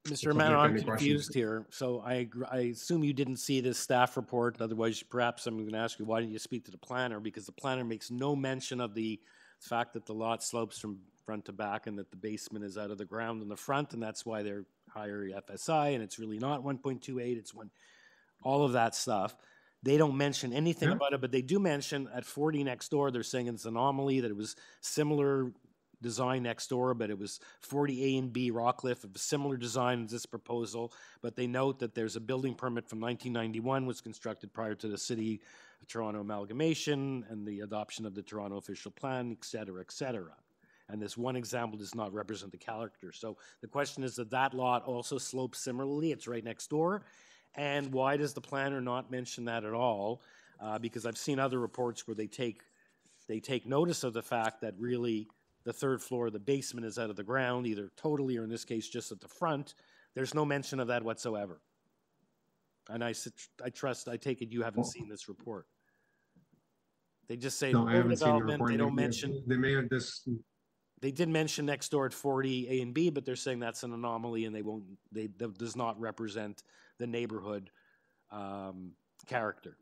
Mr. Subject I'm confused here. So I, I assume you didn't see this staff report. Otherwise, perhaps I'm going to ask you, why didn't you speak to the planner? Because the planner makes no mention of the fact that the lot slopes from front to back and that the basement is out of the ground in the front, and that's why they're higher FSI, and it's really not 1.28, it's one, all of that stuff. They don't mention anything Yeah. about it, but they do mention at 40 next door, they're saying it's an anomaly, that it was similar design next door, but it was 40 A and B Rockcliffe of a similar design as this proposal. But they note that there's a building permit from 1991 was constructed prior to the City of Toronto amalgamation and the adoption of the Toronto official plan, et cetera, et cetera. And this one example does not represent the character. So the question is that that lot also slopes similarly. It's right next door. And why does the planner not mention that at all? Uh, because I've seen other reports where they take they take notice of the fact that really the third floor, the basement is out of the ground, either totally or in this case just at the front. There's no mention of that whatsoever. And I, I trust, I take it you haven't seen this report. They just say No, I haven't seen the report. they don't They- mention, They may have just, they did mention next door at 40 A and B, but they're saying that's an anomaly and they won't, they, that does not represent the neighborhood um, character.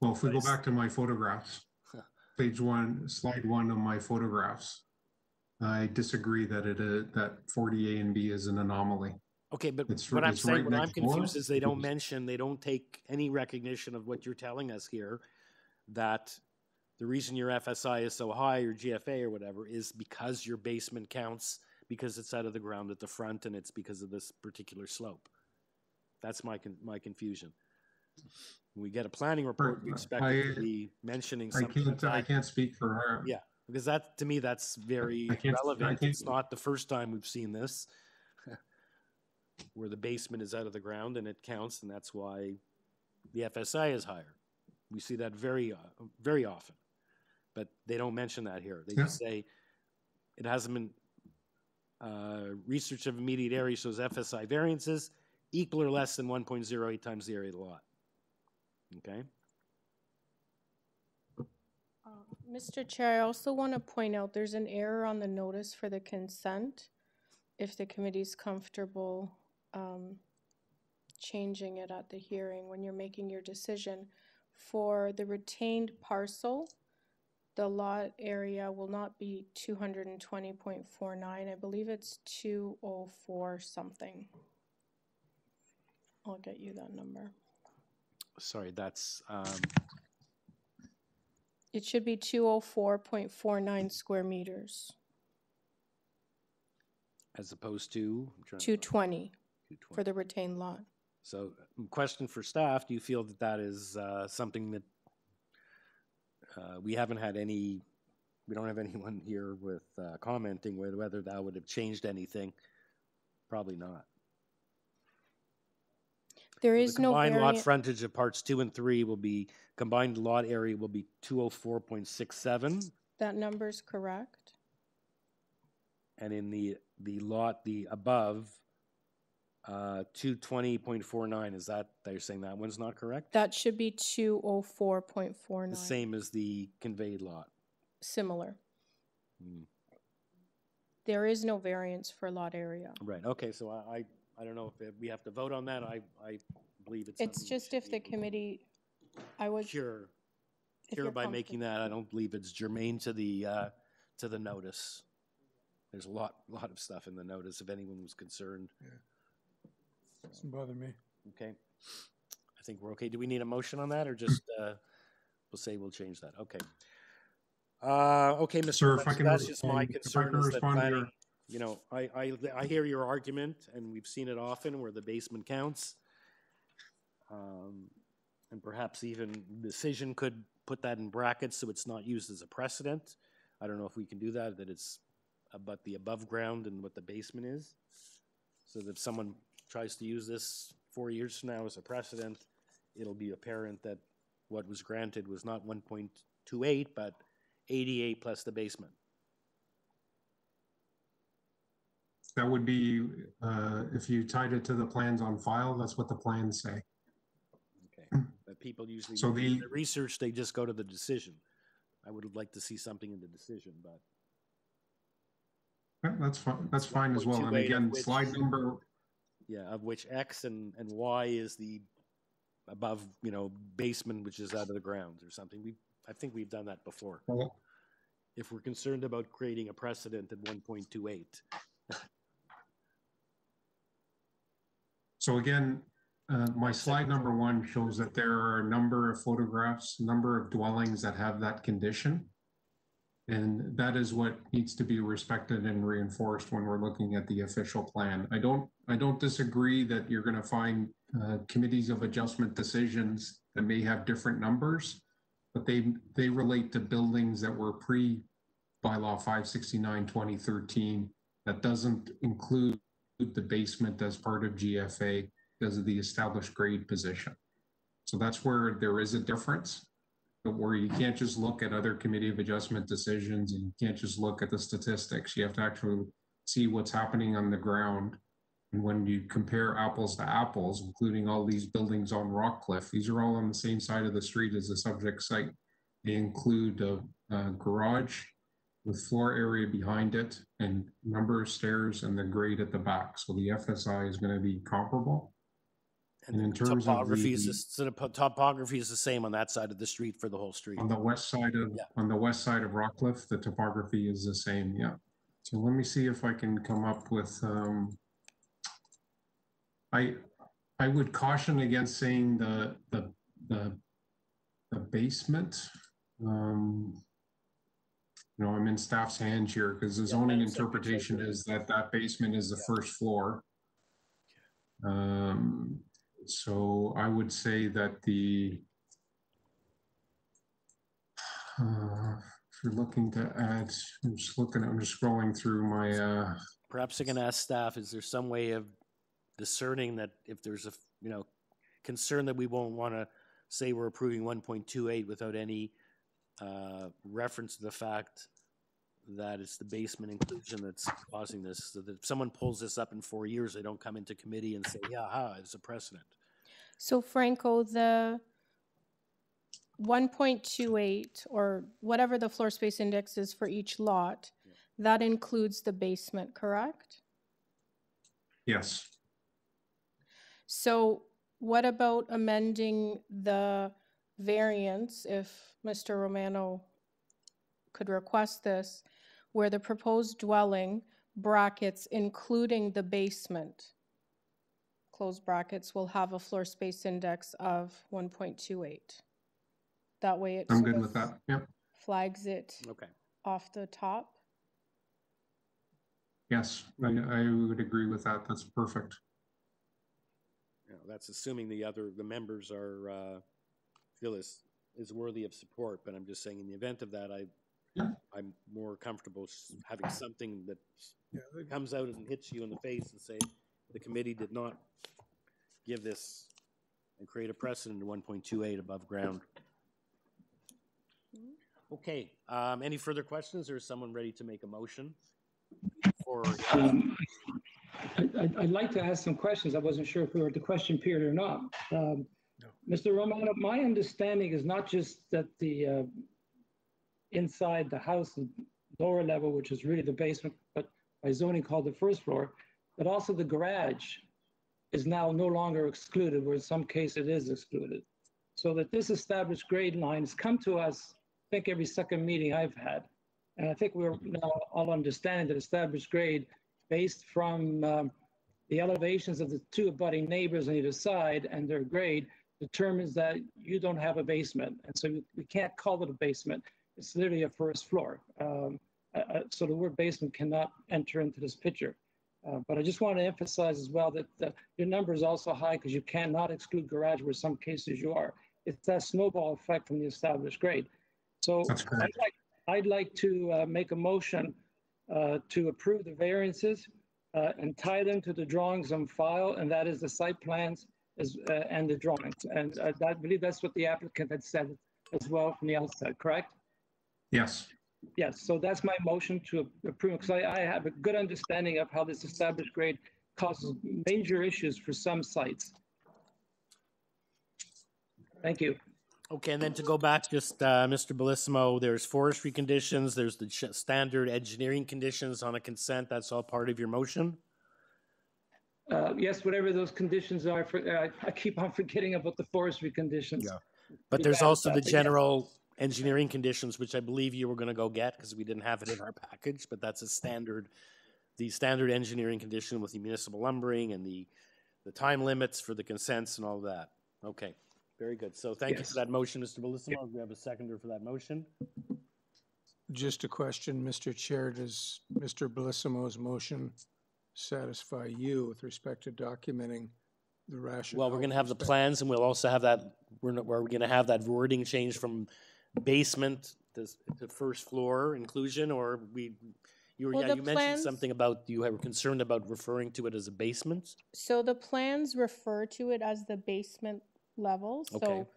well, if we go back to my photographs, page one, slide one of my photographs, I disagree that it, uh, that forty A and B is an anomaly. Okay, but It's what I'm saying, right what I'm door. confused is they don't mention, they don't take any recognition of what you're telling us here, that the reason your FSI is so high, or GFA or whatever, is because your basement counts, because it's out of the ground at the front, and it's because of this particular slope. That's my, con- my confusion. When we get a planning report, we expect I- to be mentioning I something. can't, I can't speak for her. Yeah, because that, to me, that's very I can't- I relevant. It's not the first time we've seen this. Where the basement is out of the ground and it counts, and that's why the FSI is higher. We see that very, uh, very often. But they don't mention that here. They just say, it hasn't been, uh, research of immediate area shows FSI variances equal or less than one point zero eight times the area of the lot. Okay? Mr. Chair, I also want to point out there's an error on the notice for the consent. If the committee's comfortable um, changing it at the hearing when you're making your decision. For the retained parcel, the lot area will not be two hundred and twenty point four nine. I believe it's two oh four something. I'll get you that number. Sorry, that's, um, It should be two oh four point four nine square meters, as opposed to? I'm trying to two find- twenty for the retained lot. So, um, question for staff, do you feel that that is uh, something that uh, we haven't had any, we don't have anyone here with uh, commenting with whether that would have changed anything? Probably not. There The is no Combined lot variant, frontage of parts two and three will be, combined lot area will be two oh four point six seven. that number's correct. And in the, the lot, the above, uh, two twenty point four nine, is that, they're saying that one's not correct? That should be two oh four point four The nine, same as the conveyed lot. similar. Hmm. There is no variance for lot area. Right, okay, so I, I, I don't know if we have to vote on that, I, I believe it's. It's just if the committee, I was. Sure. if Here by making that, I don't believe it's germane to the, uh, to the notice. There's a lot, lot of stuff in the notice, if anyone was concerned. Doesn't bother me. Okay. I think we're okay. Do we need a motion on that, or just, uh, we'll say we'll change that, okay. Uh, okay, Mr. Sir, if I Levesque, can that's just my respond- if I concern can is that respond to planning, your- you know, I, I, I hear your argument, and we've seen it often where the basement counts. Um, and perhaps even decision could put that in brackets so it's not used as a precedent. I don't know if we can do that, that it's about the above ground and what the basement is. So that if someone tries to use this four years from now as a precedent, it'll be apparent that what was granted was not one point two eight, but eighty-eight plus the basement. That would be, uh, if you tied it to the plans on file, that's what the plans say. Okay. But people usually, So the- the research, they just go to the decision. I would like to see something in the decision, but Yeah, That's fine, that's fine as well. And again, which- slide number, yeah, of which X and, and Y is the above, you know, basement, which is out of the ground or something. We, I think we've done that before. Well- If we're concerned about creating a precedent at 1.28, so again, uh, my slide number one shows that there are a number of photographs, number of dwellings that have that condition. And that is what needs to be respected and reinforced when we're looking at the official plan. I don't, I don't disagree that you're gonna find uh, committees of adjustment decisions that may have different numbers, but they, they relate to buildings that were pre bylaw 569 2013 that doesn't include the basement as part of GFA because of the established grade position. So that's where there is a difference, but where you can't just look at other committee of adjustment decisions and you can't just look at the statistics. You have to actually see what's happening on the ground. And when you compare apples to apples, including all these buildings on Rockcliffe, these are all on the same side of the street as the subject site. They include a, a garage with floor area behind it and number of stairs and the grade at the back. So the FSI is going to be comparable. And in terms of Topography is, the- the- the topography is the same on that side of the street for the whole street. On the west side of, on the west side of Rockcliffe, the topography is the same, yeah. So let me see if I can come up with, um, I, I would caution against saying the, the, the, the basement. Um, you know, I'm in staff's hands here because the zoning interpretation is that that basement is the first floor. Um, so I would say that the, uh, if you're looking to add, I'm just looking, I'm just scrolling through my, uh, Perhaps I can ask staff, is there some way of discerning that if there's a, you know, concern that we won't want to say we're approving one point two eight without any uh, reference to the fact that it's the basement inclusion that's causing this, so that if someone pulls this up in four years, they don't come into committee and say, yeah, ha, it's a precedent. So Franco, the one point two eight or whatever the floor space index is for each lot, that includes the basement, correct? yes. So what about amending the variance if Mr. Romano could request this, where the proposed dwelling brackets including the basement, close brackets, will have a floor space index of one point two eight? That way it I'm sort good of with that, yep, flags it Okay. off the top. yes, I, I would agree with that, that's perfect. You know, that's assuming the other, the members are, uh, feel is, is worthy of support, but I'm just saying in the event of that, I, I'm more comfortable s- having something that comes out and hits you in the face and say, the committee did not give this and create a precedent of one point two eight above ground. Okay, um, any further questions, or is someone ready to make a motion? Or, Um, I- I'd, I'd like to ask some questions. I wasn't sure if we were at the question period or not. Um, Mr. Romano, my understanding is not just that the, uh, inside the house, the lower level, which is really the basement, but by zoning called the first floor, but also the garage is now no longer excluded, where in some case it is excluded. So that this established grade line has come to us, I think every second meeting I've had. And I think we're now all understanding that established grade based from um, the elevations of the two abutting neighbors on either side and their grade determines that you don't have a basement. And so we- can't call it a basement. It's literally a first floor. Um, uh, uh, So the word basement cannot enter into this picture. Uh, But I just want to emphasize as well that uh, your number is also high because you cannot exclude garage where some cases you are. It's that snowball effect from the established grade. So I'd like, I'd like to uh, make a motion uh, to approve the variances uh, and tie them to the drawings on file, and that is the site plans as, uh, and the drawings. And uh, I believe that's what the applicant had said as well from the outset, correct? Yes, Yes, so that's my motion to approve, because I, I have a good understanding of how this established grade causes major issues for some sites. Thank you. Okay, and then to go back, just, uh, Mr. Bellissimo, there's forestry conditions, there's the standard engineering conditions on a consent, that's all part of your motion? Uh, yes, whatever those conditions are, for, uh, I keep on forgetting about the forestry conditions. Yeah, But there's also the stuff, but yeah. general engineering conditions, which I believe you were gonna go get, because we didn't have it in our package, but that's a standard, the standard engineering condition with the municipal lumbering and the, the time limits for the consents and all that. Okay, very good. So thank you Yes. for that motion, Mr. Bellissimo. Do we have a seconder for that motion? Just a question, Mr. Chair, does Mr. Bellissimo's motion satisfy you with respect to documenting the rationale? Well, we're gonna have the plans and we'll also have that, we're, not- we're gonna have that wording change from basement the, s- to first floor inclusion, or we, you were, Well, yeah, the you mentioned plans- something about, you were concerned about referring to it as a basement? So the plans refer to it as the basement level, Okay. so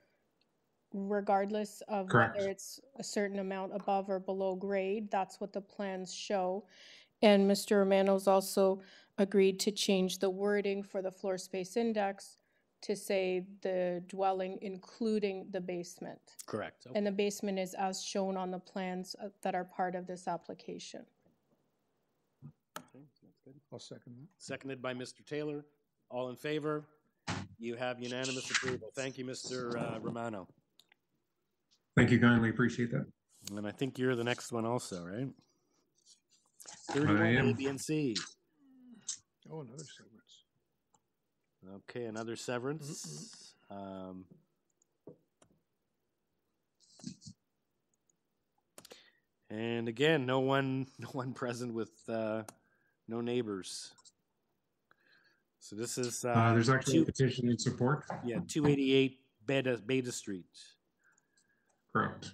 regardless of Correct. whether it's a certain amount above or below grade, that's what the plans show. And Mr. Romano's also agreed to change the wording for the floor space index to say the dwelling including the basement. Correct. And the basement is as shown on the plans uh, that are part of this application. I'll second that. Seconded by Mr. Taylor. All in favor? You have unanimous approval. Thank you, Mr. uh, Romano. Thank you kindly, appreciate that. And I think you're the next one also, right? I Thirty-one A, am. B, and C. Oh, another severance. Okay, another severance. Um, And again, no one, no one present with, uh, no neighbors. So this is, uh. Uh, there's actually a petition in support. Yeah, two eighty-eight Beta, Beta Street. Correct.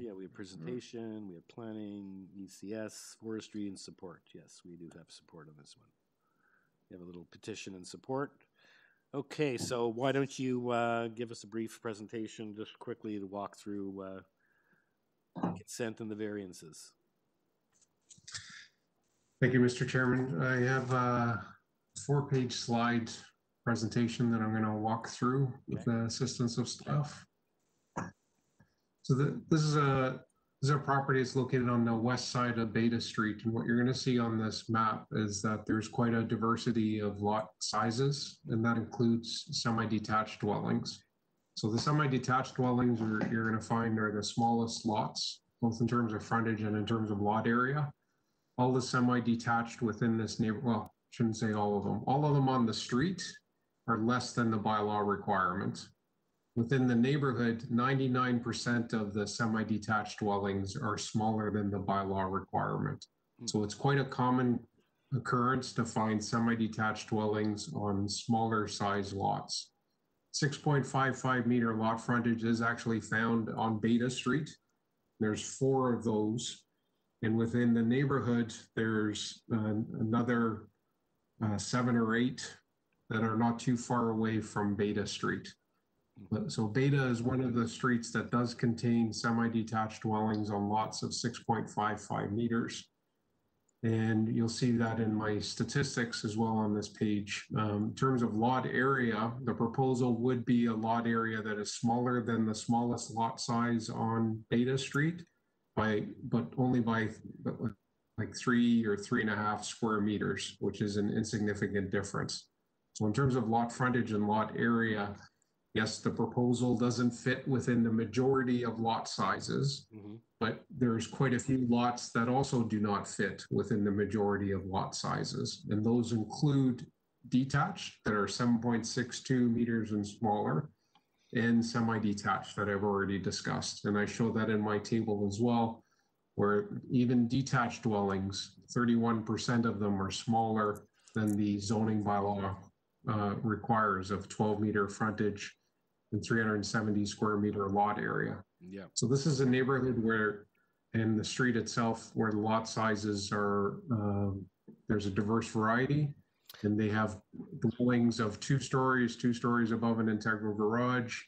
Yeah, we have presentation, we have planning, ECS, forestry, and support. Yes, we do have support on this one. We have a little petition and support. Okay, so why don't you uh, give us a brief presentation, just quickly to walk through uh, consent and the variances. Thank you, Mr. Chairman. I have a four-page slide presentation that I'm going to walk through with the assistance of staff. So the, this is a, this is a property that's located on the west side of Beta Street. And what you're going to see on this map is that there's quite a diversity of lot sizes, and that includes semi-detached dwellings. So the semi-detached dwellings are, you're going to find are the smallest lots, both in terms of frontage and in terms of lot area all the semi-detached within this neighbor, well, shouldn't say all of them, all of them on the street are less than the bylaw requirement. Within the neighborhood, ninety-nine percent of the semi-detached dwellings are smaller than the bylaw requirement. So it's quite a common occurrence to find semi-detached dwellings on smaller size lots. Six point five five meter lot frontage is actually found on Beta Street. There's four of those. And within the neighborhood, there's uh, another uh, seven or eight that are not too far away from Beta Street. But, so Beta is one of the streets that does contain semi-detached dwellings on lots of 6.55 meters. And you'll see that in my statistics as well on this page. Um, in terms of lot area, the proposal would be a lot area that is smaller than the smallest lot size on Beta Street by, but only by like three or three and a half square meters, which is an insignificant difference. So in terms of lot frontage and lot area, yes, the proposal doesn't fit within the majority of lot sizes, but there's quite a few lots that also do not fit within the majority of lot sizes. And those include detached that are 7.62 meters and smaller and semi-detached that I've already discussed. And I show that in my table as well, where even detached dwellings, 31% of them are smaller than the zoning bylaw uh, requires of 12 meter frontage and 370 square meter lot area. Yeah. So this is a neighborhood where, in the street itself, where the lot sizes are, um, there's a diverse variety. And they have dwellings of two stories, two stories above an integral garage.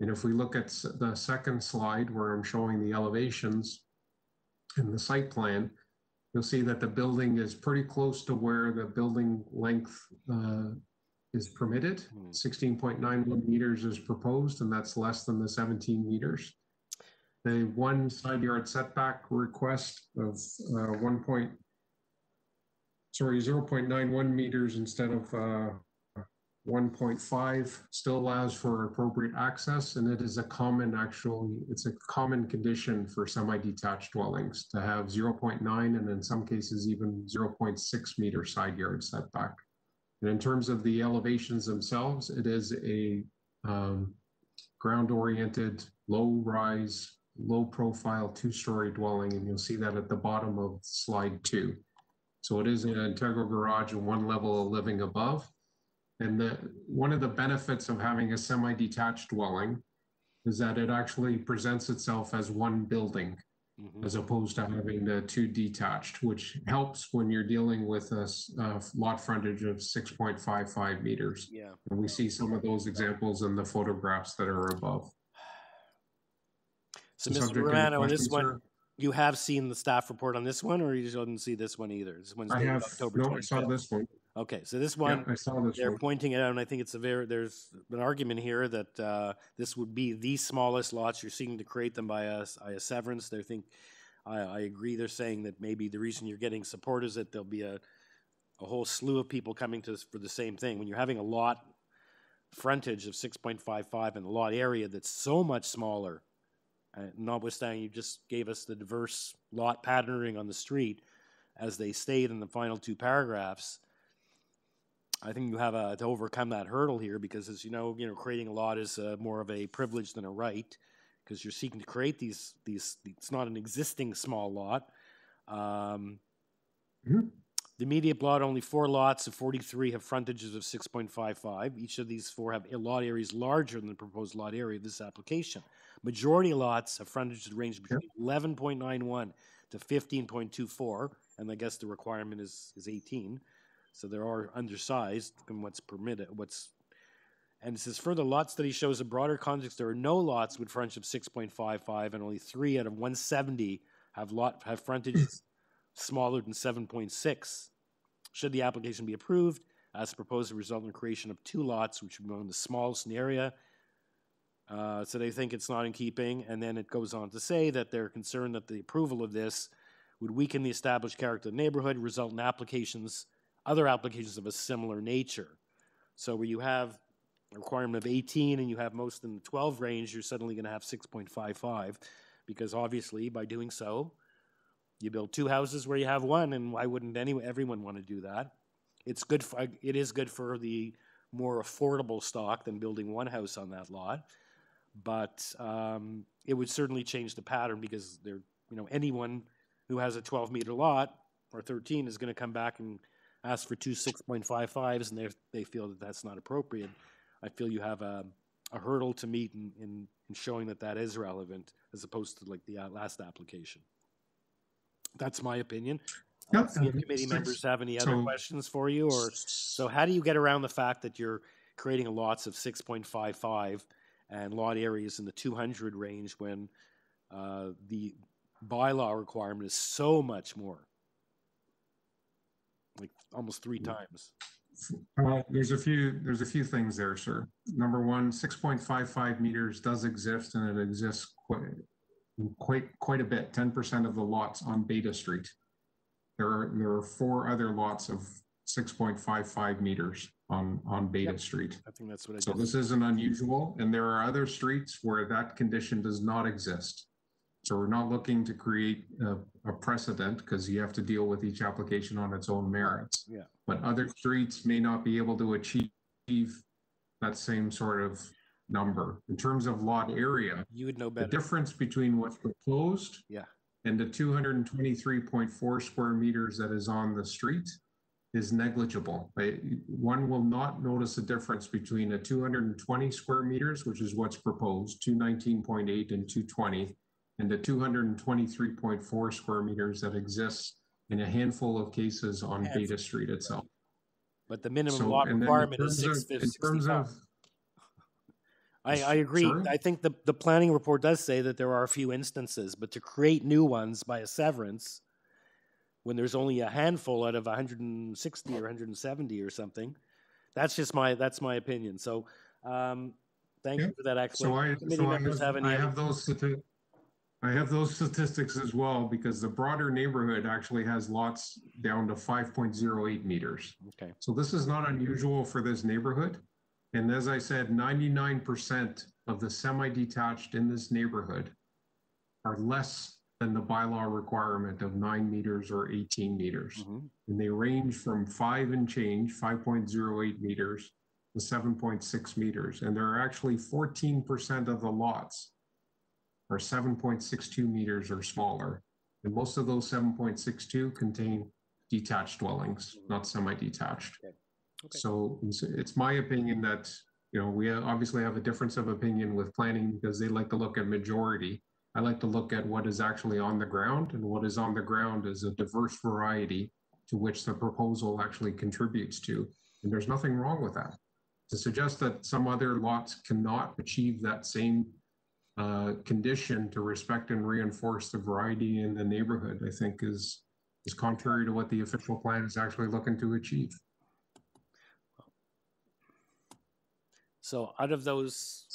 And if we look at the second slide where I'm showing the elevations in the site plan, you'll see that the building is pretty close to where the building length uh, is permitted. Sixteen point nine one meters is proposed, and that's less than the seventeen meters. The one side yard setback request of uh, one point, sorry, zero point nine one meters instead of uh, one point five still allows for appropriate access, and it is a common, actually, it's a common condition for semi-detached dwellings to have zero point nine and in some cases even zero point six meter side yard setback. And in terms of the elevations themselves, it is a um, ground-oriented, low-rise, low-profile two-story dwelling, and you'll see that at the bottom of slide two. So it is an integral garage and one level of living above. And the, one of the benefits of having a semi-detached dwelling is that it actually presents itself as one building Mm-hmm. as opposed to having the two detached, which helps when you're dealing with a lot frontage of six point five five meters. Yeah. And we see some of those examples in the photographs that are above. So, Mr. Romano, on this one, you have seen the staff report on this one, or you didn't see this one either? This one's I have, October no, I saw this one. Okay, so this Yeah, one, I saw this they're one. pointing it out, and I think it's a very, there's an argument here that uh, this would be the smallest lots. You're seeking to create them by a, s- by a severance. They think, I, I agree, they're saying that maybe the reason you're getting support is that there'll be a, a whole slew of people coming to, this for the same thing. When you're having a lot frontage of six point five five and a lot area that's so much smaller, uh, notwithstanding you just gave us the diverse lot patterning on the street as they state in the final two paragraphs. I think you have uh, to overcome that hurdle here because, as you know, you know, creating a lot is uh, more of a privilege than a right because you're seeking to create these these. It's not an existing small lot. Um, The immediate lot, only four lots of 43 have frontages of 6.55. Each of these four have a lot areas larger than the proposed lot area of this application. Majority lots have frontages that range between 11.91 to 15.24, and I guess the requirement is, is 18. So they are undersized from what's permitted, what's and it says further lot study shows a broader context. There are no lots with frontage of 6.55, and only three out of 170 have lot have frontages smaller than 7.6. Should the application be approved, as proposed, the result in the creation of two lots, which would be among the smallest in the area. Uh, so they think it's not in keeping, and then it goes on to say that they're concerned that the approval of this would weaken the established character of the neighborhood, result in applications, other applications of a similar nature. So where you have a requirement of 18 and you have most in the 12 range, you're suddenly going to have 6.55, because obviously by doing so, you build two houses where you have one, and why wouldn't any everyone want to do that? It's good for it is good for the more affordable stock than building one house on that lot, but um, it would certainly change the pattern because there, you know, anyone who has a 12 meter lot or 13 is going to come back and ask for two 6.55s, and they they feel that that's not appropriate. I feel you have a, a hurdle to meet in, in, in showing that that is relevant as opposed to like the uh, last application. That's my opinion. Uh, Yep. see if committee members have any other So- questions for you, or so how do you get around the fact that you're creating lots of six point five five and lot areas in the two hundred range when uh, the bylaw requirement is so much more, like almost three times. Uh, there's a few, there's a few things there, sir. Number one, six point five five meters does exist and it exists quite, quite, quite a bit, ten percent of the lots on Beta Street. There are, there are four other lots of six point five five meters on, on Beta Street. I think that's what I So just- this isn't unusual, and there are other streets where that condition does not exist. So we're not looking to create a, a precedent, because you have to deal with each application on its own merits. Yeah. But other streets may not be able to achieve that same sort of number. In terms of lot area, You would know better. the difference between what's proposed Yeah. and the two hundred and twenty-three point four square meters that is on the street is negligible. One will not notice a difference between a two hundred and twenty square meters, which is what's proposed, two nineteen point eight and two twenty, and the two hundred and twenty-three point four square meters that exists in a handful of cases on Handful. Beta Street itself. But the minimum So, lot and then in requirement is six of- In terms of, I, I agree. Sorry? I think the, the planning report does say that there are a few instances, but to create new ones by a severance, when there's only a handful out of hundred and sixty or hundred and seventy or something, That's just my, that's my opinion. So, um, thank you for that So I. So I members have I have those stati- I have those statistics as well, because the broader neighborhood actually has lots down to five point zero eight meters. Okay. So this is not unusual for this neighborhood. And as I said, ninety-nine percent of the semi-detached in this neighborhood are less than the bylaw requirement of nine meters or eighteen meters. Mm-hmm. And they range from five and change, five point zero eight meters to seven point six meters. And there are actually fourteen percent of the lots are seven point six two meters or smaller. And most of those seven point six two contain detached dwellings, mm-hmm. not semi-detached. So it's, it's my opinion that, you know, we obviously have a difference of opinion with planning because they like to look at majority. I like to look at what is actually on the ground and what is on the ground is a diverse variety to which the proposal actually contributes to. And there's nothing wrong with that. To suggest that some other lots cannot achieve that same uh, condition to respect and reinforce the variety in the neighborhood, I think is, is contrary to what the official plan is actually looking to achieve. So out of those,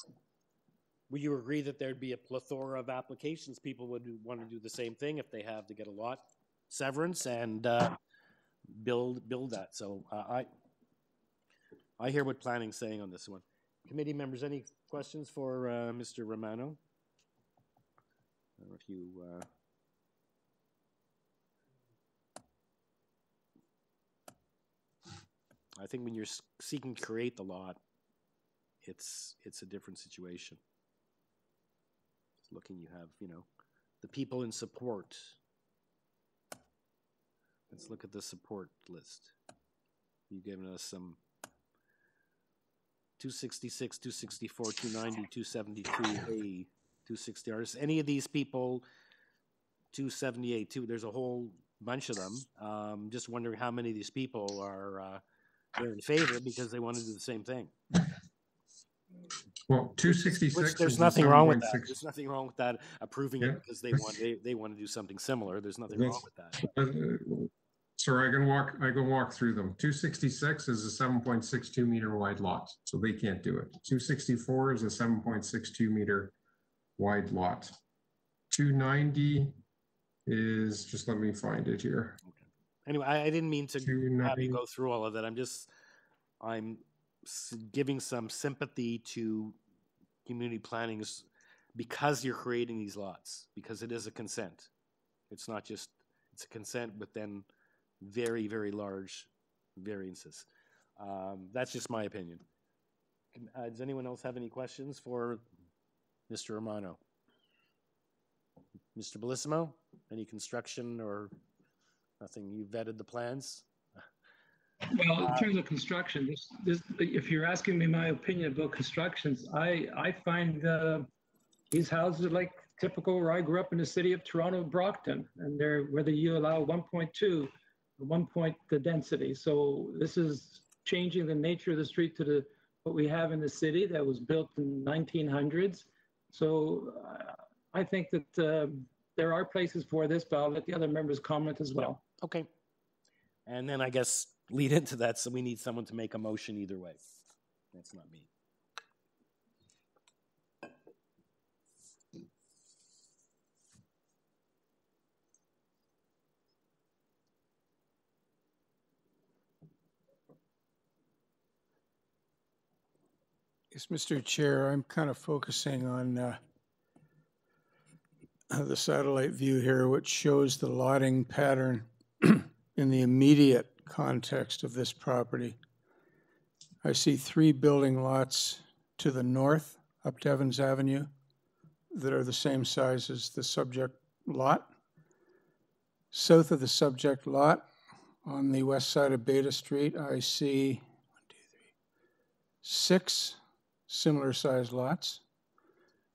would you agree that there'd be a plethora of applications? People would want to do the same thing if they have to get a lot severance and uh, build build that. So uh, I I hear what planning's saying on this one. Committee members, any questions for uh, Mr. Romano? I don't know if you. Uh, I think when you're seeking to create the lot, it's it's a different situation. Looking, you have you know the people in support. Let's look at the support list. You've given us some 266, 264, 290, 272A, 260 artists. Any of these people, 278, two, there's a whole bunch of them. Um, just wondering how many of these people are uh, they're in favor because they want to do the same thing. Well, two sixty-six. Which there's nothing wrong with that. There's nothing wrong with that approving it because they want they, they want to do something similar. There's nothing wrong with that. Sorry, I can walk, I can walk through them. Two sixty-six is a seven point six two meter wide lot, so they can't do it. Two sixty-four is a seven point six two meter wide lot. Two ninety is, just let me find it here. Anyway, I, I didn't mean to have you 290. go through all of that. I'm just I'm s- giving some sympathy to community plannings because you're creating these lots because it is a consent. It's not just it's a consent but then very very large variances. Um, that's just my opinion. Uh, does anyone else have any questions for Mr. Romano? Mr. Bellissimo, any construction or nothing? You vetted the plans? Well, in terms of construction, this, this, if you're asking me my opinion about constructions, I, I find, uh, these houses are like typical where I grew up in the city of Toronto, Brockton, and they're, whether you allow one point two, one point the density. So this is changing the nature of the street to the, what we have in the city that was built in nineteen hundreds. So uh, I think that, uh, there are places for this, but I'll let the other members comment as well. Okay. And then I guess lead into that, so we need someone to make a motion either way. That's not me. Yes, Mr. Chair, I'm kind of focusing on uh, the satellite view here, which shows the lotting pattern in the immediate context of this property. I see three building lots to the north up Devons Avenue that are the same size as the subject lot. South of the subject lot, on the west side of Beta Street, I see one, two, three, six similar sized lots.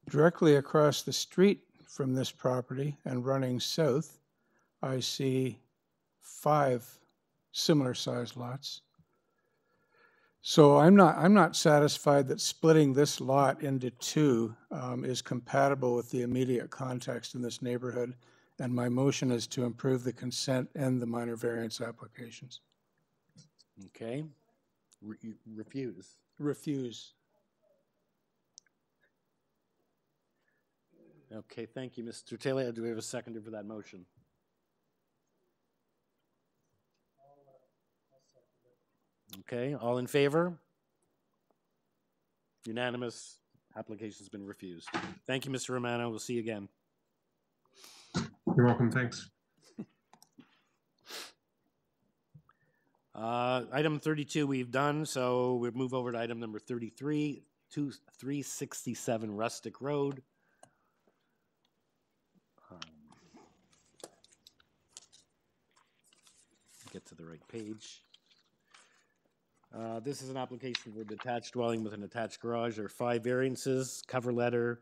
Directly across the street from this property and running south, I see five similar sized lots. So I'm not, I'm not satisfied that splitting this lot into two um, is compatible with the immediate context in this neighborhood. And my motion is to improve the consent and the minor variance applications. Okay. Re- refuse. Refuse. Okay, thank you, Mr. Taylor. Do we have a seconder for that motion? Okay, all in favor? Unanimous. Application's been refused. Thank you, Mr. Romano. We'll see you again. You're welcome, thanks. Uh, item thirty-two, we've done, so we'll move over to item number thirty-three, two, three sixty-seven Rustic Road. Get to the right page. Uh, this is an application for a detached dwelling with an attached garage. There are five variances, cover letter.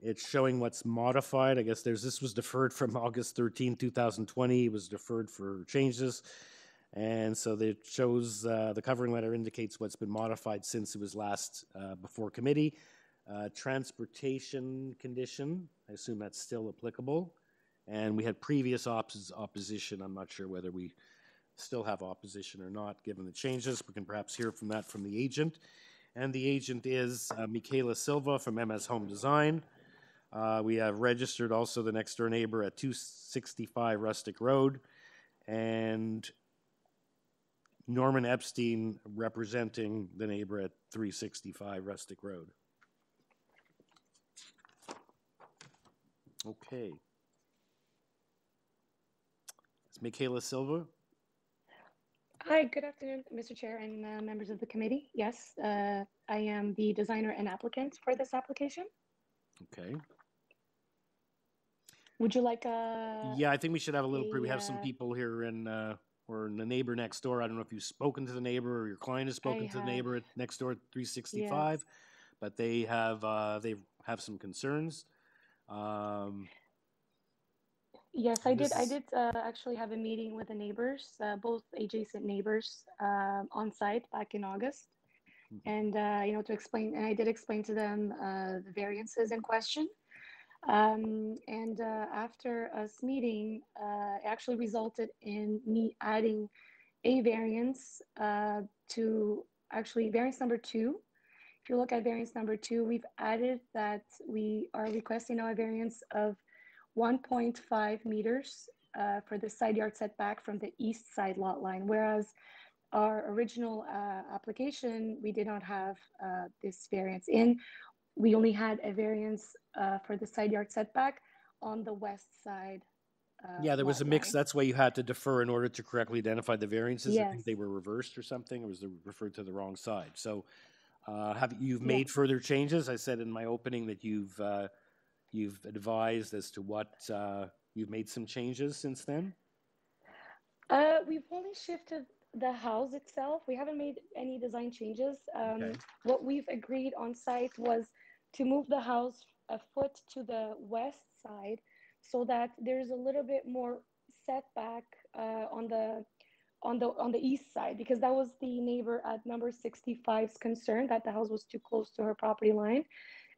It's showing what's modified. I guess there's, this was deferred from August 13, 2020. It was deferred for changes. And so it shows, uh, the covering letter indicates what's been modified since it was last uh, before committee. Uh, Transportation condition, I assume that's still applicable. And we had previous oppos- opposition. I'm not sure whether we still have opposition or not, given the changes. We can perhaps hear from that from the agent. And the agent is uh, Michaela Silva from MS Home Design. Uh, We have registered also the next door neighbor at 265 Rustic Road. And Norman Epstein representing the neighbor at 365 Rustic Road. Okay. It's Michaela Silva. Hi, good afternoon, Mr. Chair and uh, members of the committee. Yes, uh, I am the designer and applicant for this application. Okay. Would you like a? Yeah, I think we should have a little, pre- we have some uh, people here in, uh, or in the neighbor next door. I don't know if you've spoken to the neighbor or your client has spoken to the neighbor at next door at 365, but they have, uh, they have some concerns. Um, Yes, I did. I did uh, actually have a meeting with the neighbors, uh, both adjacent neighbors, um, on site back in August. And, uh, you know, to explain, and I did explain to them uh, the variances in question. Um, and uh, after us meeting, uh, it actually resulted in me adding a variance uh, to actually variance number two. If you look at variance number two, we've added that we are requesting now a variance of 1.5 meters uh, for the side yard setback from the east side lot line, whereas our original uh, application, we did not have uh, this variance in. We only had a variance uh, for the side yard setback on the west side. uh, Yeah, there was a mix. line. That's why you had to defer in order to correctly identify the variances. I Yes. think they were reversed or something, or was referred to the wrong side? So, uh, have, you've made further changes? I said in my opening that you've, uh, you've advised as to what, uh, you've made some changes since then? Uh, we've only shifted the house itself. We haven't made any design changes. Um, Okay. What we've agreed on site was to move the house a foot to the west side so that there's a little bit more setback uh, on the on the on the east side because that was the neighbor at number 65's concern that the house was too close to her property line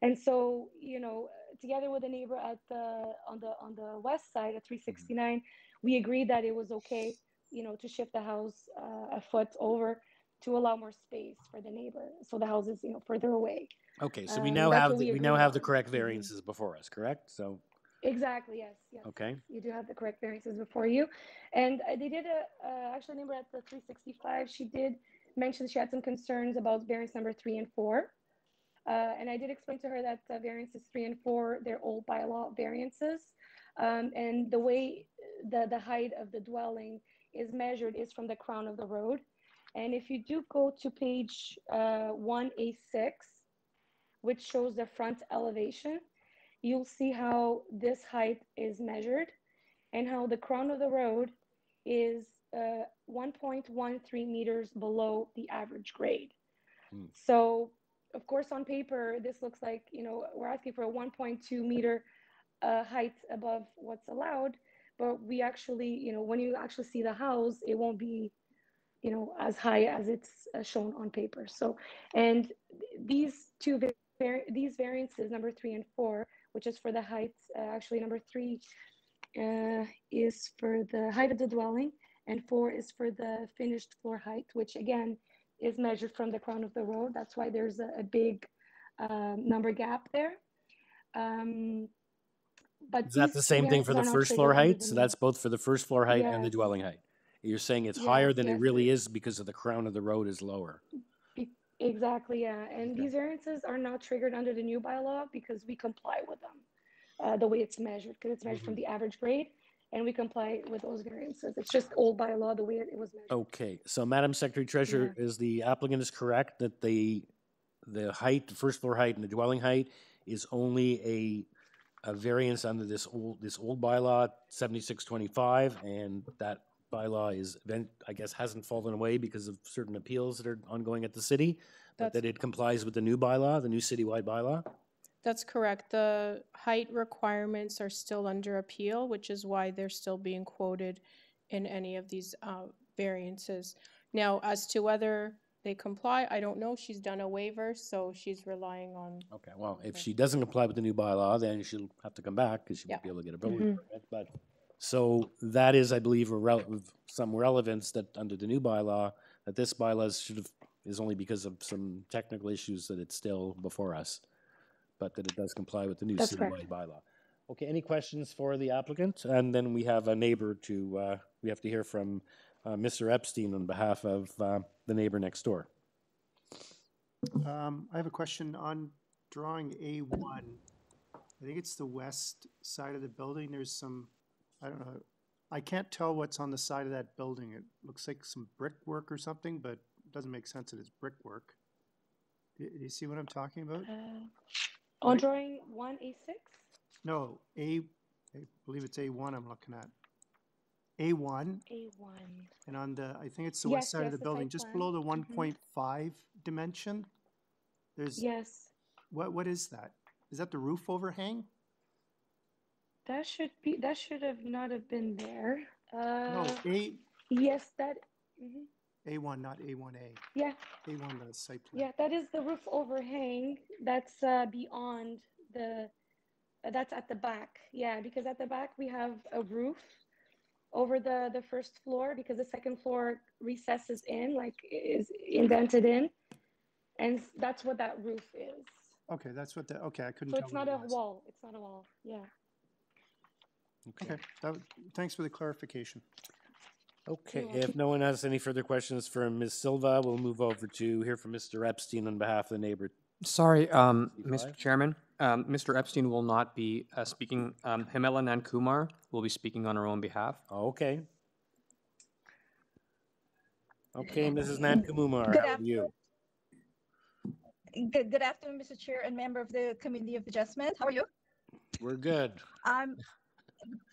and so you know together with a neighbor at the on the on the west side at 369 we agreed that it was okay you know to shift the house uh, a foot over to allow more space for the neighbor so the house is you know further away Okay, so we Um, now that's have, the- we we now have the correct Mhm. variances before us, correct? So, Exactly, yes, yes. Okay. You do have the correct variances before you. And uh, they did a, uh, actually, neighbor at the 365, she did mention she had some concerns about variance number three and four. Uh, and I did explain to her that uh, variances three and four, they're old bylaw variances. Um, and the way the, the height of the dwelling is measured is from the crown of the road. And if you do go to page uh, 1A6, which shows the front elevation, you'll see how this height is measured and how the crown of the road is uh, 1.13 meters below the average grade. So, of course, on paper, this looks like, you know, we're asking for a 1.2 meter uh, height above what's allowed, but we actually, you know, when you actually see the house, it won't be, you know, as high as it's uh, shown on paper. So, and these two, these variances, number three and four, which is for the height, uh, actually number three uh, is for the height of the dwelling, and four is for the finished floor height, which again, is measured from the crown of the road. That's why there's a, a big um, number gap there. Um, but Is that the same thing for the variances are not first floor height? So that's both for the first floor height and the dwelling height. You're saying it's higher Yes, than it really is because of the crown of the road is lower. Be- Exactly, yeah. And these variances are not triggered under the new bylaw because we comply with them, uh, the way it's measured, because it's measured from Mm-hmm. the average grade, and we comply with those variances. It's just old bylaw, the way it it was measured. Okay, so Madam Secretary Treasurer, is the applicant is correct that the, the height, the first floor height and the dwelling height is only a, a variance under this old, this old bylaw, seventy-six twenty-five, and that bylaw is, then, I guess, hasn't fallen away because of certain appeals that are ongoing at the city, but That's- that it complies with the new bylaw, the new citywide bylaw? That's correct. The height requirements are still under appeal, which is why they're still being quoted in any of these uh, variances. Now, as to whether they comply, I don't know. She's done a waiver, so she's relying on. Okay, well, if she doesn't comply with the new bylaw, then she'll have to come back because she won't be able to get a building Mhm. permit, but. So that is, I believe, a rel- some relevance that under the new bylaw, that this bylaw should have, is only because of some technical issues that it's still before us. But that it does comply with the new That's citywide correct. bylaw. Okay, any questions for the applicant? And then we have a neighbor to, uh, we have to hear from, uh, Mr. Epstein on behalf of, uh, the neighbor next door. Um, I have a question on drawing A one. I think it's the west side of the building. There's some, I don't know. I can't tell what's on the side of that building. It looks like some brickwork or something, but it doesn't make sense that it's brickwork. Do do you see what I'm talking about? Uh, on drawing one A6? No, A, I believe it's A1 I'm looking at. A1. A1. And on the, I think it's the yes, west side yes, of the building, just below the one mm-hmm. point five mm-hmm. dimension. There's. Yes. What, what is that? Is that the roof overhang? That should be, that should have not have been there. Uh, no, A. Yes, that. Mm-hmm. A1, not A1A. Yeah. A1, the site plan. Yeah, that is the roof overhang. That's uh, beyond the, uh, that's at the back. Yeah, because at the back we have a roof over the, the first floor because the second floor recesses in, like is indented in. And that's what that roof is. Okay, that's what the, okay, I couldn't So tell it's not a wall. It's not a wall. Yeah. Okay, that, thanks for the clarification. Okay, if no one has any further questions for Ms. Silva, we'll move over to hear from Mr. Epstein on behalf of the neighbor. Sorry, um, Mr. Chairman, um, Mr. Epstein will not be uh, speaking. Um, Himela Nankumar will be speaking on her own behalf. Okay. Okay, Mrs. Nankumar, Good how are you? Good, good afternoon, Mr. Chair and member of the Committee of Adjustment. How are you? We're good. I'm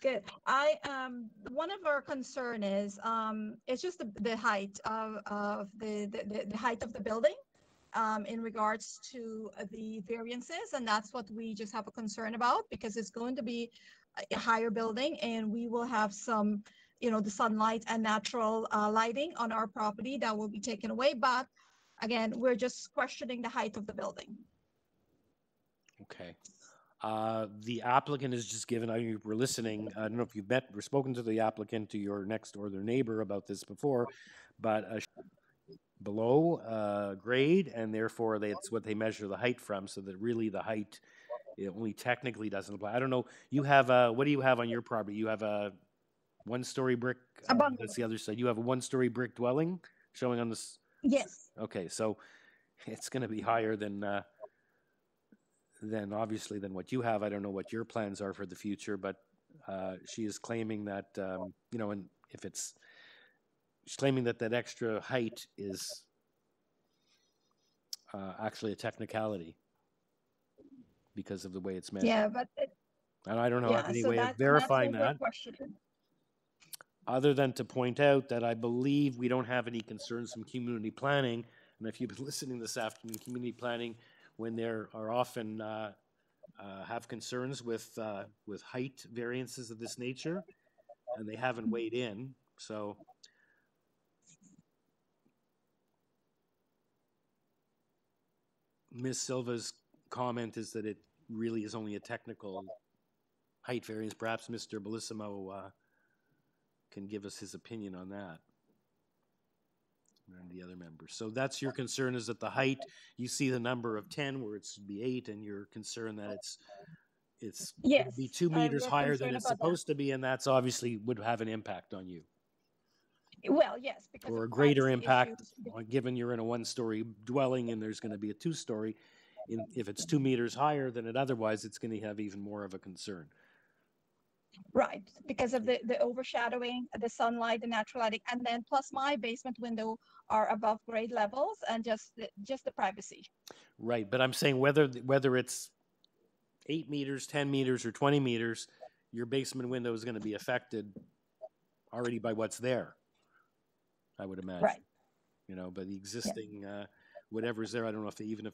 good. I, um, one of our concern is, um, it's just the, the height of, of the, the, the- height of the building um, in regards to uh, the variances, and that's what we just have a concern about because it's going to be a- a higher building and we will have some, you know, the sunlight and natural uh, lighting on our property that will be taken away. But again, we're just questioning the height of the building. Okay. Uh, The applicant is just given, I you were listening, I don't know if you've met or spoken to the applicant, to your next door their neighbor about this before, but uh, below uh, grade, and therefore that's what they measure the height from, so that really the height it only technically doesn't apply. I don't know, you have, a what do you have on your property? You have a one-story brick? Uh. That's the other side. You have a one-story brick dwelling showing on this? Yes. Okay, so it's gonna be higher than, uh, than obviously than what you have. I don't know what your plans are for the future, but, uh, she is claiming that, um, you know, and if it's, she's claiming that that extra height is, uh, actually a technicality because of the way it's measured. Yeah, but it- And I don't know yeah, any so way that- of verifying that's what we're that, other than to point out that I believe we don't have any concerns from community planning. And if you've been listening this afternoon, community planning, when there are often, uh, uh, have concerns with, uh, with height variances of this nature, and they haven't weighed in, so. Ms. Silva's comment is that it really is only a technical height variance. Perhaps Mr. Bellissimo uh, can give us his opinion on that. And the other members. So that's your concern is that the height, you see the number of ten where it should be eight and you're concerned that it's, it's Yes, be two meters higher than it's about that. supposed to be, and that's obviously would have an impact on you. Well, yes, because Or a greater impact, given you're in a one-story dwelling and there's gonna be a two-story. In, if it's two meters higher than it otherwise, it's gonna have even more of a concern. Right, because of the, the overshadowing, the sunlight, the natural lighting, and then plus my basement window are above grade levels and just, the- just the privacy. Right, but I'm saying whether, whether it's eight meters, ten meters, or twenty meters, your basement window is gonna be affected already by what's there. I would imagine. Right. You know, but the existing, uh, whatever's there, I don't know if they, even if,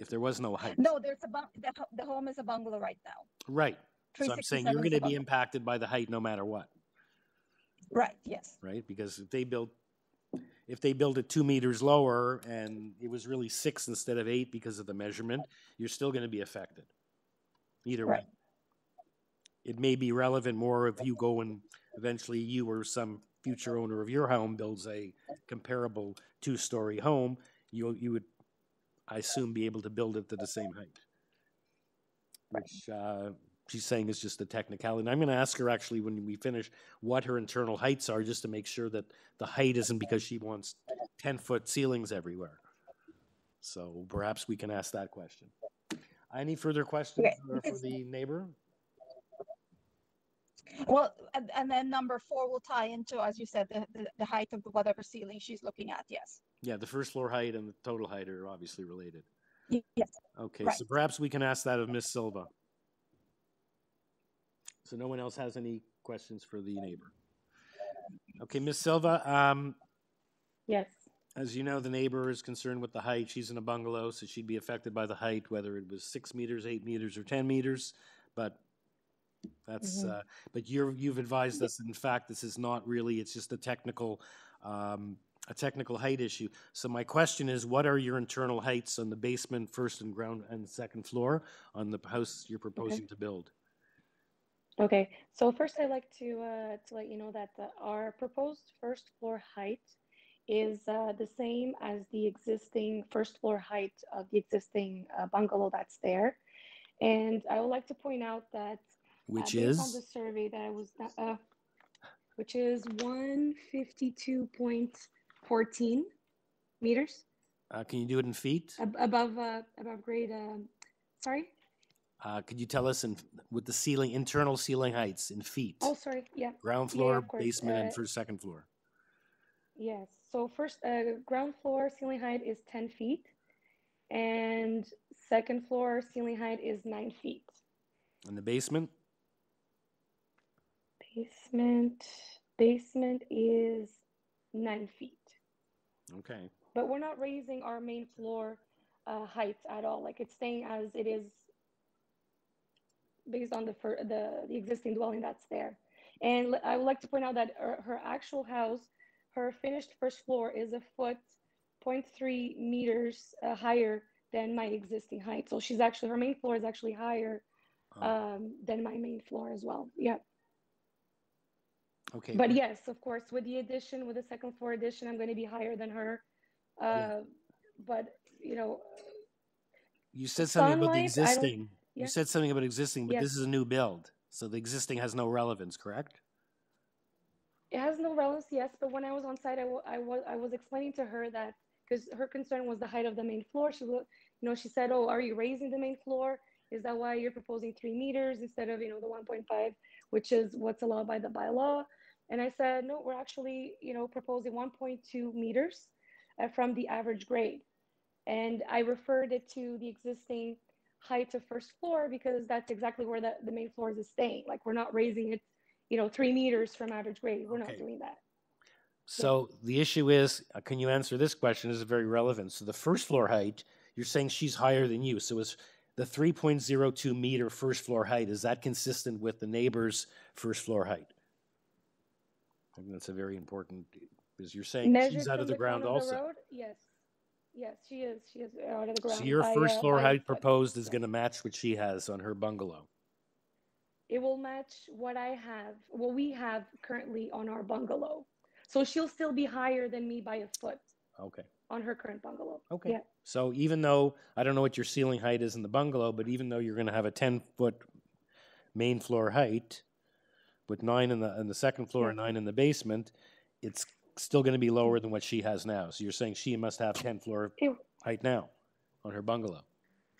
if there was no height. No, there's a, the, the home is a bungalow right now. Right, so I'm saying you're gonna be impacted by the height no matter what, Right, yes. right? Because if they build, if they build it two meters lower and it was really six instead of eight because of the measurement, you're still gonna be affected. Either way. Right. It may be relevant more if you go and eventually you or some future owner of your home builds a comparable two-story home, you, you would, I assume, be able to build it to the same height. Which, uh, she's saying is just a technicality. And I'm gonna ask her actually when we finish what her internal heights are, just to make sure that the height isn't because she wants ten-foot ceilings everywhere. So perhaps we can ask that question. Any further questions Okay, for the neighbor? Well, and, and then number four will tie into, as you said, the, the, the height of the whatever ceiling she's looking at, yes. Yeah, the first floor height and the total height are obviously related. Yes, Okay, Right. so perhaps we can ask that of Miss Silva. So no one else has any questions for the neighbor? Okay, Miss Silva, um, Yes. as you know, the neighbor is concerned with the height. She's in a bungalow, so she'd be affected by the height, whether it was six meters, eight meters, or ten meters. But that's, Mhm. uh, but you're, you've advised us, in fact, this is not really, it's just a technical, um, a technical height issue. So my question is, what are your internal heights on the basement, first and ground and second floor on the house you're proposing to build? Okay, so first I'd like to, uh, to let you know that the, our proposed first floor height is, uh, the same as the existing first floor height of the existing uh, bungalow that's there. And I would like to point out that. uh, Which based On is? the survey that I was, uh, which is one fifty-two point fourteen meters Uh, can you do it in feet? ab- above, uh, above grade, um, sorry? Uh, could you tell us in, with the ceiling, internal ceiling heights in feet? Oh, sorry, yeah. Ground floor, course, basement, and uh, first, second floor. Yes, so first, uh, ground floor ceiling height is ten feet. And second floor ceiling height is nine feet. And the basement? Basement, basement is nine feet. Okay. But we're not raising our main floor, uh, height at all, like it's staying as it is based on the the, the existing dwelling that's there. And l- I would like to point out that her, her actual house, her finished first floor is a foot, 0.3 meters uh, higher than my existing height. So she's actually, her main floor is actually higher um, than my main floor as well. Yeah. Okay. But yes, of course, with the addition, with the second floor addition, I'm going to be higher than her. Uh, But, you know, You said something about the sunlight, I. You said something about existing, but Yes. this is a new build. So the existing has no relevance, correct? It has no relevance, yes, but when I was on site, I was, explaining to her that, because her concern was the height of the main floor, she you know, she said, oh, are you raising the main floor? Is that why you're proposing three meters instead of, you know, the one point five, which is what's allowed by the bylaw? And I said, no, we're actually, you know, proposing one point two meters uh, from the average grade. And I referred it to the existing height to first floor because that's exactly where the, the main floors is staying. Like, we're not raising it, you know, three meters from average grade. We're not doing that. So the issue is, uh, can you answer this question? This is very relevant. So the first floor height, you're saying she's higher than you. So is the 3.02 meter first floor height, is that consistent with the neighbor's first floor height? I think that's a very important, because you're saying Measured she's out of the ground corner also. road? Yes. Yes, she is. She is out of the ground. So your first uh, floor by height foot. proposed is gonna match what she has on her bungalow. It will match what I have, what we have currently on our bungalow. So she'll still be higher than me by a foot Okay. on her current bungalow. Okay. Yeah. So even though, I don't know what your ceiling height is in the bungalow, but even though you're gonna have a ten-foot main floor height with nine in the, in the second floor and nine in the basement, it's still gonna be lower than what she has now. So you're saying she must have ten floor Ew. height now on her bungalow?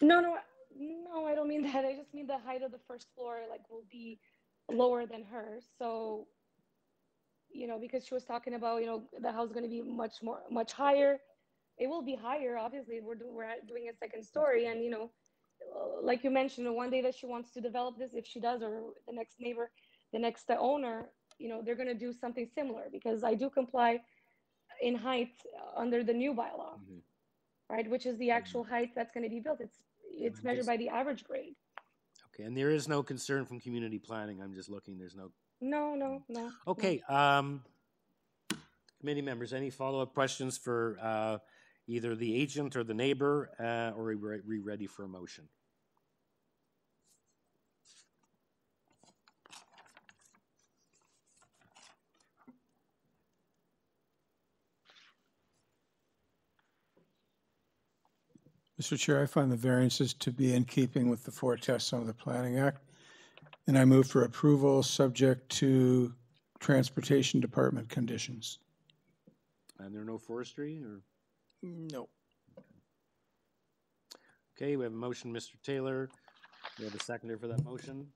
No, no, no, I don't mean that. I just mean the height of the first floor, like, will be lower than hers. So, you know, because she was talking about, you know, the house is going to be much more, much higher. It will be higher, obviously. We're do, we're doing a second story, and you know, like you mentioned, one day that she wants to develop this, if she does, or the next neighbor, the next owner, you know, they're going to do something similar because I do comply in height uh, under the new bylaw, right? Which is the actual height that's going to be built. It's it's measured by the average grade. Okay, and there is no concern from community planning. I'm just looking, there's no No, no, no. no. Okay, um, committee members, any follow-up questions for, uh, either the agent or the neighbor, uh, or are we re- we ready for a motion? Mr. Chair, I find the variances to be in keeping with the four tests under the Planning Act, and I move for approval, subject to Transportation Department conditions. And there are no forestry, or? No. Okay, we have a motion, Mr. Taylor. We have a seconder for that motion.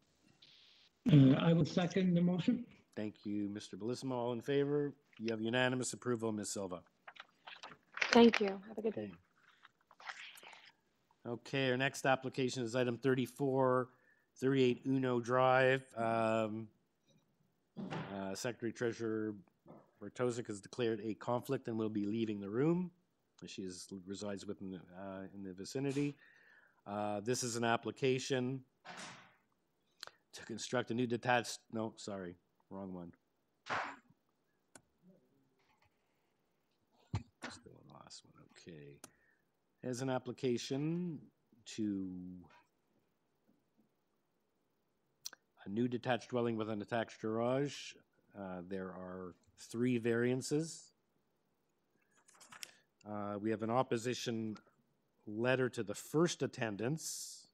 Uh, I will second the motion. Thank you, Mr. Bellissimo. All in favor? You have unanimous approval, Ms. Silva. Thank you. Have a good day. Okay, our next application is item 34, 38 Uno Drive. Um, uh, Secretary Treasurer Bartoszek has declared a conflict and will be leaving the room. She is, resides within, the, uh, in the vicinity. Uh, This is an application to construct a new detached, no, sorry, wrong one. Still on the last one, okay. As an application to a new detached dwelling with an attached garage. Uh, There are three variances. Uh, We have an opposition letter to the first attendance.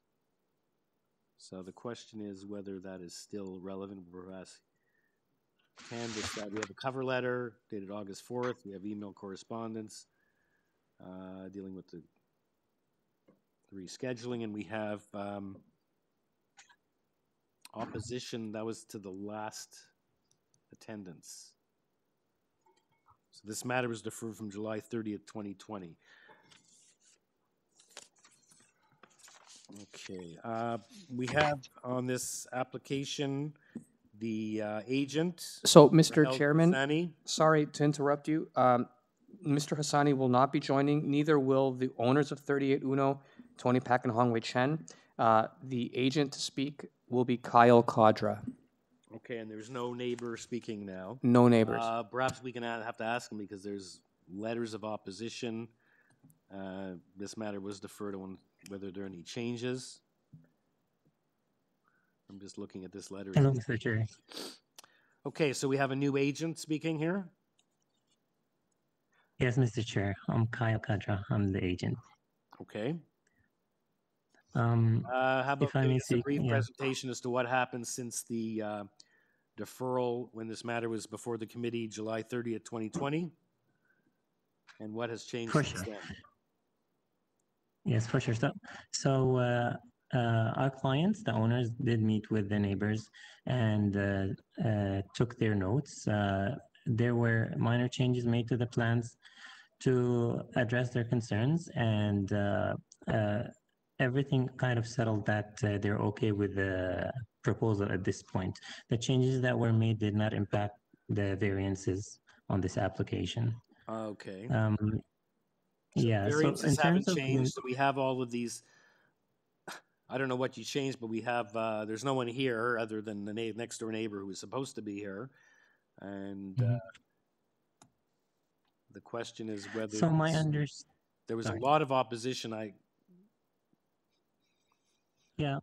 So the question is whether that is still relevant. We're canvass that. We have a cover letter dated August 4th. We have email correspondence uh, dealing with the the rescheduling, and we have um, opposition, that was to the last attendance. So this matter was deferred from July 30th, 2020. Okay, uh, we have on this application the uh, agent. So, Mr. Rahel Chairman, Ghazani. sorry to interrupt you. Um, Mr. Hassani will not be joining, neither will the owners of 38 Uno, Tony Pak and Hong Wei Chen. Uh, The agent to speak will be Kyle Kadra. Okay, and there's no neighbor speaking now. No neighbors. Uh, Perhaps we can a- have to ask him because there's letters of opposition. Uh, This matter was deferred on whether there are any changes. I'm just looking at this letter. Hello, Mr. Chair. Okay, so we have a new agent speaking here. Yes, Mr. Chair. I'm Kyle Kadra. I'm the agent. Okay. Um, Uh, How about if I us a brief yeah. presentation as to what happened since the uh, deferral, when this matter was before the committee, July 30th, 2020? And what has changed For since sure. then? Yes, for sure. So, so uh, uh, our clients, the owners, did meet with the neighbors and uh, uh, took their notes. Uh, there were minor changes made to the plans to address their concerns, and uh, uh, everything kind of settled that uh, they're okay with the proposal at this point. The changes that were made did not impact the variances on this application. Okay. Um, So yeah. So in haven't terms of changed, so we have all of these, I don't know what you changed, but we have, uh, there's no one here other than the na- next door neighbor who was supposed to be here. And, Mhm. uh, the question is whether. So my unders- There was a lot of opposition, I, Yeah.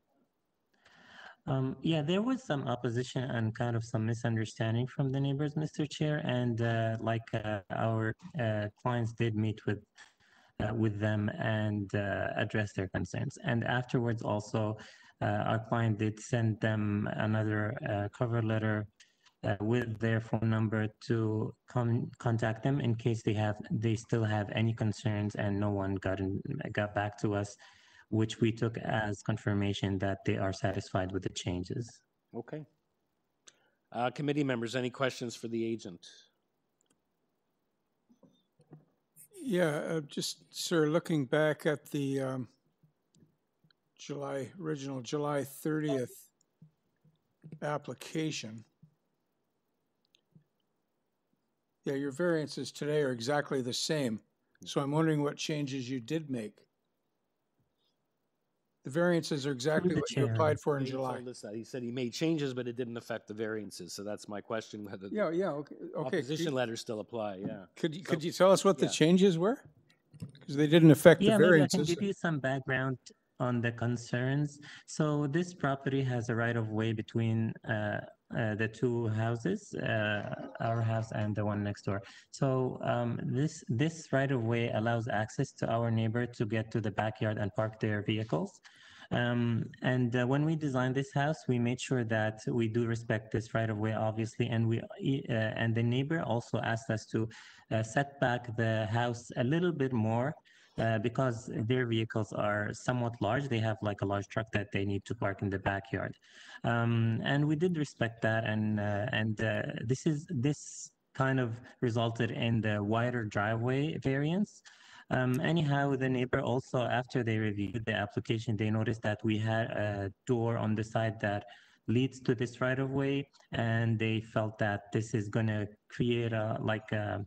Um, yeah, there was some opposition and kind of some misunderstanding from the neighbors, Mr. Chair, and uh, like uh, our uh, clients did meet with uh, with them and uh, address their concerns. And afterwards, also, uh, our client did send them another cover letter with their phone number to con- contact them in case they have they still have any concerns and no one got in, got back to us which we took as confirmation that they are satisfied with the changes. Okay. Uh, committee members, any questions for the agent? Yeah, uh, just, sir, looking back at the um, July, original July 30th application. Yeah, your variances today are exactly the same. So I'm wondering what changes you did make. The variances are exactly what you applied for in He July. told us that. He said he made changes, but it didn't affect the variances. So that's my question, whether Yeah, yeah, okay, okay. Could opposition you- letters still apply, yeah. Could you, So- could you tell us what the changes were? Because they didn't affect the Yeah, maybe I can variances. give you some background on the concerns. So this property has a right of way between uh, uh, the two houses, uh, our house and the one next door. So um, this this right of way allows access to our neighbor to get to the backyard and park their vehicles. Um, and uh, when we designed this house, we made sure that we do respect this right of way, obviously, and we uh, and the neighbor also asked us to uh, set back the house a little bit more uh, because their vehicles are somewhat large. They have like a large truck that they need to park in the backyard, um, and we did respect that. And uh, and uh, this is this kind of resulted in the wider driveway variance. Um, anyhow, the neighbor also, after they reviewed the application, they noticed that we had a door on the side that leads to this right of way, and they felt that this is going to create a like a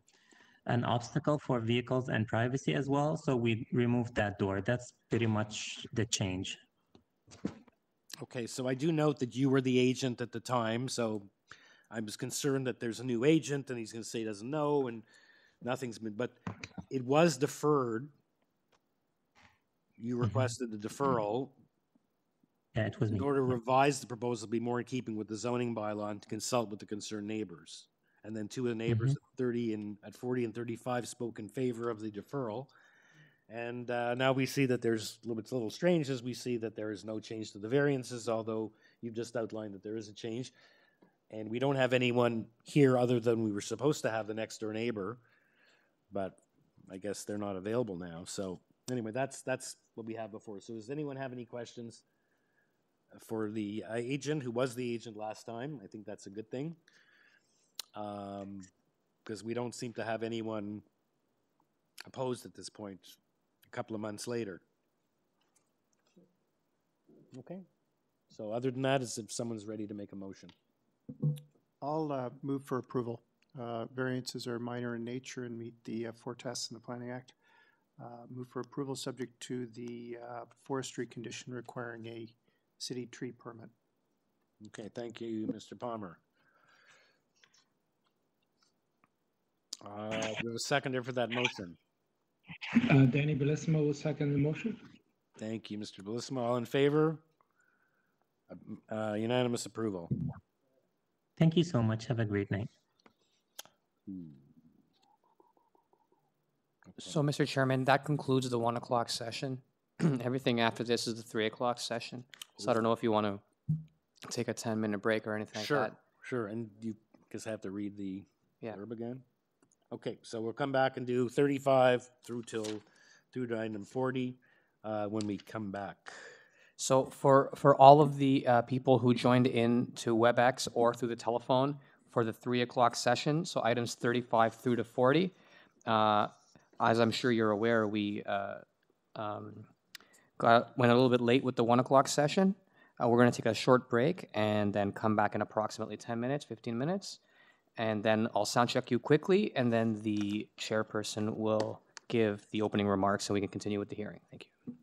an obstacle for vehicles and privacy as well. So we removed that door. That's pretty much the change. Okay, so I do note that you were the agent at the time, so I was concerned that there's a new agent and he's gonna say he doesn't know and nothing's been, but it was deferred. You mm-hmm. requested the deferral Yeah, it was in me. order to revise the proposal to be more in keeping with the zoning bylaw and to consult with the concerned neighbors. And then two of the neighbors at thirty and, at forty and thirty-five spoke in favor of the deferral. And uh, now we see that there's, a little it's a little strange as we see that there is no change to the variances, although you've just outlined that there is a change. And we don't have anyone here other than we were supposed to have the next door neighbor, but I guess they're not available now. So anyway, that's, that's what we have before. So does anyone have any questions for the uh, agent who was the agent last time? I think that's a good thing. Um, because we don't seem to have anyone opposed at this point, a couple of months later. Okay, so other than that, is if someone's ready to make a motion. I'll uh, move for approval. Uh, Variances are minor in nature and meet the uh, four tests in the Planning Act. Uh, Move for approval subject to the uh, forestry condition requiring a city tree permit. Okay, thank you, Mr. Palmer. Uh, we have a seconder for that motion? Uh, Danny Bellissimo will second the motion. Thank you, Mr. Bellissimo. All in favor? Uh, unanimous approval. Thank you so much. Have a great night. So, Mr. Chairman, that concludes the one o'clock session. Everything after this is the three o'clock session. So I don't know if you want to take a ten minute break or anything like Sure, that. sure, and you just have to read the Yeah. verb again? Okay, so we'll come back and do thirty-five through till, through to item forty, uh, when we come back. So for for all of the uh, people who joined in to WebEx or through the telephone for the three o'clock session, so items thirty-five through to forty, uh, as I'm sure you're aware, we uh, um, got went a little bit late with the one o'clock session. Uh, we're going to take a short break and then come back in approximately ten minutes, fifteen minutes, and then I'll sound check you quickly, and then the chairperson will give the opening remarks, and we can continue with the hearing. Thank you.